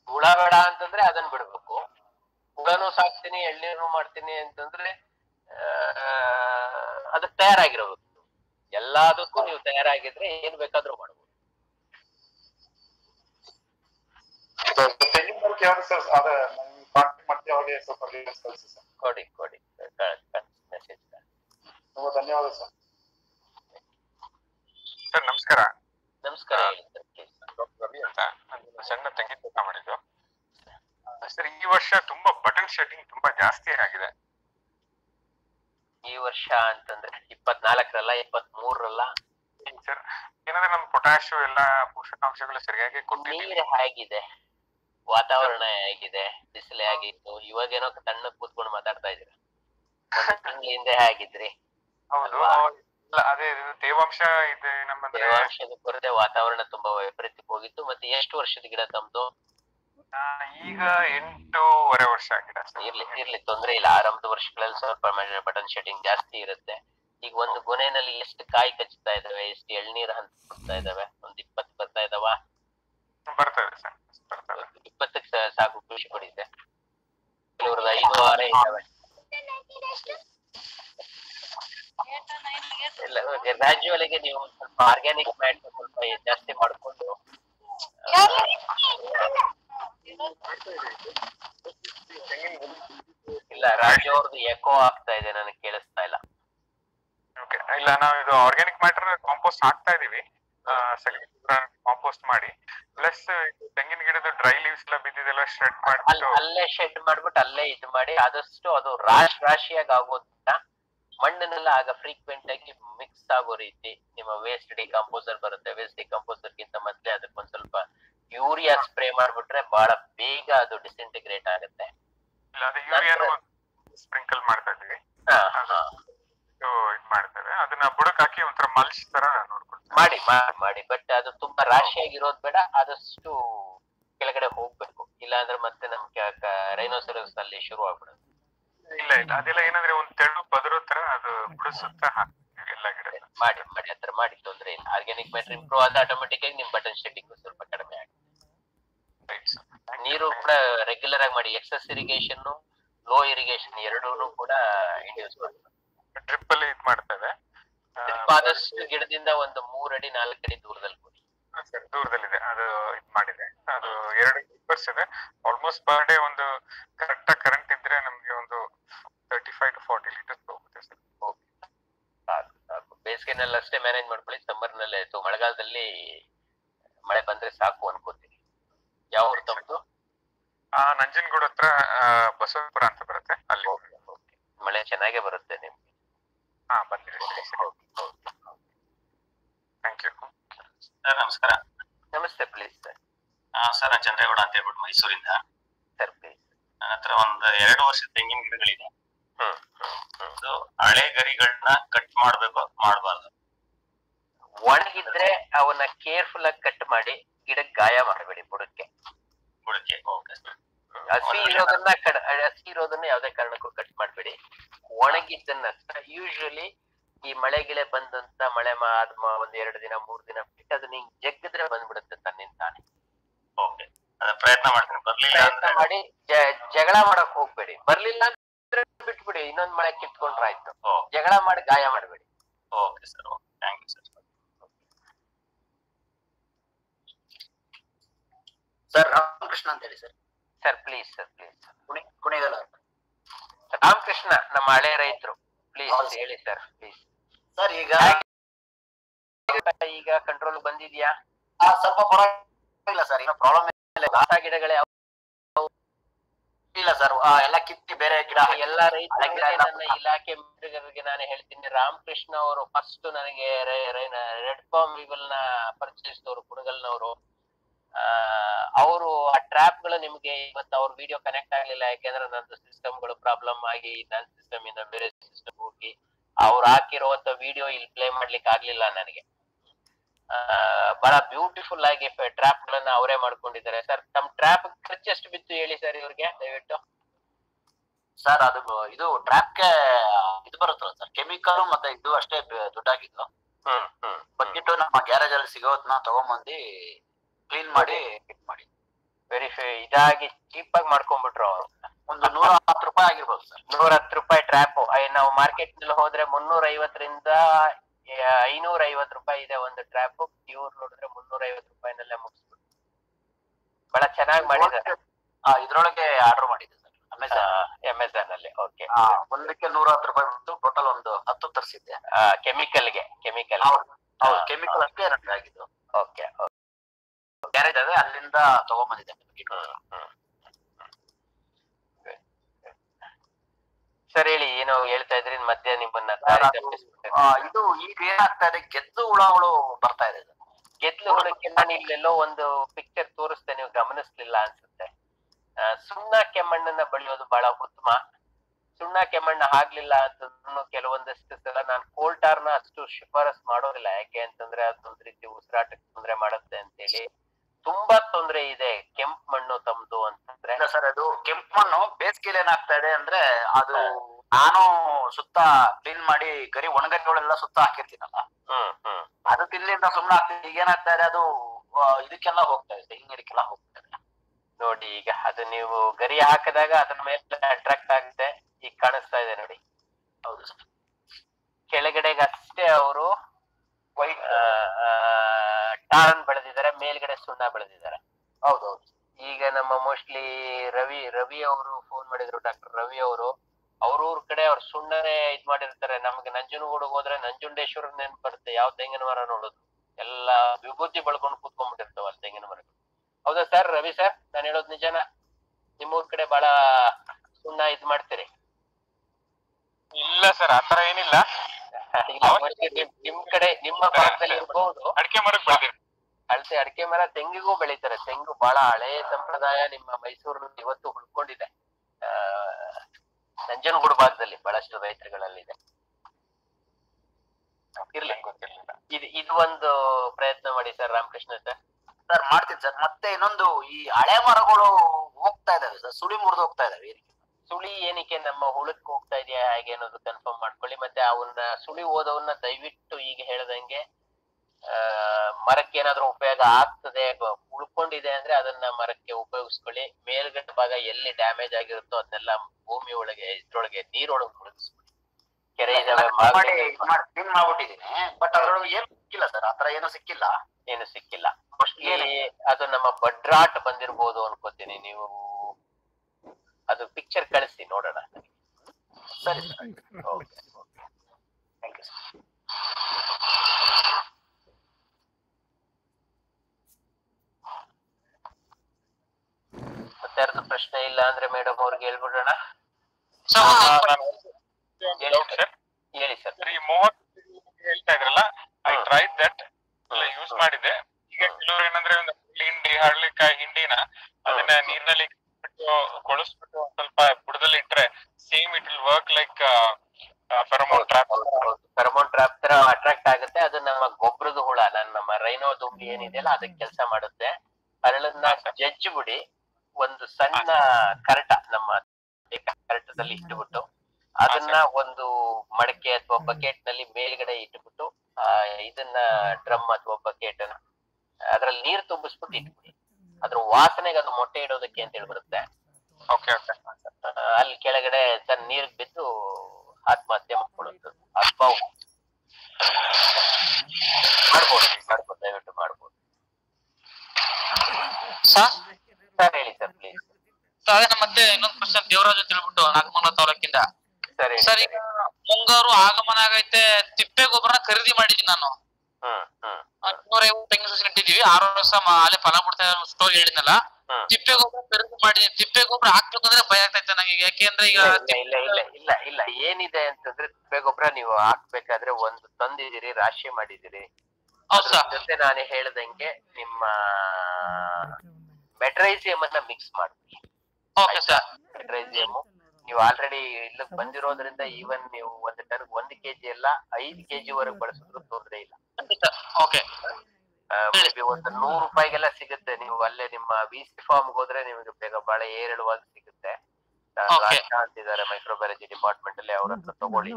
ಹುಳ ಬೇಡ ಅಂತಂದ್ರೆ ಅದನ್ನ ಬಿಡ್ಬೇಕು. ಹುಳನು ಸಾಕ್ತೀನಿ ಎಳ್ನೀರು ಮಾಡ್ತೀನಿ ಅಂತಂದ್ರೆ ಆ, ಅದಕ್ಕೆ ತಯಾರಾಗಿರ್ಬೇಕು. ಎಲ್ಲದಕ್ಕೂ ನೀವು ತಯಾರಾಗಿದ್ರೆ ಏನ್ ಬೇಕಾದ್ರೂ ಸರ್ ಕೊಡಿ ಕೊಡಿ. ಮೆಸೇಜ್ ತುಂಬ ಧನ್ಯವಾದ ಸರ್ ಸರ್ ನಮಸ್ಕಾರ. ನಮಸ್ಕಾರ. ಹೇಳಿ ಸರ್ ಪ್ಲೀಸ್ ಡಾಕ್ಟರ್ ರವಿ ಅಂತ. ನಾನು ಸಣ್ಣ ತಂಗಿ ತೂಕ ಮಾಡಿದ್ದು. ಸರ್ ಈ ವರ್ಷ ತುಂಬಾ ಬಟನ್ ಶೆಡ್ಡಿಂಗ್ ತುಂಬಾ ಜಾಸ್ತಿ ಆಗಿದೆ. ಈ ವರ್ಷ ಅಂತಂದ್ರೆ ಇಪ್ಪತ್ನಾಲ್ಕರಲ್ಲ ಇಪ್ಪತ್ ಮೂರಲ್ಲ ಸರ್ ಏನಂದ್ರೆ ನಮ್ ಪೊಟ್ಯಾಶ್ ಎಲ್ಲ ಪೋಷಕಾಂಶಗಳು ಸರಿಯಾಗಿ ನೀರು ಹೇಗಿದೆ ವಾತಾವರಣ ಹೇಗಿದೆ ಬಿಸಿಲೆ ಆಗಿತ್ತು. ಇವಾಗ ಏನೋ ತಣ್ಣ ಕೂತ್ಕೊಂಡು ಮಾತಾಡ್ತಾ ಇದೀರ ಒಂದು ತಿಂಗಳ ಹಿಂದೆ. ಹೇಗಿದ್ರಿ ಹೌದು? ಅದೇ ತೇವಾಂಶ ಇದೆ ನಮ್ಮ ತೇವಾಂಶದ ಕೊರತೆ ವಾತಾವರಣ ತುಂಬಾ ವೈಪರೀತ್ಯಕ್ಕೆ ಹೋಗಿತ್ತು. ಮತ್ತೆ ಎಷ್ಟು ವರ್ಷದ ಗಿಡ ತಮ್ದು? ಈಗ ಎಂಟೂವರೆ ವರ್ಷ ಆಗಿದೆ ಇರ್ಲಿ ಇರ್ಲಿ ತೊಂದ್ರೆ ಇಲ್ಲ. ಆರಂಭದ ವರ್ಷಗಳಲ್ಲಿ ಸ್ವಲ್ಪ ಬಟನ್ ಶೆಟ್ಟಿಂಗ್ ಜಾಸ್ತಿ ಇರುತ್ತೆ. ಈಗ ಒಂದು ಗೊನೆನಲ್ಲಿ ಎಷ್ಟು ಕಾಯಿ ಕಚ್ಚುತ್ತಾ ಇದಾವೆ ಎಷ್ಟು ಎಳ್ನೀರ್ ಹಂತ ಬರ್ತಾ ಇದಾವೆ ಒಂದ್ ಇಪ್ಪತ್ ಬರ್ತಾ ಇದಾವ? ಬರ್ತದೆ ಸರ್. ಬರ್ತದೆ. ಇಪ್ಪತ್ತಕ್ಕೆ ಸಾಕು ಖುಷಿ ಪಡಿದೆ ಕೆಲವ್ರದ್ದು ಐದು ವಾರ ಇದಾವೆ ಇಲ್ಲ ಗ್ರಾಜುವಲಿಗೆ ನೀವು ಸ್ವಲ್ಪ ಆರ್ಗ್ಯಾನಿಕ್ ಮ್ಯಾಟ್ ಸ್ವಲ್ಪ ಜಾಸ್ತಿ ಮಾಡ್ಕೊಂಡು ಇಲ್ಲ ರಾಜು ಅವ್ರದ್ದು ಎಕೋ ಆಗ್ತಾ ಇದೆ ನನಗೆ ಕೇಳಿಸ್ತಾ ಇಲ್ಲ. ಓಕೆ ಇಲ್ಲ ನಾವು ಇದು ಆರ್ಗ್ಯಾನಿಕ್ ಮ್ಯಾಟರ್ ಕಾಂಪೋಸ್ಟ್ ಹಾಕ್ತಾ ಇದೀವಿ. ಕಾಂಪೋಸ್ಟ್ ಮಾಡಿ. ಪ್ಲಸ್ ತೆಂಗಿನ ಗಿಡದ ಡ್ರೈ ಲೀವ್ಸ್ ಎಲ್ಲ ಬಿದ್ದಿದೆಲ್ಲ ಶೆಡ್ ಮಾಡಿ ಅಲ್ಲೇ ಶೆಡ್ ಮಾಡ್ಬಿಟ್ಟು ಅಲ್ಲೇ ಇದು ಮಾಡಿ ಆದಷ್ಟು ಅದು ರಾಶಿ ರಾಶಿಯಾಗಿ ಆಗೋದ್ರಿಂದ ಮಣ್ಣನ್ನೆಲ್ಲ ಆಗ ಫ್ರೀಕ್ವೆಂಟ್ ಆಗಿ ಮಿಕ್ಸ್ ಆಗೋ ರೀತಿ ನಿಮ್ಮ ವೇಸ್ಟ್ ಡಿಕಂಪೋಸರ್ ಬರುತ್ತೆ. ವೇಸ್ಟ್ ಡಿಕಂಪೋಸರ್ ಗಿಂತ ಮೊದಲೇ ಅದಕ್ಕೊಂದ್ ಸ್ವಲ್ಪ ಯೂರಿಯಾ ಸ್ಪ್ರೇ ಮಾಡ್ಬಿಟ್ರೆ ಬಹಳ ಬೇಗ ಅದು ಡಿಸ್ಇಂಟಿಗ್ರೇಟ್ ಆಗುತ್ತೆ. ಸ್ಪ್ರಿಂಕಲ್ ಮಾಡ್ತಾ ಇದೀವಿ. ಇದು ಮಾಡ್ತೇವೆ. ಅದನ್ನ ಬುಡಕ್ ಹಾಕಿ ಒಂಥರ ಮಲ್ಚ್ ತರ ನೋಡ್ಕೊಳ್ತೀವಿ. ಮಾಡಿ ಮಾಡಿ ಬಟ್ ಅದು ತುಂಬಾ ರಾಶಿಯಾಗಿರೋದ್ ಬೇಡ ಆದಷ್ಟು ಕೆಳಗಡೆ ಹೋಗ್ಬೇಕು. ಇಲ್ಲ ಅಂದ್ರೆ ಮತ್ತೆ ನಮ್ ರೈನೋಸರಸ್ ಅಲ್ಲಿ ಶುರು ಆಗ್ಬಿಡುತ್ತೆ ಇಲ್ಲ ಇಲ್ಲ. ಅದೆಲ್ಲ ಏನಂದ್ರೆ ಒಂದ್ ತೆಳು ಪದರ ತರ ಅದು ಬುಡ ಸುತ್ತ ಹಾಕ್ತೀವಿ ಎಲ್ಲ ಗಿಡ ಮಾಡಿ ಮಾಡಿ. ಆತರ ಮಾಡಿ ತೊಂದ್ರೆ ಇಲ್ಲ. ಆರ್ಗ್ಯಾನಿಕ್ ಮ್ಯಾಟರ್ ಇಂಪ್ರೂವ್ ಆದ ಆಟೋಮೆಟಿಕ್ ಆಗಿ ನಿಮ್ ಬಟನ್ ಶೆಡ್ಡಿಂಗ್ ಸ್ವಲ್ಪ ಕಡಿಮೆ ಆಗುತ್ತೆ. ನೀರು ಕೂಡ ರೆಗ್ಯುಲರ್ ಆಗಿ ಮಾಡಿ. ಎಕ್ಸಸ್ ಇರಿಗೇಷನ್ ಲೋ ಇರಿಗೇಷನ್ ಎರಡೂ ಕೂಡ ಇಂಡ್ಯೂಸ್ ಮಾಡ್ತಾರೆ ಡ್ರಿಪ್ ಅಲ್ಲಿ ಇದ್ ಮಾಡ್ತೇವೆ. ಆದಷ್ಟು ಗಿಡದಿಂದ ಒಂದು ಮೂರ್ ಅಡಿ ನಾಲ್ಕು ಅಡಿ ದೂರದಲ್ಲಿ ಸರ್ ದೂರದಲ್ಲಿದೆ. ಅದು ಇದು ಮಾಡಿದೆ. ಅದು ಎರಡು ಪೇಪರ್ಸ್ ಇದೆ. ಆಲ್ಮೋಸ್ಟ್ ಪರ್ ಡೇ ಒಂದು ಕರೆಕ್ಟ್ ಆಗಿ ಕರೆಂಟ್ ಇದ್ರೆ ನಮ್ಗೆ ಒಂದು thirty five to forty litres ಹೋಗುತ್ತೆ ಸರ್. ಬೇಸಿಗೆನಲ್ಲಿ ಅಷ್ಟೇ ಮ್ಯಾನೇಜ್ ಮಾಡ್ಕೊಳ್ಳಿ. ಸಮ್ಮರ್ನಲ್ಲಿ ಆಯ್ತು. ಮಳೆಗಾಲದಲ್ಲಿ ಮಳೆ ಬಂದ್ರೆ ಸಾಕು ಅನ್ಕೋತೀನಿ. ಯಾವ ಊರು ತಮ್ಮದು ಆ ನಂಜನಗೂಡು ಹತ್ರ ಬಸವಪುರ ಅಂತ ಬರುತ್ತೆ. ಅಲ್ಲಿ. ಮಳೆ ಚೆನ್ನಾಗೇ ಬರುತ್ತೆ ನಿಮ್ಗೆ. ಹಾ ಬಂದಿದೆ ಸರಿ ಸರಿ ಥ್ಯಾಂಕ್ ಯು ಸರ್ ನಮಸ್ಕಾರ ನಮಸ್ತೆ ಪ್ಲೀಸ್ ಸರ್ ಸರ್ ನಾನು ಚಂದ್ರೇಗೌಡ ಅಂತ ಹೇಳ್ಬಿಟ್ಟು ಮೈಸೂರಿಂದ. ನನ್ನ ಹತ್ರ ಒಂದು ಎರಡು ವರ್ಷದ ತೆಂಗಿನ ಗಿಡಗಳಿದೆ. ಹಳೆ ಗರಿಗಳನ್ನ ಕಟ್ ಮಾಡ್ಬೇಕು ಮಾಡಬಾರ್ದು. ಒಣಗಿದ್ರೆ ಅವನ್ನ ಕೇರ್ಫುಲ್ ಆಗಿ ಕಟ್ ಮಾಡಿ ಗಿಡಕ್ ಗಾಯ ಮಾಡಬೇಡಿ ಬುಡಕ್ಕೆ. ಬುಡಕ್ಕೆ ಓಕೆ ಹಸಿ ಇರೋದನ್ನ ಹಸಿ ಇರೋದನ್ನ ಯಾವ್ದೇ ಕಾರಣಕ್ಕೂ ಕಟ್ ಮಾಡ್ಬೇಡಿ. ಒಣಗಿದ್ದನ್ನ ಯೂಶ್ವಲಿ ಈ ಮಳೆ ಗಿಳೆ ಬಂದಂತ ಮಳೆ ಮ- ಒಂದ್ ಎರಡು ದಿನ ಮೂರ್ ದಿನ ಬಿಟ್ಟು ಅದನ್ನ ಹಿಂಗ್ ಜಗ್ಗಿದ್ರೆ ಬಂದ್ಬಿಡುತ್ತೆ ತನ್ನಿಂದ ತಾನೆ ಓಕೆ ಅದ ಪ್ರಯತ್ನ ಮಾಡ್ತೀನಿ. ಬರ್ಲಿಲ್ಲ ಅಂದ್ರೆ ಮಾಡಿ ಜಗಳ ಮಾಡಕ್ ಹೋಗ್ಬೇಡಿ. ಬರ್ಲಿಲ್ಲ ಅಂದ್ರೆ ಬಿಟ್ಬಿಡಿ ಇನ್ನೊಂದ್ ಮಳೆ ಕಿತ್ಕೊಂಡ್ರೆ ಆಯ್ತು ಓಕೆ ಜಗಳ ಮಾಡಿ ಗಾಯ ಮಾಡಬೇಡಿ okay sir okay thank you sir sir Ramakrishna ಅಂತ ಹೇಳಿ sir sir please sir please ಕುಣಿ ಕುಣಿಗಲ ರಾಮಕೃಷ್ಣ ನಮ್ಮ ಹಳೆ ರೈತರು ಪ್ಲೀಸ್ ಹೌದು. ಹೇಳಿ ಸರ್ ಪ್ಲೀಸ್ ಸರ್ ಈಗ ಈಗ ಕಂಟ್ರೋಲ್ ಬಂದಿದ್ಯಾ ಆ, ಸ್ವಲ್ಪ ಪರವಾಗಿಲ್ಲ ಸರ್ ಈಗ ಪ್ರಾಬ್ಲಮ್ ಹೊಸ ಗಿಡಗಳೇ ಇಲ್ಲ ಸರ್ ಎಲ್ಲ ಕಿತ್ತಿ ಬೇರೆ ಗಿಡ ಹಾಕಿ- ಎಲ್ಲಾ ರೈತರಿಗೆ ನನ್ನ ಇಲಾಖೆ ಮಿತ್ರರಿಗೆ ನಾನು ಹೇಳ್ತೀನಿ ರಾಮಕೃಷ್ಣ ಅವರು ಫಸ್ಟ್ ನನಗೆ ರೆಡ್ ಫಾರ್ಮ್ ಇವೆಲ್ನ ಪರಿಚಯಿಸಿದವರು ಕುಣಗಲ್ನವರು ಅವರು ಆ ಟ್ರ್ಯಾಪ್ಗಳು ನಿಮ್ಗೆ ಇವತ್ತು ಅವ್ರ ವಿಡಿಯೋ ಕನೆಕ್ಟ್ ಆಗ್ಲಿಲ್ಲ ಯಾಕೆಂದ್ರೆ ನಂದು ಸಿಸ್ಟಮ್ಗಳು ಪ್ರಾಬ್ಲಮ್ ಆಗಿ ನನ್ನ ಸಿಸ್ಟಮ್ ಇಂದ ಬೇರೆ ಸಿಸ್ಟಮ್ ಹೋಗಿ ಅವ್ರು ಹಾಕಿರುವಂತ ವಿಡಿಯೋ ಇಲ್ಲಿ ಪ್ಲೇ ಮಾಡ್ಲಿಕ್ಕೆ ಆಗ್ಲಿಲ್ಲ ನನಗೆ. ಆ, ಬಹಳ ಬ್ಯೂಟಿಫುಲ್ ಆಗಿ ಟ್ರಾಪ್ ಗಳನ್ನ ಅವರೇ ಮಾಡ್ಕೊಂಡಿದ್ದಾರೆ. ಸರ್ ತಮ್ಮ ಟ್ರ್ಯಾಪ್ ಖರ್ಚು ಎಷ್ಟು ಬಿತ್ತು ಹೇಳಿ ಸರ್ ಇವ್ರಿಗೆ ದಯವಿಟ್ಟು? ಸರ್ ಅದು ಇದು ಟ್ರ್ಯಾಪ್ಗೆ ಇದು ಬರುತ್ತಲ್ಲ ಸರ್ ಕೆಮಿಕಲ್ ಮತ್ತೆ ಇದು ಅಷ್ಟೇ ದುಡ್ಡಾಗಿದ್ದು. ಹ್ಮ್ ಹ್ಮ್ ಬಕೆಟ್ ನಮ್ಮ ಗ್ಯಾರೇಜ್ ಅಲ್ಲಿ ಸಿಗೋದ್ನ ತಗೊಂಬಂದಿ ಕ್ಲೀನ್ ಮಾಡಿ ಫಿಟ್ ಮಾಡಿ ವೆರಿ ಇದಾಗಿ ಚೀಪ್ ಆಗಿ ಮಾಡ್ಕೊಂಡ್ಬಿಟ್ರು ಅವರು ಒಂದು ನೂರ ಹತ್ತು ರೂಪಾಯಿ ಆಗಿರ್ಬೋದು ಸರ್ ನೂರ ಹತ್ತು ರೂಪಾಯಿ ಟ್ರ್ಯಾಪ್ ನಾವು ಮಾರ್ಕೆಟ್ ಹೋದ್ರೆ ಮುನ್ನೂರ ಐವತ್ತರಿಂದ ಐನೂರ ಐವತ್ತು ರೂಪಾಯಿ ಇದೆ ಒಂದು ಟ್ರ್ಯಾಪ್ ಪ್ಯೂರ್ ನೋಡಿದ್ರೆ ಮುನ್ನೂರ ಐವತ್ತು ರೂಪಾಯಿನಲ್ಲೇ ಮುಗಿಸ್ಬಿಟ್ಟು ಬಹಳ ಚೆನ್ನಾಗಿ ಮಾಡಿದ್ದಾರೆ ಆ, ಇದ್ರೊಳಗೆ ಆರ್ಡರ್ ಮಾಡಿದ್ದೆ ಸರ್ ಅಮೆಝಾನ್ ಅಮೆಝಾನ್ ಅಲ್ಲಿ ಓಕೆ ಒಂದಕ್ಕೆ ನೂರ ಹತ್ತು ರೂಪಾಯಿ ಬಂತು ಟೋಟಲ್ ಒಂದು ಹತ್ತು ತರಿಸಿದ್ದೆ ಕೆಮಿಕಲ್ಗೆ ಕೆಮಿಕಲ್ ಹೌದು ಕೆಮಿಕಲ್ ಅಷ್ಟೇ ರನ್ ಆಗಿದ್ದು ಓಕೆ ಗ್ಯಾರೇಜ್ ಅದೇ ಅಲ್ಲಿಂದ ತಗೊಂಬಂದಿದ್ದೆ ಸರ್ ಹೇಳಿ ಏನೋ ಹೇಳ್ತಾ ಇದ್ರಿ ಮಧ್ಯ ನಿಮ್ಮನ್ನ ದಾರಿ ತಪ್ಪಿಸ್ಬಿಟ್ಟೆ. ಆ, ಇದು ಈಗ ಇದೆ ಗೆದ್ದು ಹುಳಗಳು ಬರ್ತಾ ಇದೆ. ಗೆದ್ದು ಗೆದ್ಲು ಹುಳಕ್ಕೆ ನಾನು ಇಲ್ಲೆಲ್ಲೋ ಒಂದು ಪಿಕ್ಚರ್ ತೋರಿಸ್ತೇನೆ ನೀವು ಗಮನಿಸ್ಲಿಲ್ಲ ಅನ್ಸುತ್ತೆ. ಸುಣ್ಣ ಕೆಮ್ಮಣ್ಣನ್ನ ಬಳಿಯೋದು ಬಹಳ ಉತ್ತಮ. ಸುಣ್ಣ ಕೆಮ್ಮಣ್ಣ ಆಗ್ಲಿಲ್ಲ ಅಂತಂದ್ರೂ ಕೆಲವೊಂದಷ್ಟು ಸಲ ನಾನು ಕೋಲ್ಟಾರ್ನ ಅಷ್ಟು ಶಿಫಾರಸ್ ಮಾಡೋದಿಲ್ಲ. ಯಾಕೆ ಅಂತಂದ್ರೆ ಅದೊಂದ್ ರೀತಿ ಉಸಿರಾಟಕ್ಕೆ ತೊಂದರೆ ಮಾಡುತ್ತೆ ಅಂತೇಳಿ. ತುಂಬಾ ತೊಂದರೆ ಇದೆ ಕೆಂಪ್ ಮಣ್ಣು ತಮ್ದು ಅಂತಂದ್ರೆ. ಸರ್ ಅದು ಕೆಂಪು ಮಣ್ಣು ಬೇಸಿಗೆಲಿ ಏನಾಗ್ತಾ ಇದೆ ಅಂದ್ರೆ ಅದು ನಾನು ಸುತ್ತ ಕ್ಲೀನ್ ಮಾಡಿ ಗರಿ ಒಣಗರಿಗಳೆಲ್ಲ ಸುತ್ತ ಹಾಕಿರ್ತೀನಲ್ಲ? ಅದು ತಿನ್ನಿಂದ ಸುಮ್ಮನೆ ಆಗ್ತದೆ. ಈಗ ಏನಾಗ್ತಾ ಇದೆ ಅದು ಇದಕ್ಕೆಲ್ಲ ಹೋಗ್ತಾ ಇದೆ ಹಿಂಗಡಿಕೆಲ್ಲ ಹೋಗ್ತಾ ಇದೆ. ನೋಡಿ ಈಗ ಅದು ನೀವು ಗರಿ ಹಾಕಿದಾಗ ಅದರ ಮೇಲೆ ಅಟ್ರಾಕ್ಟ್ ಆಗುತ್ತೆ. ಈಗ ಕಾಣಿಸ್ತಾ ಇದೆ ನೋಡಿ. ಹೌದು ಸರ್. ಕೆಳಗಡೆಗೆ ಅಷ್ಟೇ ಅವರು ವೈಟ್ ಟಾರನ್ ಬೆಳೆದಿದ್ದಾರೆ ಮೇಲ್ಗಡೆ ಸುಣ್ಣ ಬೆಳೆದಿದ್ದಾರೆ. ಹೌದೌದು ಈಗ ನಮ್ಮ ಮೋಸ್ಟ್ಲಿ ರವಿ ರವಿ ಅವರು ಫೋನ್ ಮಾಡಿದ್ರು ಡಾಕ್ಟರ್ ರವಿ ಅವರು. ಅವ್ರೂರ್ ಕಡೆ ಅವ್ರ ಸುಣ್ಣನೆ ಇದ್ ಮಾಡಿರ್ತಾರೆ. ನಮ್ಗೆ ನಂಜನಗೂಡಿಗೆ ಹೋದ್ರೆ ನಂಜುಂಡೇಶ್ವರ ನೆನ್ ಬರುತ್ತೆ ಯಾವ ತೆಂಗಿನ ಮರ ನೋಡೋದು. ಎಲ್ಲ ವಿಭೂತಿ ಬಳ್ಕೊಂಡು ಕೂತ್ಕೊಂಡ್ಬಿಟ್ಟಿರ್ತಾವ ಅಲ್ಲಿ ತೆಂಗಿನ ಮರಗಳು. ಹೌದಾ ಸರ್ ರವಿ ಸರ್? ನಾನು ಹೇಳೋದು ನಿಜಾನ? ನಿಮ್ಮೂರ್ ಕಡೆ ಬಹಳ ಸುಣ್ಣ ಇದ್ ಮಾಡ್ತೀರಿ. ಇಲ್ಲ ಸರ್ ಆತರ ಏನಿಲ್ಲ. ನಿಮ್- ಕಡೆ ನಿಮ್ಮ ಭಾಗದಲ್ಲಿ ಇರ್ಬಹುದು ಅಡಿಕೆ ಮರ ಬೆಳೆದಿರಿ ಅಳತೆ ಅಡಿಕೆ ಮರ ತೆಂಗಿಗೂ ಬೆಳೀತಾರೆ. ತೆಂಗು ಬಹಳ ಹಳೆ ಸಂಪ್ರದಾಯ. ನಿಮ್ಮ ಮೈಸೂರಿನಲ್ಲಿ ಇವತ್ತು ಉಳ್ಕೊಂಡಿದೆ. ಆ ನಂಜನಗೂಡು ಭಾಗದಲ್ಲಿ ಬಹಳಷ್ಟು ರೈತರುಗಳಲ್ಲಿದೆ. ಇರ್ಲಿ. ಗೊತ್ತಿರ್ಲಿಲ್ಲ ಇದು ಇದು ಒಂದು ಪ್ರಯತ್ನ ಮಾಡಿ ಸರ್ ರಾಮಕೃಷ್ಣ ಸರ್. ಸರ್ ಮಾಡ್ತೀವಿ ಸರ್. ಮತ್ತೆ ಇನ್ನೊಂದು ಈ ಹಳೆ ಮರಗಳು ಹೋಗ್ತಾ ಇದಾವೆ ಸರ್. ಸುಳಿ ಮುರಿದು ಹೋಗ್ತಾ ಇದಾವೆ ಸುಳಿ ಏನಕ್ಕೆ ನಮ್ಮ ಹುಳಕ್ಕೆ ಹೋಗ್ತಾ ಇದೆಯಾ ಹಾಗೆ ಅನ್ನೋದು ಕನ್ಫರ್ಮ್ ಮಾಡ್ಕೊಳ್ಳಿ. ಮತ್ತೆ ಅವನ್ನ ಸುಳಿ ಓದವನ್ನ ದಯವಿಟ್ಟು ಈಗ ಹೇಳ್ದಂಗೆ ಆ ಮರಕ್ಕೆ ಏನಾದ್ರೂ ಉಪಯೋಗ ಆಗ್ತದೆ ಉಳ್ಕೊಂಡಿದೆ ಅಂದ್ರೆ ಅದನ್ನ ಮರಕ್ಕೆ ಉಪಯೋಗಿಸ್ಕೊಳ್ಳಿ. ಮೇಲ್ಗಡೆ ಭಾಗ ಎಲ್ಲಿ ಡ್ಯಾಮೇಜ್ ಆಗಿರುತ್ತೋ ಅದನ್ನೆಲ್ಲ ಭೂಮಿ ಒಳಗೆ ಇದ್ರೊಳಗೆ ನೀರೊಳಗೆ ಮುಳುಗಿಸ್ಕೊಳ್ಳಿ ಕೆರೆ ಇದಾವೆ ಕ್ಲೀನ್ ಮಾಡ್ಬಿಟ್ಟಿದೀನಿ ಬಟ್ ಅದ್ರೊಳಗೆ ಏನು ಸಿಕ್ಕಿಲ್ಲ ಸರ್ ಆತರ ಏನು ಸಿಕ್ಕಿಲ್ಲ. ಏನು ಸಿಕ್ಕಿಲ್ಲ. ಅದು ನಮ್ಮ ಬಡ್ರಾಟ್ ಬಂದಿರ್ಬೋದು ಅನ್ಕೋತೀನಿ ನೀವು. ಅದು ಪಿಕ್ಚರ್ ಕಳಿಸಿ ನೋಡೋಣ. ಸರಿ sir okay thank you sir ಮತ್ತೆ ಯಾರ್ದು ಪ್ರಶ್ನೆ ಇಲ್ಲ ಅಂದ್ರೆ ಮೇಡಮ್ ಅವ್ರಿಗೆ ಹೇಳ್ಬಿಡೋಣ. ಹೇಳಿ ಸರ್ ಈ ಮೂವತ್ತು ಹೇಳ್ತಾ ಇದ್ರಲ್ಲ ಐ ಟ್ರೈಡ್ ದಟ್ ಯೂಸ್ ಮಾಡಿದೆ. ಈಗ ಕೆಲವರು ಏನಂದ್ರೆ ಒಂದು ಹಿಂಡಿ ಹರಳಿಕಾಯಿ ಹಿಂಡಿನ ಅದನ್ನ ನೀರಿನಲ್ಲಿ ಬಿಟ್ಟು ಕೊಳಿಸ್ಬಿಟ್ಟು ಒಂದ್ ಸ್ವಲ್ಪ ಬುಡದಲ್ಲಿ ಇಟ್ರೆ same it will work like pheromone trap pheromone trap ತರ ಅಟ್ರಾಕ್ಟ್ ಆಗುತ್ತೆ. ಅದು ನಮ್ಮ ಗೊಬ್ಬರದ ಹುಳ ನಮ್ಮ ರೈನೋ ದುಂಬಿ ಏನಿದೆಯಲ್ಲ ಅದಕ್ಕೆ ಕೆಲಸ ಮಾಡುತ್ತೆ. ಹರಳನ್ನ ಜಜ್ಜಿ ಬಿಡಿ. ಒಂದು ಸಣ್ಣ ಕರಟ ನಮ್ಮ ಕರಟದಲ್ಲಿ ಇಟ್ಟುಬಿಟ್ಟು ಅದನ್ನ ಒಂದು ಮಡಕೆ ಅಥವಾ ಬಕೆಟ್ನಲ್ಲಿ ಮೇಲ್ಗಡೆ ಇಟ್ಬಿಟ್ಟು ಆ, ಇದನ್ನ ಡ್ರಮ್ ಅಥವಾ ಬಕೆಟ್ ಅದ್ರಲ್ಲಿ ನೀರ್ ತುಂಬಿಸ್ಬಿಟ್ಟು ಇಟ್ಬಿಡಿ. ಅದ್ರ ವಾಸನೆಗೆ ಅದು ಮೊಟ್ಟೆ ಇಡೋದಕ್ಕೆ ಅಂತ ಹೇಳಿ ಬರುತ್ತೆ ಅಲ್ಲಿ ಕೆಳಗಡೆ ತನ್ನ ನೀರ್ ಬಿದ್ದು ಆತ್ಮಹತ್ಯೆ ಮಾಡ್ಕೊಳ್ಳೋದು. ಅಥವಾ ಮಾಡ್ಬೋದು ಮಾಡ್ಬೋದು ದಯವಿಟ್ಟು ಮಾಡ್ಬೋದು. ಸರ್ ಹೇಳಿ ಸರ್ ಪ್ಲೀಸ್ ಅದೇ ನಮ್ಮ ಮಧ್ಯೆ ಇನ್ನೊಂದು ಕ್ವಶನ್ ದೇವರಾಜ್ ಅಂತ ಹೇಳ್ಬಿಟ್ಟು ನಾಗಮಂಗಲ ತಾಲೂಕಿಂದ ಸರ್ ಹೇಳಿ ಸರ್ ಈಗ ಮುಂಗಾರು ಆಗಮನ ಆಗೈತೆ ತಿಪ್ಪೆ ಗೊಬ್ಬರನ ಖರೀದಿ ಮಾಡಿದೀನಿ ನಾನು. ನೂರ ಐವತ್ತು ತೆಂಗಿನ ಸಸಿ ನೆಟ್ಟಿದೀವಿ ಆರು ವರ್ಷ ಅಲ್ಲೇ ಫಲ ಬಿಡ್ತಾ ಸ್ಟೋರಿ ಹೇಳಿದ್ನಲ್ಲ. ತಿಪ್ಪೆ ಗೊಬ್ಬರ ಖರೀದಿ ಮಾಡಿದೀನಿ ತಿಪ್ಪೆ ಗೊಬ್ಬರ ಹಾಕ್ಬೇಕಂದ್ರೆ ಭಯ ಆಗ್ತೈತೆ ನಂಗೆ. ಈಗ ಯಾಕೆಂದ್ರೆ ಈಗ ಇಲ್ಲ ಇಲ್ಲ ಇಲ್ಲ ಇಲ್ಲ ಏನಿದೆ ಅಂತಂದ್ರೆ ತಿಪ್ಪೆ ಗೊಬ್ಬರ ನೀವು ಹಾಕ್ಬೇಕಾದ್ರೆ ಒಂದು ತಂದಿದ್ದೀರಿ ರಾಶಿ ಮಾಡಿದಿರಿ ಹೌದು ಅದ್ರ ಸರ್. ಜೊತೆ ನಾನು ಹೇಳ್ದಂಗೆ ನಿಮ್ಮ ಮೆಟ್ರೈಸಿಯಂ ಅನ್ನ ಮಿಕ್ಸ್ ಮಾಡ್ತೀವಿ ಓಕೆ ಸರ್ ಮೆಟ್ರೈಸಿಯಂ ನೀವು ಆಲ್ರೆಡಿ ಇಲ್ಲಿ ಬಂದಿರೋದ್ರಿಂದ ಈವನ್ ನೀವು ಒಂದ್ ಟನ್ ಒಂದು ಕೆಜಿ ಎಲ್ಲ ಐದು ಕೆಜಿ ವರೆಗೆ ಬಳಸಿದ್ರು ತೊಂದ್ರೆ ಇಲ್ಲ. ಓಕೆ ಒಂದು ನೂರು ರೂಪಾಯಿಗೆಲ್ಲ ಸಿಗುತ್ತೆ. ನೀವು ಅಲ್ಲೇ ನಿಮ್ಮ ವಿ ಸಿ ಫಾರ್ಮ್ ಹೋದ್ರೆ ನಿಮಗೆ ಬೇಗ ಬಹಳ ಏರಿಳುವಾಗಿ ಸಿಗುತ್ತೆ. ಅಂತಿದ್ದಾರೆ ಮೈಕ್ರೋಬಯಾಲಜಿ ಡಿಪಾರ್ಟ್ಮೆಂಟ್ ಅಲ್ಲಿ ಅವ್ರ ಹತ್ರ ತಗೊಳ್ಳಿ.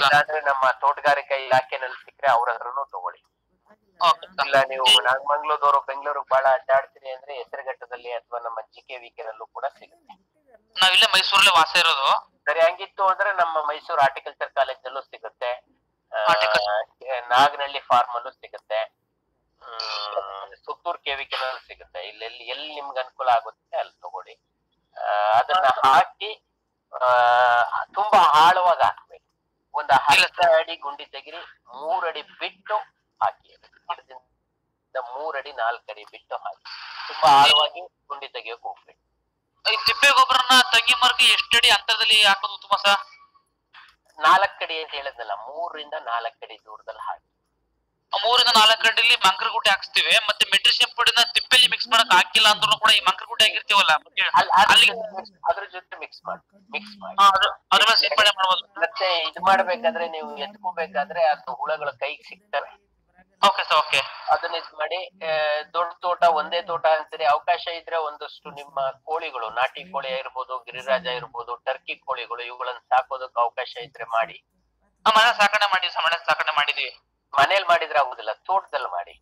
ಇಲ್ಲಾಂದ್ರೆ ನಮ್ಮ ತೋಟಗಾರಿಕಾ ಇಲಾಖೆನಲ್ಲಿ ಸಿಕ್ಕರೆ ಅವ್ರ ಹತ್ರನು ತಗೊಳ್ಳಿ. ಇಲ್ಲ ನೀವು ನಾಗಮಂಗ್ಲೂರ್ ಬೆಂಗಳೂರಿಗೆ ಬಹಳ ಅಡ್ಡಾಡ್ತೀರಿ ಅಂದ್ರೆ ಹೆಸರುಘಟ್ಟದಲ್ಲಿ ಅಥವಾ ನಮ್ಮ ಜಿ ಕೆ ವಿ ಕೆ ನಲ್ಲೂ ಕೂಡ ಸಿಗುತ್ತೆ. ನಾವಿಲ್ಲೇ ಮೈಸೂರಲ್ಲೇ ವಾಸ ಇರೋದು. ಸರಿ ಹಂಗಿತ್ತು ಅಂದ್ರೆ ನಮ್ಮ ಮೈಸೂರು ಆರ್ಟಿಕಲ್ಚರ್ ಕಾಲೇಜಲ್ಲೂ ಸಿಗುತ್ತೆ. ಆ, Horticulture. ನಾಗನಹಳ್ಳಿ ಫಾರ್ಮ್ ಅಲ್ಲೂ ಸಿಗುತ್ತೆ ಸುತ್ತೂರ್ ಕೆವಿಕೆನಲ್ಲೂ ಸಿಗುತ್ತೆ. ಇಲ್ಲಿ ಎಲ್ಲಿ ಎಲ್ಲಿ ನಿಮ್ಗೆ ಅನುಕೂಲ ಆಗುತ್ತೆ ಅಲ್ಲಿ ತಗೊಳ್ಳಿ. ಅದನ್ನ ಹಾಕಿ ಆ, ತುಂಬಾ ಆಳವಾಗಿ ಹಾಕ್ಬೇಕು. ಒಂದು ಹತ್ತು ಅಡಿ ಅಡಿ ಗುಂಡಿ ತೆಗಿರಿ ಮೂರಡಿ ಬಿಟ್ಟು ಹಾಕಿ. ಗಿಡದಿಂದ ಮೂರಡಿ ನಾಲ್ಕಡಿ ಬಿಟ್ಟು ಹಾಕಿ. ತುಂಬಾ ಆಳವಾಗಿ ಗುಂಡಿ ತೆಗಿಯೋಕೆ ಹೋಗ್ಬೇಡಿ. ಈ ತಿಪ್ಪೆ ಗೊಬ್ಬರನ ತಂಗಿ ಮರಕ್ಕೆ ಎಷ್ಟಡಿ ಅಂತರದಲ್ಲಿ ಹಾಕೋದು ಉತ್ತಮ ಸರ್? ನಾಲ್ಕಡಿ ಅಂತ ಹೇಳಿದ್ನಲ್ಲ ಮೂರರಿಂದ ನಾಲ್ಕಡಿ ದೂರದಲ್ಲಿ ಹಾಕಿ. ಮೂರಿಂದ ನಾಲ್ಕು ಗಂಟೆಲಿ ಮಂಕರಗುಡ್ಡೆ ಹಾಕ್ಸ್ತೀವಿ ಮತ್ತೆ ಮೆಟ್ರಿಷಿಯಂ ಪುಡಿನ ತಿಪ್ಪೆಲಿ ಮಿಕ್ಸ್ ಮಾಡಕ್ ಹಾಕಿಲ್ಲ ಅಂದ್ರೂ ಕೂಡ ಈ ಮಂಕರಗುಡ್ಡೆ ಆಗಿರ್ತೀವಲ್ಲ ಮತ್ತೆ ಅದ್ರ ಜೊತೆ- ಮಿಕ್ಸ್ ಮಾಡಿ ಮಿಕ್ಸ್ ಮಾಡಿ. ಅದು- ಅದ್ರ ಸಿಂಪಡಣೆ ಮಾಡ್ಬೋದು. ಮತ್ತೆ ಇದು ಮಾಡ್ಬೇಕಾದ್ರೆ ನೀವು ಎತ್ಕೋಬೇಕಾದ್ರೆ ಅದು ಹುಳಗಳ ಕೈಗೆ ಸಿಗ್ತವೆ. ಓಕೆ ಸರ್ ಓಕೆ ಅದನ್ನ ಇದ್ ಮಾಡಿ ದೊಡ್ಡ ತೋಟ ಒಂದೇ ತೋಟ ಅಂತೀರಿ ಅವಕಾಶ ಇದ್ರೆ ಒಂದಷ್ಟು ನಿಮ್ಮ ಕೋಳಿಗಳು ನಾಟಿ ಕೋಳಿ ಇರ್ಬೋದು ಗಿರಿರಾಜ ಇರ್ಬೋದು ಟರ್ಕಿ ಕೋಳಿಗಳು ಇವುಗಳನ್ನ ಸಾಕೋದಕ್ಕೆ ಅವಕಾಶ ಇದ್ರೆ ಮಾಡಿ. ಮನೆ ಸಾಕಣೆ ಮಾಡಿದ್ವಿ ಸರ್ ಮನೆ ಸಾಕಣೆ ಮಾಡಿದ್ವಿ. ಮನೇಲಿ ಮಾಡಿದ್ರೆ ಆಗುದಿಲ್ಲ ತೋಟದಲ್ಲಿ ಮಾಡಿ.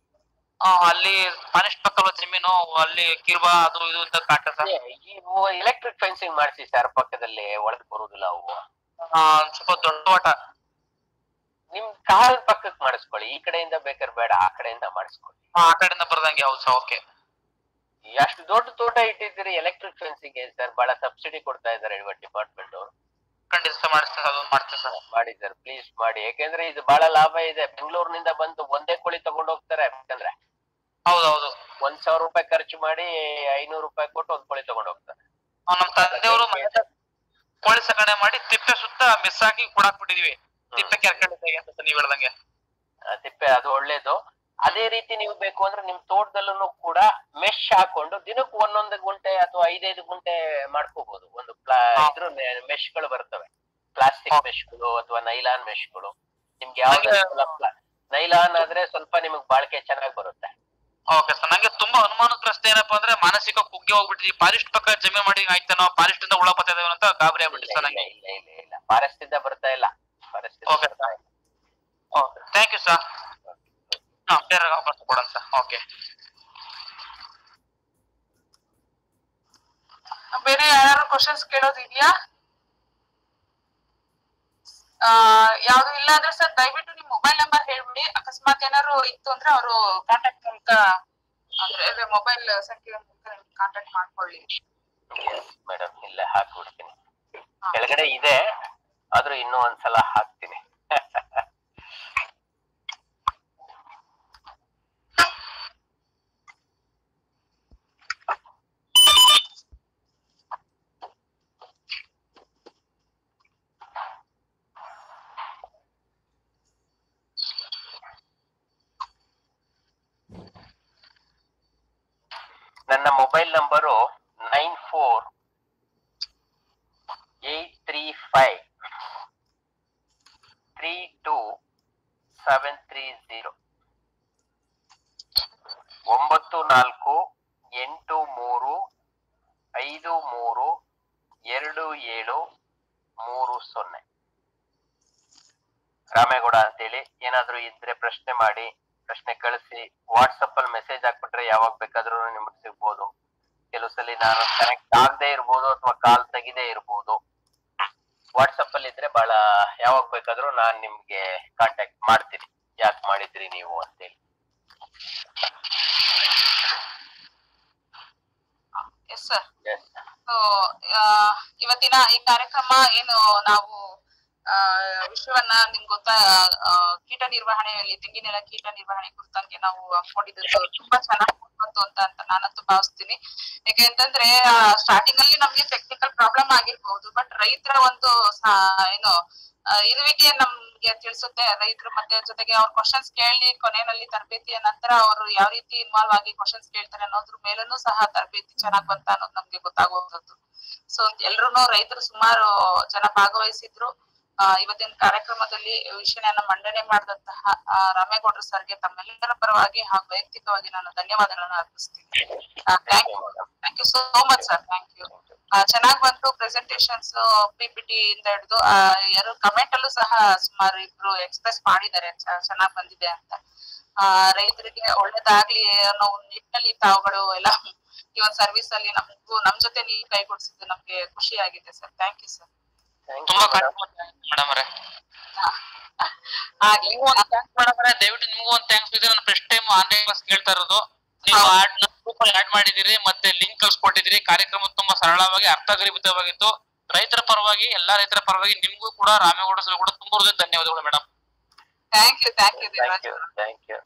ಅಲ್ಲಿ ಫಾರೆಸ್ಟ್ ಪಕ್ಕ ಜಮೀನು ಅಲ್ಲಿ ಕಿರ್ಬಾ ಅದು ಇದು ಅಂತ ಕಾಟ ಎಲೆಕ್ಟ್ರಿಕ್ ಫೆನ್ಸಿಂಗ್ ಮಾಡಿಸಿ ಸರ್ ಪಕ್ಕದಲ್ಲಿ ಒಳಗೆ ಬರುದಿಲ್ಲ ಅವು ಸ್ವಲ್ಪ ದೊಡ್ಡ ತೋಟ. ನಿಮ್ ಕಾಲ್ ಪಕ್ಕಕ್ ಮಾಡಿಸ್ಕೊಳ್ಳಿ ಈ ಕಡೆಯಿಂದ ಬೇಕಾದ್ರೆ ಬೇಡ ಆ ಕಡೆಯಿಂದ ಮಾಡಿಸ್ಕೊಳ್ಳಿ. ಆ ಕಡೆಯಿಂದ ಬರ್ದಂಗೆ ಹೌದು ಸರ್ ಓಕೆ ಅಷ್ಟು ದೊಡ್ಡ ತೋಟ ಇಟ್ಟಿದ್ದೀರಿ ಎಲೆಕ್ಟ್ರಿಕ್ ಫೆನ್ಸಿಂಗ್ ಸರ್ ಬಹಳ ಸಬ್ಸಿಡಿ ಕೊಡ್ತಾ ಇದ್ದಾರೆ ಡಿಪಾರ್ಟ್ಮೆಂಟ್ ಅವರು. ಖಂಡಿತ ಮಾಡಿಸ್ತಾರೆ ಅದೊಂದು ಮಾಡ್ತೀನಿ ಸರ್ ಮಾಡಿ ಸರ್ ಪ್ಲೀಸ್ ಮಾಡಿ. ಯಾಕೆಂದ್ರೆ ಇದು ಬಹಳ ಲಾಭ ಇದೆ. ಬೆಂಗಳೂರಿನಿಂದ ಬಂದು ಒಂದೇ ಕೋಳಿ ತಗೊಂಡು ಹೋಗ್ತಾರೆ ಯಾಕಂದ್ರೆ ಹೌದೌದು. ಒಂದ್ ಸಾವಿರ ರೂಪಾಯಿ ಖರ್ಚು ಮಾಡಿ ಐನೂರು ರೂಪಾಯಿ ಕೊಟ್ಟು ಒಂದ್ ಕೋಳಿ ತಗೊಂಡು ಹೋಗ್ತಾರೆ. ತಂದೆಯವರು ಕೋಳಿ ಸಾಕಣೆ ಮಾಡಿ ತಿಪ್ಪೆ ಸುತ್ತ ಮಿಸ್ ಹಾಕಿ ಕೊಡಾಕ್ ಬಿಟ್ಟಿದೀವಿ ತಿಪ್ಪೆ ಕೆರ್ಕೊಂಡಿದ್ದೆ ಅಂತ ನೀವು ಹೇಳ್ದಂಗೆ. ತಿಪ್ಪೆ ಅದು ಒಳ್ಳೇದು. ಅದೇ ರೀತಿ ನೀವು ಬೇಕು ಅಂದ್ರೆ ನಿಮ್ ತೋಟದಲ್ಲೂ ಕೂಡ ಮೆಶ್ ಹಾಕೊಂಡು ದಿನಕ್ಕೆ ಒಂದೊಂದು ಗುಂಟೆ ಅಥವಾ ಐದೈದು ಗುಂಟೆ ಮಾಡ್ಕೋಬಹುದು ಒಂದು ಇದ್ರ ಮೆಶ್ಗಳು ಬರ್ತವೆ. ಪ್ಲಾಸ್ಟಿಕ್ ಮೆಶ್ಗಳು ಅಥವಾ ನೈಲಾನ್ ಮೆಶ್ಗಳು ನಿಮ್ಗೆ ಯಾವ್ದು ನೈಲಾನ್ ಆದ್ರೆ ಸ್ವಲ್ಪ ನಿಮಗ್ ಬಾಳಿಕೆ ಚೆನ್ನಾಗಿ ಬರುತ್ತೆ. ಓಕೆ ಸರ್ ನಂಗೆ ತುಂಬಾ ಅನುಮಾನದ ಪ್ರಶ್ನೆ ಏನಪ್ಪಾ ಅಂದ್ರೆ ಮಾನಸಿಕ ಕುಗ್ಗಿ ಹೋಗ್ಬಿಟ್ಟಿದ್ವಿ ಫಾರೆಸ್ಟ್ ಪಕ್ಕ ಜಮೆ ಮಾಡಿ ಆಯ್ತಾನೋ ಫಾರೆಸ್ಟ್ ಇಂದ ಬರ್ತಾ ಅಂತ ಗಾಬರಿ ಆಗ್ಬಿಟ್ಟಿದೆ ಸರ್ ಇಲ್ಲ ನಂಗೆ. ಇಲ್ಲ ಇಲ್ಲ ಇಲ್ಲ. ಫಾರೆಸ್ಟ್ ಇಂದ ಬರ್ತಾ ಇಲ್ಲ. Okay sir okay thank you sir ಹಾಂ ಬೇರೆ ವಾಪಸ್ ಕೊಡೋಣ ಸರ್ ಓಕೆ ಬೇರೆ ಯಾರು ಕ್ವಶನ್ಸ್ ಕೇಳೋದಿದ್ಯಾ? ಆ ಯಾವ್ದು ಇಲ್ಲ ಅಂದ್ರೆ ಸರ್ ದಯವಿಟ್ಟು ನಿಮ್ ಮೊಬೈಲ್ ನಂಬರ್ ಹೇಳ್ಬಿಡಿ. ಅಕಸ್ಮಾತ್ ಏನಾದ್ರು ಇತ್ತು ಅಂದ್ರೆ ಅವರು ಕಾಂಟ್ಯಾಕ್ಟ್ ಮೂಲಕ ಅಂದ್ರೆ ಮೊಬೈಲ್ ಸಂಖ್ಯೆ ಮೂಲಕ ಕಾಂಟ್ಯಾಕ್ಟ್ ಮಾಡ್ಕೊಳ್ಳಿ. ಮೇಡಮ್ ಇಲ್ಲ ಹಾಕ್ಬಿಡ್ತೀನಿ. ಕೆಳಗಡೆ ಇದೆ. ಆದ್ರೂ ಇನ್ನೂ ಒಂದ್ಸಲ ಹಾಕ್ತೀನಿ ನನ್ನ mobile number nine four eight three five three two seven three zero ಒಂಬತ್ತು ನಾಲ್ಕು, ಎಂಟು ಮೂರು, ಐದು ಮೂರು, ಎರಡು ಏಳು, ಮೂರು ಸೊನ್ನೆ. ರಾಮೇಗೌಡ ಅಂತೇಳಿ, ಏನಾದ್ರೂ ಇದ್ರೆ ಪ್ರಶ್ನೆ ಮಾಡಿ, ಪ್ರಶ್ನೆ ಕಳಿಸಿ ವಾಟ್ಸಪ್ ಅಲ್ಲಿ ಮೆಸೇಜ್ ಹಾಕ್ಬಿಟ್ರೆ ಯಾವಾಗ ಬೇಕಾದ್ರೂ ನಿಮಗೆ ಸಿಗ್ಬೋದು. ಕೆಲವು ಸಲ ನಾನು ಕನೆಕ್ಟ್ ಆಗದೆ ಇರ್ಬೋದು ಅಥವಾ ಕಾಲ್ ತೆಗಿದೇ ಇರ್ಬೋದು. ವಾಟ್ಸಪ್ ಅಲ್ಲಿ ಇದ್ರೆ ಬಹಳ ಯಾವಾಗ ಬೇಕಾದ್ರೂ ನಾನ್ ನಿಮ್ಗೆ ಕಾಂಟ್ಯಾಕ್ಟ್ ಮಾಡ್ತೀನಿ ಯಾಕೆ ಮಾಡಿದ್ರಿ ನೀವು ಅಂತೇಳಿ ಎಸ್ ಸರ್ Yes. So, ಆ, ಇವತ್ತಿನ ಈ ಕಾರ್ಯಕ್ರಮ ಏನು ನಾವು ಆ, ವಿಷಯವನ್ನ ನಿಮ್ಗೆ ಗೊತ್ತಾ ಕೀಟ ನಿರ್ವಹಣೆಯಲ್ಲಿ ತೆಂಗಿನೆಲ್ಲ ಕೀಟ ನಿರ್ವಹಣೆ ಕುರಿತಂಗೆ ನಾವು ಹಾಕೊಂಡಿದ್ದು ತುಂಬಾ ಚೆನ್ನಾಗಿ ಬಂತು ಅಂತ ಅಂತ ನಾನಂತೂ ಭಾವಿಸ್ತೀನಿ. ಯಾಕೆ ಅಂತಂದ್ರೆ ಸ್ಟಾರ್ಟಿಂಗ್ ಅಲ್ಲಿ ನಮ್ಗೆ ಟೆಕ್ನಿಕಲ್ ಪ್ರಾಬ್ಲಮ್ ಆಗಿರ್ಬಹುದು ಬಟ್ ರೈತರ ಒಂದು ಏನು ಇರುವಿಕೆ ನಮ್ಗೆ ತಿಳಿಸುತ್ತೆ. ರೈತರು ಮತ್ತೆ ಜೊತೆಗೆ ಅವ್ರ ಕ್ವಶನ್ಸ್ ಕೇಳಿ ಕೊನೆಯಲ್ಲಿ ತರಬೇತಿಯ ನಂತರ ಅವರು ಯಾವ ರೀತಿ ಇನ್ವಾಲ್ವ್ ಆಗಿ ಕ್ವಶನ್ಸ್ ಕೇಳ್ತಾರೆ ಅನ್ನೋದ್ರ ಮೇಲೂ ಸಹ ತರಬೇತಿ ಚೆನ್ನಾಗ್ ಬಂತ ಅನ್ನೋದು ನಮ್ಗೆ ಗೊತ್ತಾಗುವಂತದ್ದು ಸೊ ಎಲ್ರು ರೈತರು ಸುಮಾರು ಜನ ಭಾಗವಹಿಸಿದ್ರು. ಇವತ್ತಿನ ಕಾರ್ಯಕ್ರಮದಲ್ಲಿ ವಿಷಯನ ಮಂಡನೆ ಮಾಡಿದಂತಹ ರಾಮೇಗೌಡರು ಸರ್ಗೆ ತಮ್ಮೆಲ್ಲರ ಪರವಾಗಿ ಹಾಗೂ ವೈಯಕ್ತಿಕವಾಗಿ ನಾನು ಧನ್ಯವಾದಗಳನ್ನ ಅರ್ಪಿಸ್ತೀನಿ. Thank you so much sir thank you ಚೆನ್ನಾಗ್ ಬಂತು ಪ್ರೆಸೆಂಟೇಶನ್ಸ್ ಪಿಪಿಟಿ ಇಂದ ಹಿಡಿದು ಯಾರು ಕಮೆಂಟ್ ಅಲ್ಲೂ ಸಹ ಸುಮಾರು ಇಬ್ರು ಎಕ್ಸ್ಪ್ರೆಸ್ ಮಾಡಿದ್ದಾರೆ. ಚೆನ್ನಾಗ್ ಬಂದಿದೆ ಅಂತ. ರೈತರಿಗೆ ಒಳ್ಳೇದಾಗ್ಲಿ ಅನ್ನೋ ನಿಟ್ಟಿನಲ್ಲಿ ತಾವುಗಳು ಎಲ್ಲ ಈ ಒಂದ್ ಸರ್ವಿಸ್ ಅಲ್ಲಿ ನಮಗೂ ನಮ್ ಜೊತೆ ನೀವು ಕೈಗೂಡಿಸಿದ್ದು ನಮ್ಗೆ ಖುಷಿ ಆಗಿದೆ ಸರ್ ಥ್ಯಾಂಕ್ ಯು ಸರ್ ದಯವಿಟ್ಟು ನಿಮ್ಗೂ ಒಂದು ಥ್ಯಾಂಕ್ಸ್ ಇದೆ ನಾನು ಫಸ್ಟ್ ಟೈಮ್ ಆನ್ಲೈನ್ ಕ್ಲಾಸ್ ಕೇಳ್ತಾ ಇರೋದು. ನೀವು. ಆಡ್ ಗ್ರೂಪ್ ಆಡ್ ಮಾಡಿದಿರಿ ಮತ್ತೆ ಲಿಂಕ್ ಕಳ್ಸಿಕೊಟ್ಟಿದ್ದೀರಿ. ಕಾರ್ಯಕ್ರಮ ತುಂಬಾ ಸರಳವಾಗಿ ಅರ್ಥಗರ್ಭಿತವಾಗಿತ್ತು ರೈತರ ಪರವಾಗಿ ಎಲ್ಲಾ ರೈತರ ಪರವಾಗಿ ನಿಮ್ಗೂ ಕೂಡ ರಾಮೇಗೌಡ ಸರ್ ಕೂಡ ತುಂಬ ಧನ್ಯವಾದಗಳು madam thank you thank you thank you thank you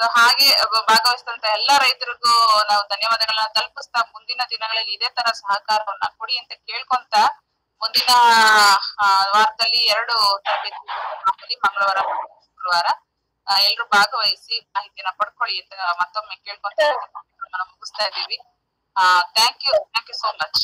so ಹಾಗೆ ಭಾಗವಹಿಸಿದಂತ ಎಲ್ಲಾ ರೈತರಿಗೂ ನಾವು ಧನ್ಯವಾದಗಳನ್ನ ತಲುಪಿಸ್ತಾ ಮುಂದಿನ ದಿನಗಳಲ್ಲಿ ಇದೇ ತರ ಸಹಕಾರವನ್ನ ಕೊಡಿ ಅಂತ ಕೇಳ್ಕೊಂತ ಮುಂದಿನ ವಾರದಲ್ಲಿ ಎರಡು ತರಬೇತಿ ಮಂಗಳವಾರ ಶುಕ್ರವಾರ ಎಲ್ರು ಭಾಗವಹಿಸಿ ಮಾಹಿತಿನ ಪಡ್ಕೊಳ್ಳಿ ಅಂತ ಮತ್ತೊಮ್ಮೆ ಕೇಳ್ಕೊಂತ ಮುಗಿಸ್ತಾ ಇದೀವಿ thank you thank you so much